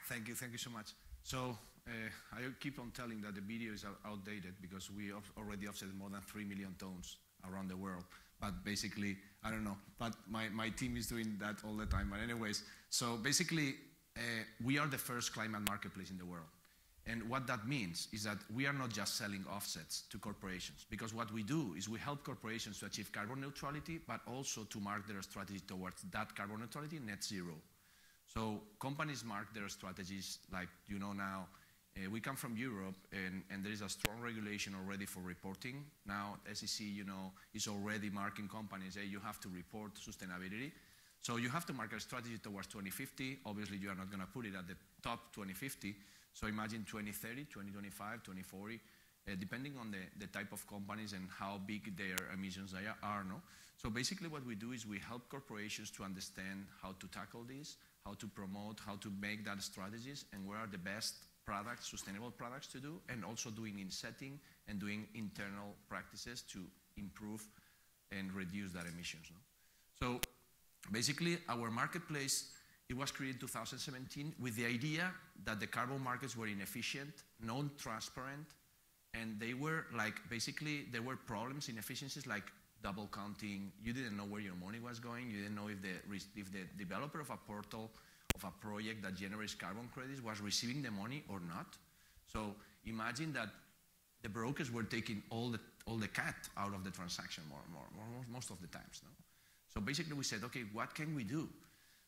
Speaker 19: Thank you, thank you so much. So uh, I keep on telling that the video is outdated because we have already offset more than 3 million tons around the world but basically, I don't know. But my, my team is doing that all the time. But anyways, so basically, uh, we are the first climate marketplace in the world. And what that means is that we are not just selling offsets to corporations, because what we do is we help corporations to achieve carbon neutrality, but also to mark their strategy towards that carbon neutrality, net zero. So companies mark their strategies, like you know now, Uh, we come from Europe, and, and there is a strong regulation already for reporting. Now, SEC, you know, is already marking companies, hey, you have to report sustainability. So you have to mark a strategy towards 2050. Obviously, you are not going to put it at the top 2050. So imagine 2030, 2025, 2040, uh, depending on the, the type of companies and how big their emissions are, are, no? So basically what we do is we help corporations to understand how to tackle this, how to promote, how to make that strategies, and where are the best products, sustainable products to do, and also doing in setting and doing internal practices to improve and reduce that emissions. No? So basically our marketplace it was created in 2017 with the idea that the carbon markets were inefficient, non-transparent, and they were like basically there were problems, inefficiencies like double counting. You didn't know where your money was going. You didn't know if the if the developer of a portal of a project that generates carbon credits was receiving the money or not. So imagine that the brokers were taking all the all the cat out of the transaction more, more, more most of the times. No? So basically we said, okay, what can we do?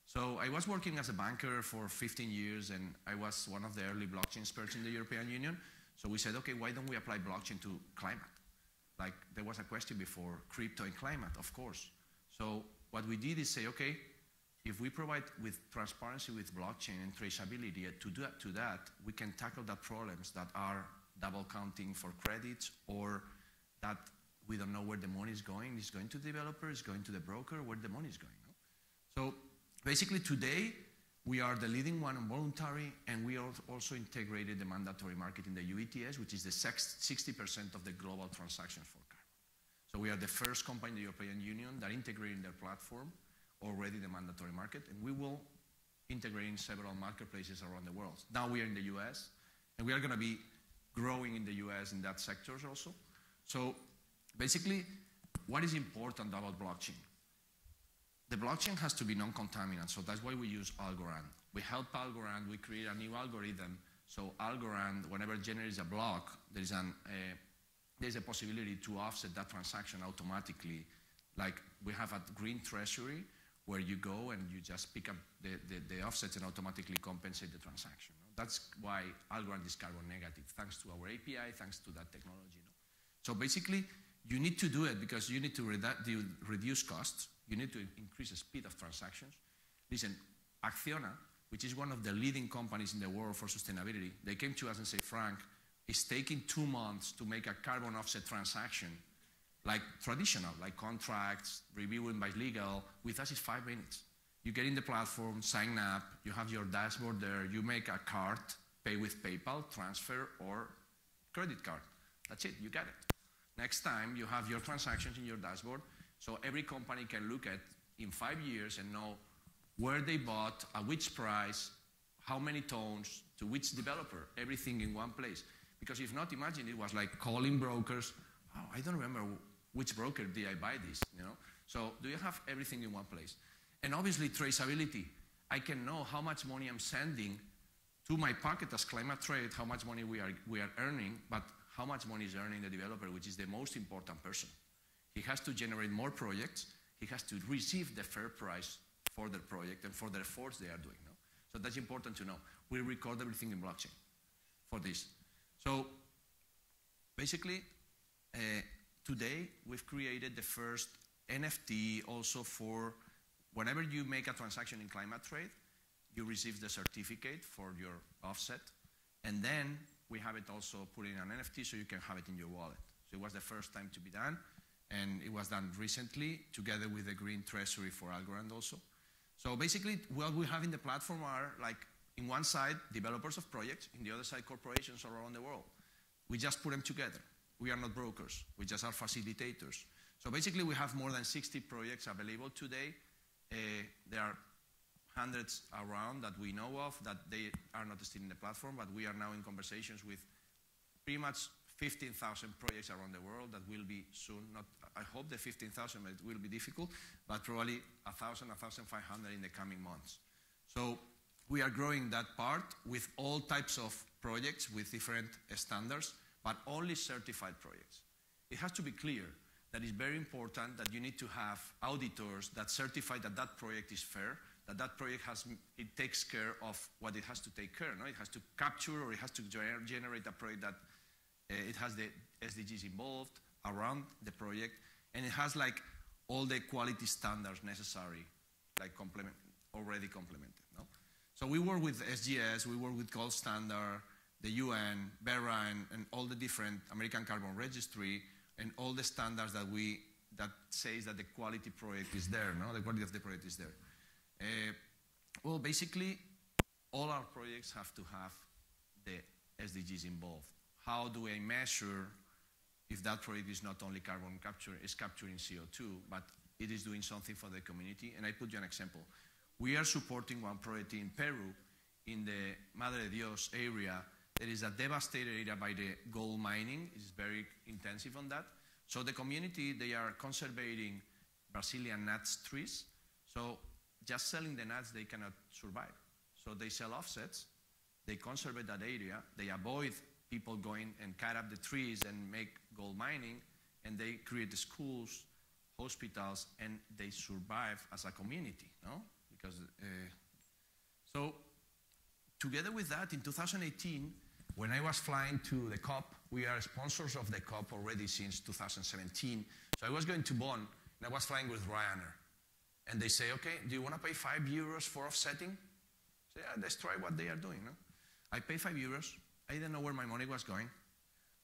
Speaker 19: So I was working as a banker for 15 years, and I was one of the early blockchain experts in the European Union. So we said, okay, why don't we apply blockchain to climate? Like there was a question before, crypto and climate, of course. So what we did is say, okay, if we provide with transparency with blockchain and traceability to do that, to that, we can tackle the problems that are double counting for credits or that we don't know where the money is going. It's going to the developer, it's going to the broker, where the money is going. No? So basically today, we are the leading one on voluntary, and we also integrated the mandatory market in the EU ETS, which is the 60% of the global transactions for carbon. So we are the first company in the European Union that integrated in their platform already the mandatory market, and we will integrate in several marketplaces around the world. Now we are in the US, and we are going to be growing in the US in that sector also. So basically, what is important about blockchain? The blockchain has to be non-contaminant, so that's why we use Algorand. We help Algorand, we create a new algorithm, so Algorand, whenever it generates a block, there's, an, uh, there's a possibility to offset that transaction automatically. Like we have a green treasury where you go and you just pick up the, the, the offsets and automatically compensate the transaction. That's why Algorand is carbon negative, thanks to our API, thanks to that technology. So basically, you need to do it because you need to redu reduce costs you need to increase the speed of transactions. Listen, Acciona, which is one of the leading companies in the world for sustainability, they came to us and said, Frank, it's taking two months to make a carbon offset transaction, like traditional, like contracts, reviewing by legal. With us, it's five minutes. You get in the platform, sign up, you have your dashboard there, you make a card, pay with PayPal, transfer, or credit card. That's it, you get it. Next time, you have your transactions in your dashboard, so every company can look at in five years and know where they bought, at which price, how many tons, to which developer, everything in one place. Because if not, imagine it was like calling brokers. Oh, I don't remember which broker did I buy this, you know? So do you have everything in one place? And obviously traceability. I can know how much money I'm sending to my pocket as climate trade, how much money we are, we are earning, but how much money is earning the developer, which is the most important person. He has to generate more projects. He has to receive the fair price for the project and for the efforts they are doing. No? So that's important to know. We record everything in blockchain for this. So basically, uh, today we've created the first NFT also for whenever you make a transaction in climate trade, you receive the certificate for your offset. And then we have it also put in an NFT so you can have it in your wallet. So it was the first time to be done and it was done recently together with the Green Treasury for Algorand also. So basically, what we have in the platform are like, in one side, developers of projects, in the other side, corporations all around the world. We just put them together. We are not brokers. We just are facilitators. So basically, we have more than 60 projects available today. Uh, there are hundreds around that we know of that they are not still in the platform, but we are now in conversations with pretty much 15,000 projects around the world that will be soon, not, I hope the 15,000, but it will be difficult, but probably 1,000, 1,500 in the coming months. So we are growing that part with all types of projects with different standards, but only certified projects. It has to be clear that it's very important that you need to have auditors that certify that that project is fair, that that project has, it takes care of what it has to take care, no? It has to capture or it has to gener- generate a project that uh, it has the SDGs involved around the project, and it has like all the quality standards necessary, like complement, already complemented, no? So we work with SGS, we work with Gold Standard, the UN, Verra, and, all the different American Carbon Registry, and all the standards that we that says that the quality project is there, no? The quality of the project is there. Uh, well, basically, all our projects have to have the SDGs involved. How do I measure if that project is not only carbon capture, is capturing CO2, but it is doing something for the community? And I put you an example. We are supporting one project in Peru, in the Madre de Dios area. There is a devastated area by the gold mining. It's very intensive on that. So the community, they are conserving Brazilian nuts trees. So just selling the nuts, they cannot survive. So they sell offsets, they conserve that area, they avoid people going and cut up the trees and make gold mining, and they create the schools, hospitals, and they survive as a community, no? Because, uh, so together with that, in 2018, when I was flying to the COP, we are sponsors of the COP already since 2017. So I was going to Bonn, and I was flying with Ryanair and they say, okay, do you want to pay five euros for offsetting? Say, yeah, let's try what they are doing. No? I pay five euros. I didn't know where my money was going.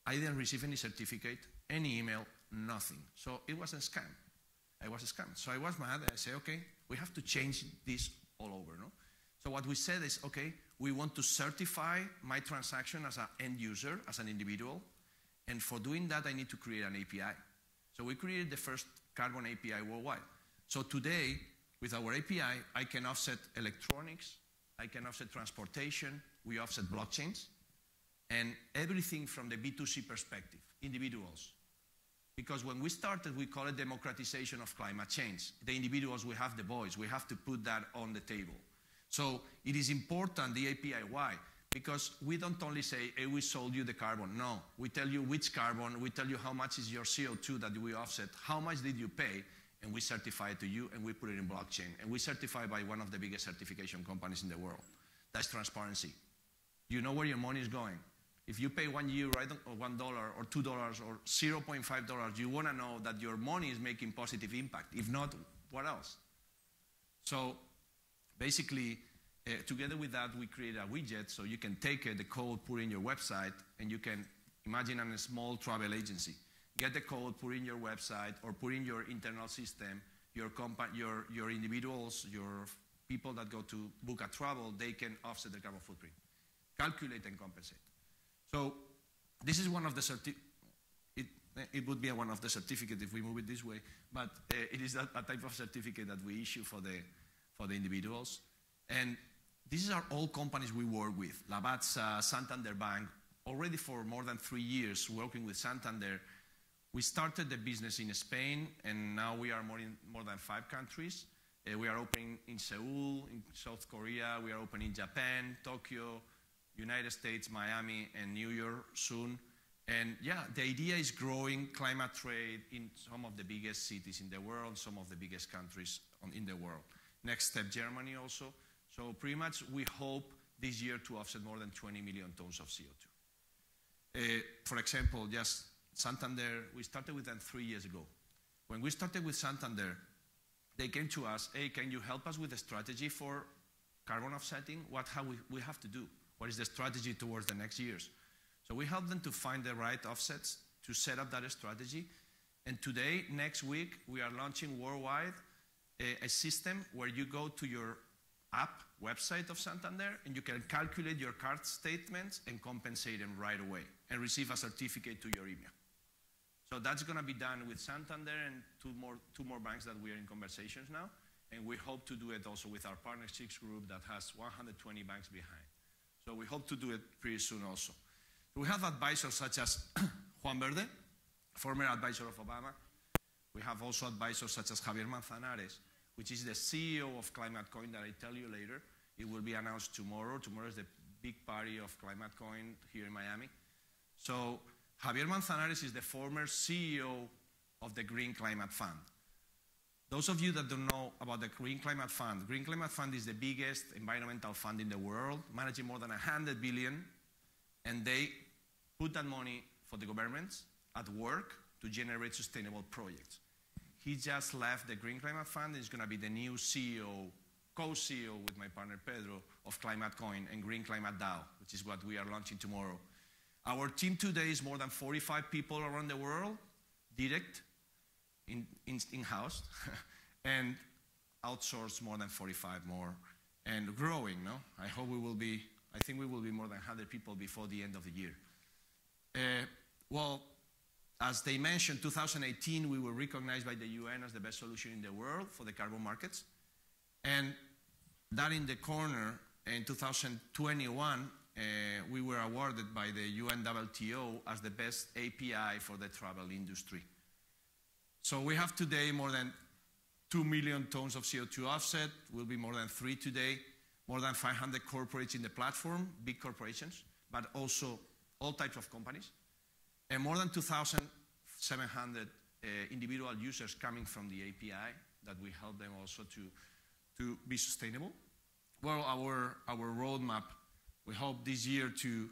Speaker 19: I didn't receive any certificate, any email, nothing. So it was a scam. I was scammed. So I was mad. I said, okay, we have to change this all over. No? So what we said is, okay, we want to certify my transaction as an end user, as an individual. And for doing that, I need to create an API. So we created the first carbon API worldwide. So today, with our API, I can offset electronics, I can offset transportation, we offset blockchains, and everything from the B2C perspective, individuals. Because when we started, we call it democratization of climate change. The individuals, we have the voice, we have to put that on the table. So it is important, the API, why? Because we don't only say, hey, we sold you the carbon. No, we tell you which carbon, we tell you how much is your CO2 that we offset, how much did you pay, and we certify it to you and we put it in blockchain. And we certify by one of the biggest certification companies in the world. That's transparency. You know where your money is going. If you pay one euro or one dollar or two dollars or zero point five dollars, you want to know that your money is making positive impact. If not, what else? So basically, uh, together with that, we create a widget so you can take uh, the code, put in your website, and you can imagine a small travel agency. Get the code, put in your website, or put in your internal system, your, your, your individuals, your people that go to book a travel, they can offset their carbon footprint, calculate and compensate. So this is one of the certi- it, it would be one of the certificates if we move it this way, but uh, it is a, a, type of certificate that we issue for the, for the individuals. And these are all companies we work with, Lavazza, Santander Bank, already for more than three years working with Santander we started the business in Spain, and now we are more, in, more than five countries. Uh, we are opening in Seoul, in South Korea. We are opening in Japan, Tokyo, United States, Miami, and New York soon. And yeah, the idea is growing climate trade in some of the biggest cities in the world, some of the biggest countries on, in the world. Next step, Germany also. So pretty much we hope this year to offset more than 20 million tons of CO2. Uh, for example, just Santander, we started with them three years ago. When we started with Santander, they came to us, hey, can you help us with the strategy for carbon offsetting? What have we, we have to do? What is the strategy towards the next years? So we helped them to find the right offsets to set up that strategy. And today, next week, we are launching worldwide a, a system where you go to your app website of Santander and you can calculate your card statements and compensate them right away and receive a certificate to your email. So that's going to be done with Santander and two more, two more banks that we are in conversations now. And we hope to do it also with our partnerships group that has 120 banks behind. So we hope to do it pretty soon also. We have advisors such as Juan Verde, former advisor of Obama. We have also advisors such as Javier Manzanares, which is the CEO of Climate Coin that I tell you later. It will be announced tomorrow. Tomorrow is the big party of Climate Coin here in Miami. So Javier Manzanares is the former CEO of the Green Climate Fund. Those of you that don't know about the Green Climate Fund, Green Climate Fund is the biggest environmental fund in the world, managing more than 100 billion, and they put that money for the governments at work to generate sustainable projects. He just left the Green Climate Fund. He's going to be the new CEO, co-CEO with my partner Pedro of Climate Coin and Green Climate DAO, which is what we are launching tomorrow. Our team today is more than 45 people around the world, direct, in, in, in-house, and outsourced more than 45 more, and growing, no? I hope we will be, I think we will be more than 100 people before the end of the year. Uh, well, as they mentioned, 2018, we were recognized by the UN as the best solution in the world for the carbon markets. And that in the corner, in 2021, uh, we were awarded by the UNWTO as the best API for the travel industry. So we have today more than 2 million tons of CO2 offset, will be more than three today, more than 500 corporates in the platform, big corporations, but also all types of companies, and more than 2,700 uh, individual users coming from the API that we help them also to, to be sustainable. Well, our, our roadmap, we hope this year to,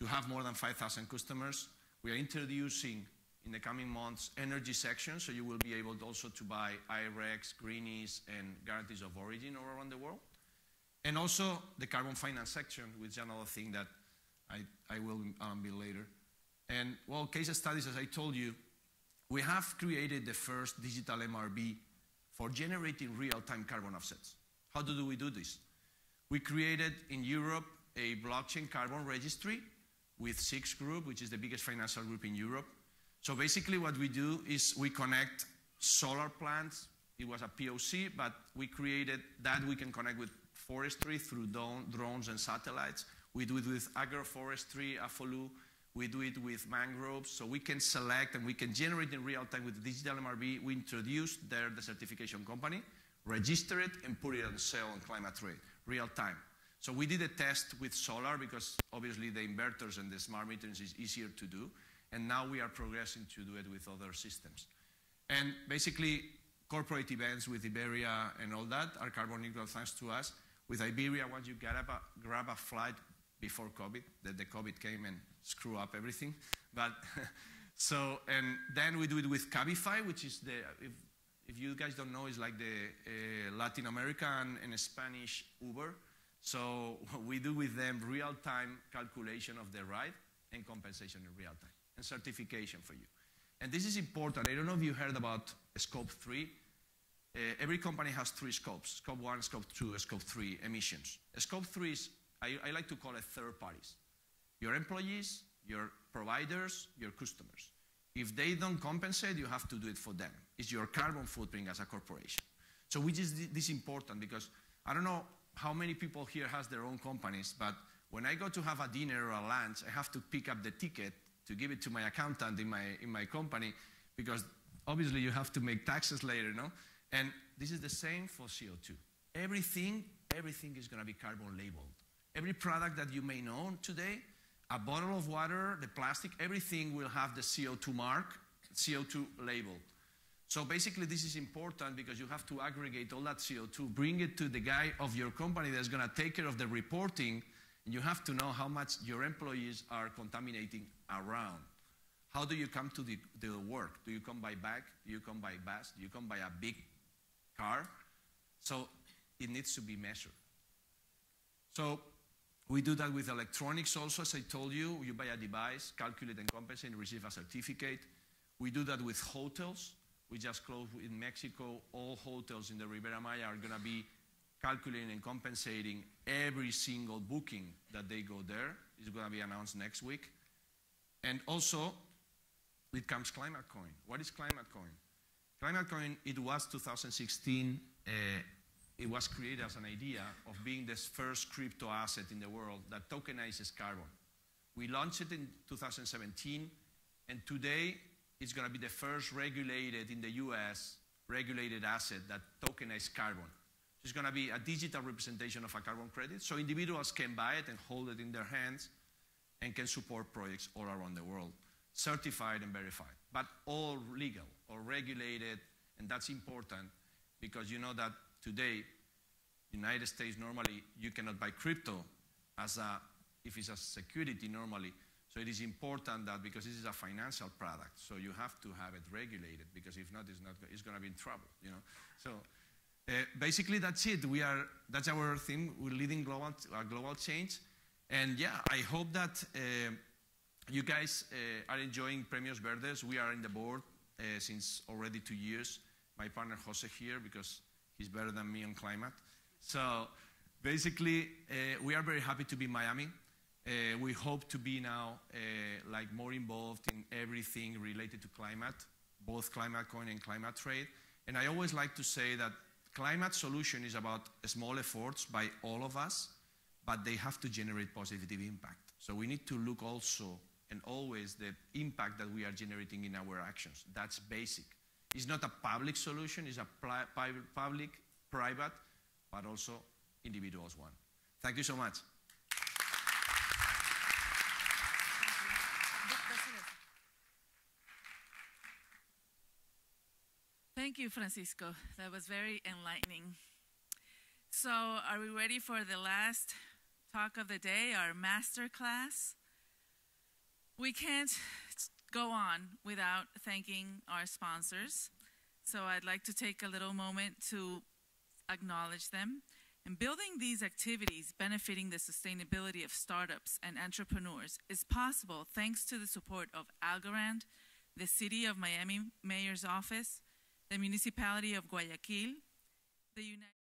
Speaker 19: to have more than 5,000 customers. We are introducing in the coming months energy section, so you will be able to also to buy I-RECs, greenies, and guarantees of origin all around the world. And also the carbon finance section, which is another thing that I, I will um, be later. And well, case studies, as I told you, we have created the first digital MRV for generating real-time carbon offsets. How do we do this? We created in Europe a blockchain carbon registry with Six Group, which is the biggest financial group in Europe. So basically what we do is we connect solar plants. It was a POC, but we created that we can connect with forestry through drones and satellites. We do it with agroforestry, AFOLU. We do it with mangroves. So we can select and we can generate in real time with digital MRV. We introduce there the certification company, register it, and put it on sale on climate trade, real time. So we did a test with solar because obviously the inverters and the smart meters is easier to do and now we are progressing to do it with other systems. And basically, corporate events with Iberia and all that are carbon neutral thanks to us. With Iberia, once you grab a, grab a flight before COVID, that the COVID came and screw up everything. But so, and then we do it with Cabify, which is the, if, if you guys don't know, is like the uh, Latin American and Spanish Uber. So we do with them real-time calculation of the ride and compensation in real time and certification for you. And this is important. I don't know if you heard about scope three. Uh, every company has three scopes, scope one, scope two, scope three emissions. Scope three is, I, I like to call it third parties. Your employees, your providers, your customers. If they don't compensate, you have to do it for them. It's your carbon footprint as a corporation. So which is this important because I don't know how many people here has their own companies, but when I go to have a dinner or a lunch, I have to pick up the ticket to give it to my accountant in my, in my company because obviously you have to make taxes later, no? And this is the same for CO2. Everything, everything is going to be carbon labeled. Every product that you may know today, a bottle of water, the plastic, everything will have the CO2 mark, CO2 label. So basically this is important because you have to aggregate all that CO2, bring it to the guy of your company that's going to take care of the reporting and you have to know how much your employees are contaminating around. How do you come to the, the work? Do you come by bike? Do you come by bus? Do you come by a big car? So it needs to be measured. So we do that with electronics also, as I told you. You buy a device, calculate and compensate, and receive a certificate. We do that with hotels. We just closed in Mexico. All hotels in the Riviera Maya are going to be calculating and compensating every single booking that they go there. It's going to be announced next week. And also, it comes Climate Coin. What is Climate Coin? Climate Coin, it was 2016. Uh, it was created as an idea of being the first crypto asset in the world that tokenizes carbon. We launched it in 2017, and today it's going to be the first regulated in the US regulated asset that tokenizes carbon. It's going to be a digital representation of a carbon credit, so individuals can buy it and hold it in their hands and can support projects all around the world, certified and verified, but all legal or regulated, and that's important. because you know that today, United States normally you cannot buy crypto as a if it's a security normally. So it is important that because this is a financial product, so you have to have it regulated because if not, it's not it's going to be in trouble. You know. So uh, basically that's it. We are that's our theme. We're leading global uh, global change, and yeah, I hope that. Uh, you guys uh, are enjoying Premios Verdes. We are in the board since already two years. My partner Jose here because he's better than me on climate. So basically, uh, we are very happy to be Miami. Uh, we hope to be now uh, like more involved in everything related to climate, both climate coin and climate trade. And I always like to say that climate solution is about small efforts by all of us, but they have to generate positive impact. So we need to look also and always the impact that we are generating in our actions. That's basic. It's not a public solution, it's a public, private, but also individuals one. Thank you so much.
Speaker 1: Thank you, Francisco. That was very enlightening. So, are we ready for the last talk of the day, our master class? We can't go on without thanking our sponsors. So I'd like to take a little moment to acknowledge them. And building these activities benefiting the sustainability of startups and entrepreneurs is possible thanks to the support of Algorand, the City of Miami Mayor's Office, the Municipality of Guayaquil, the United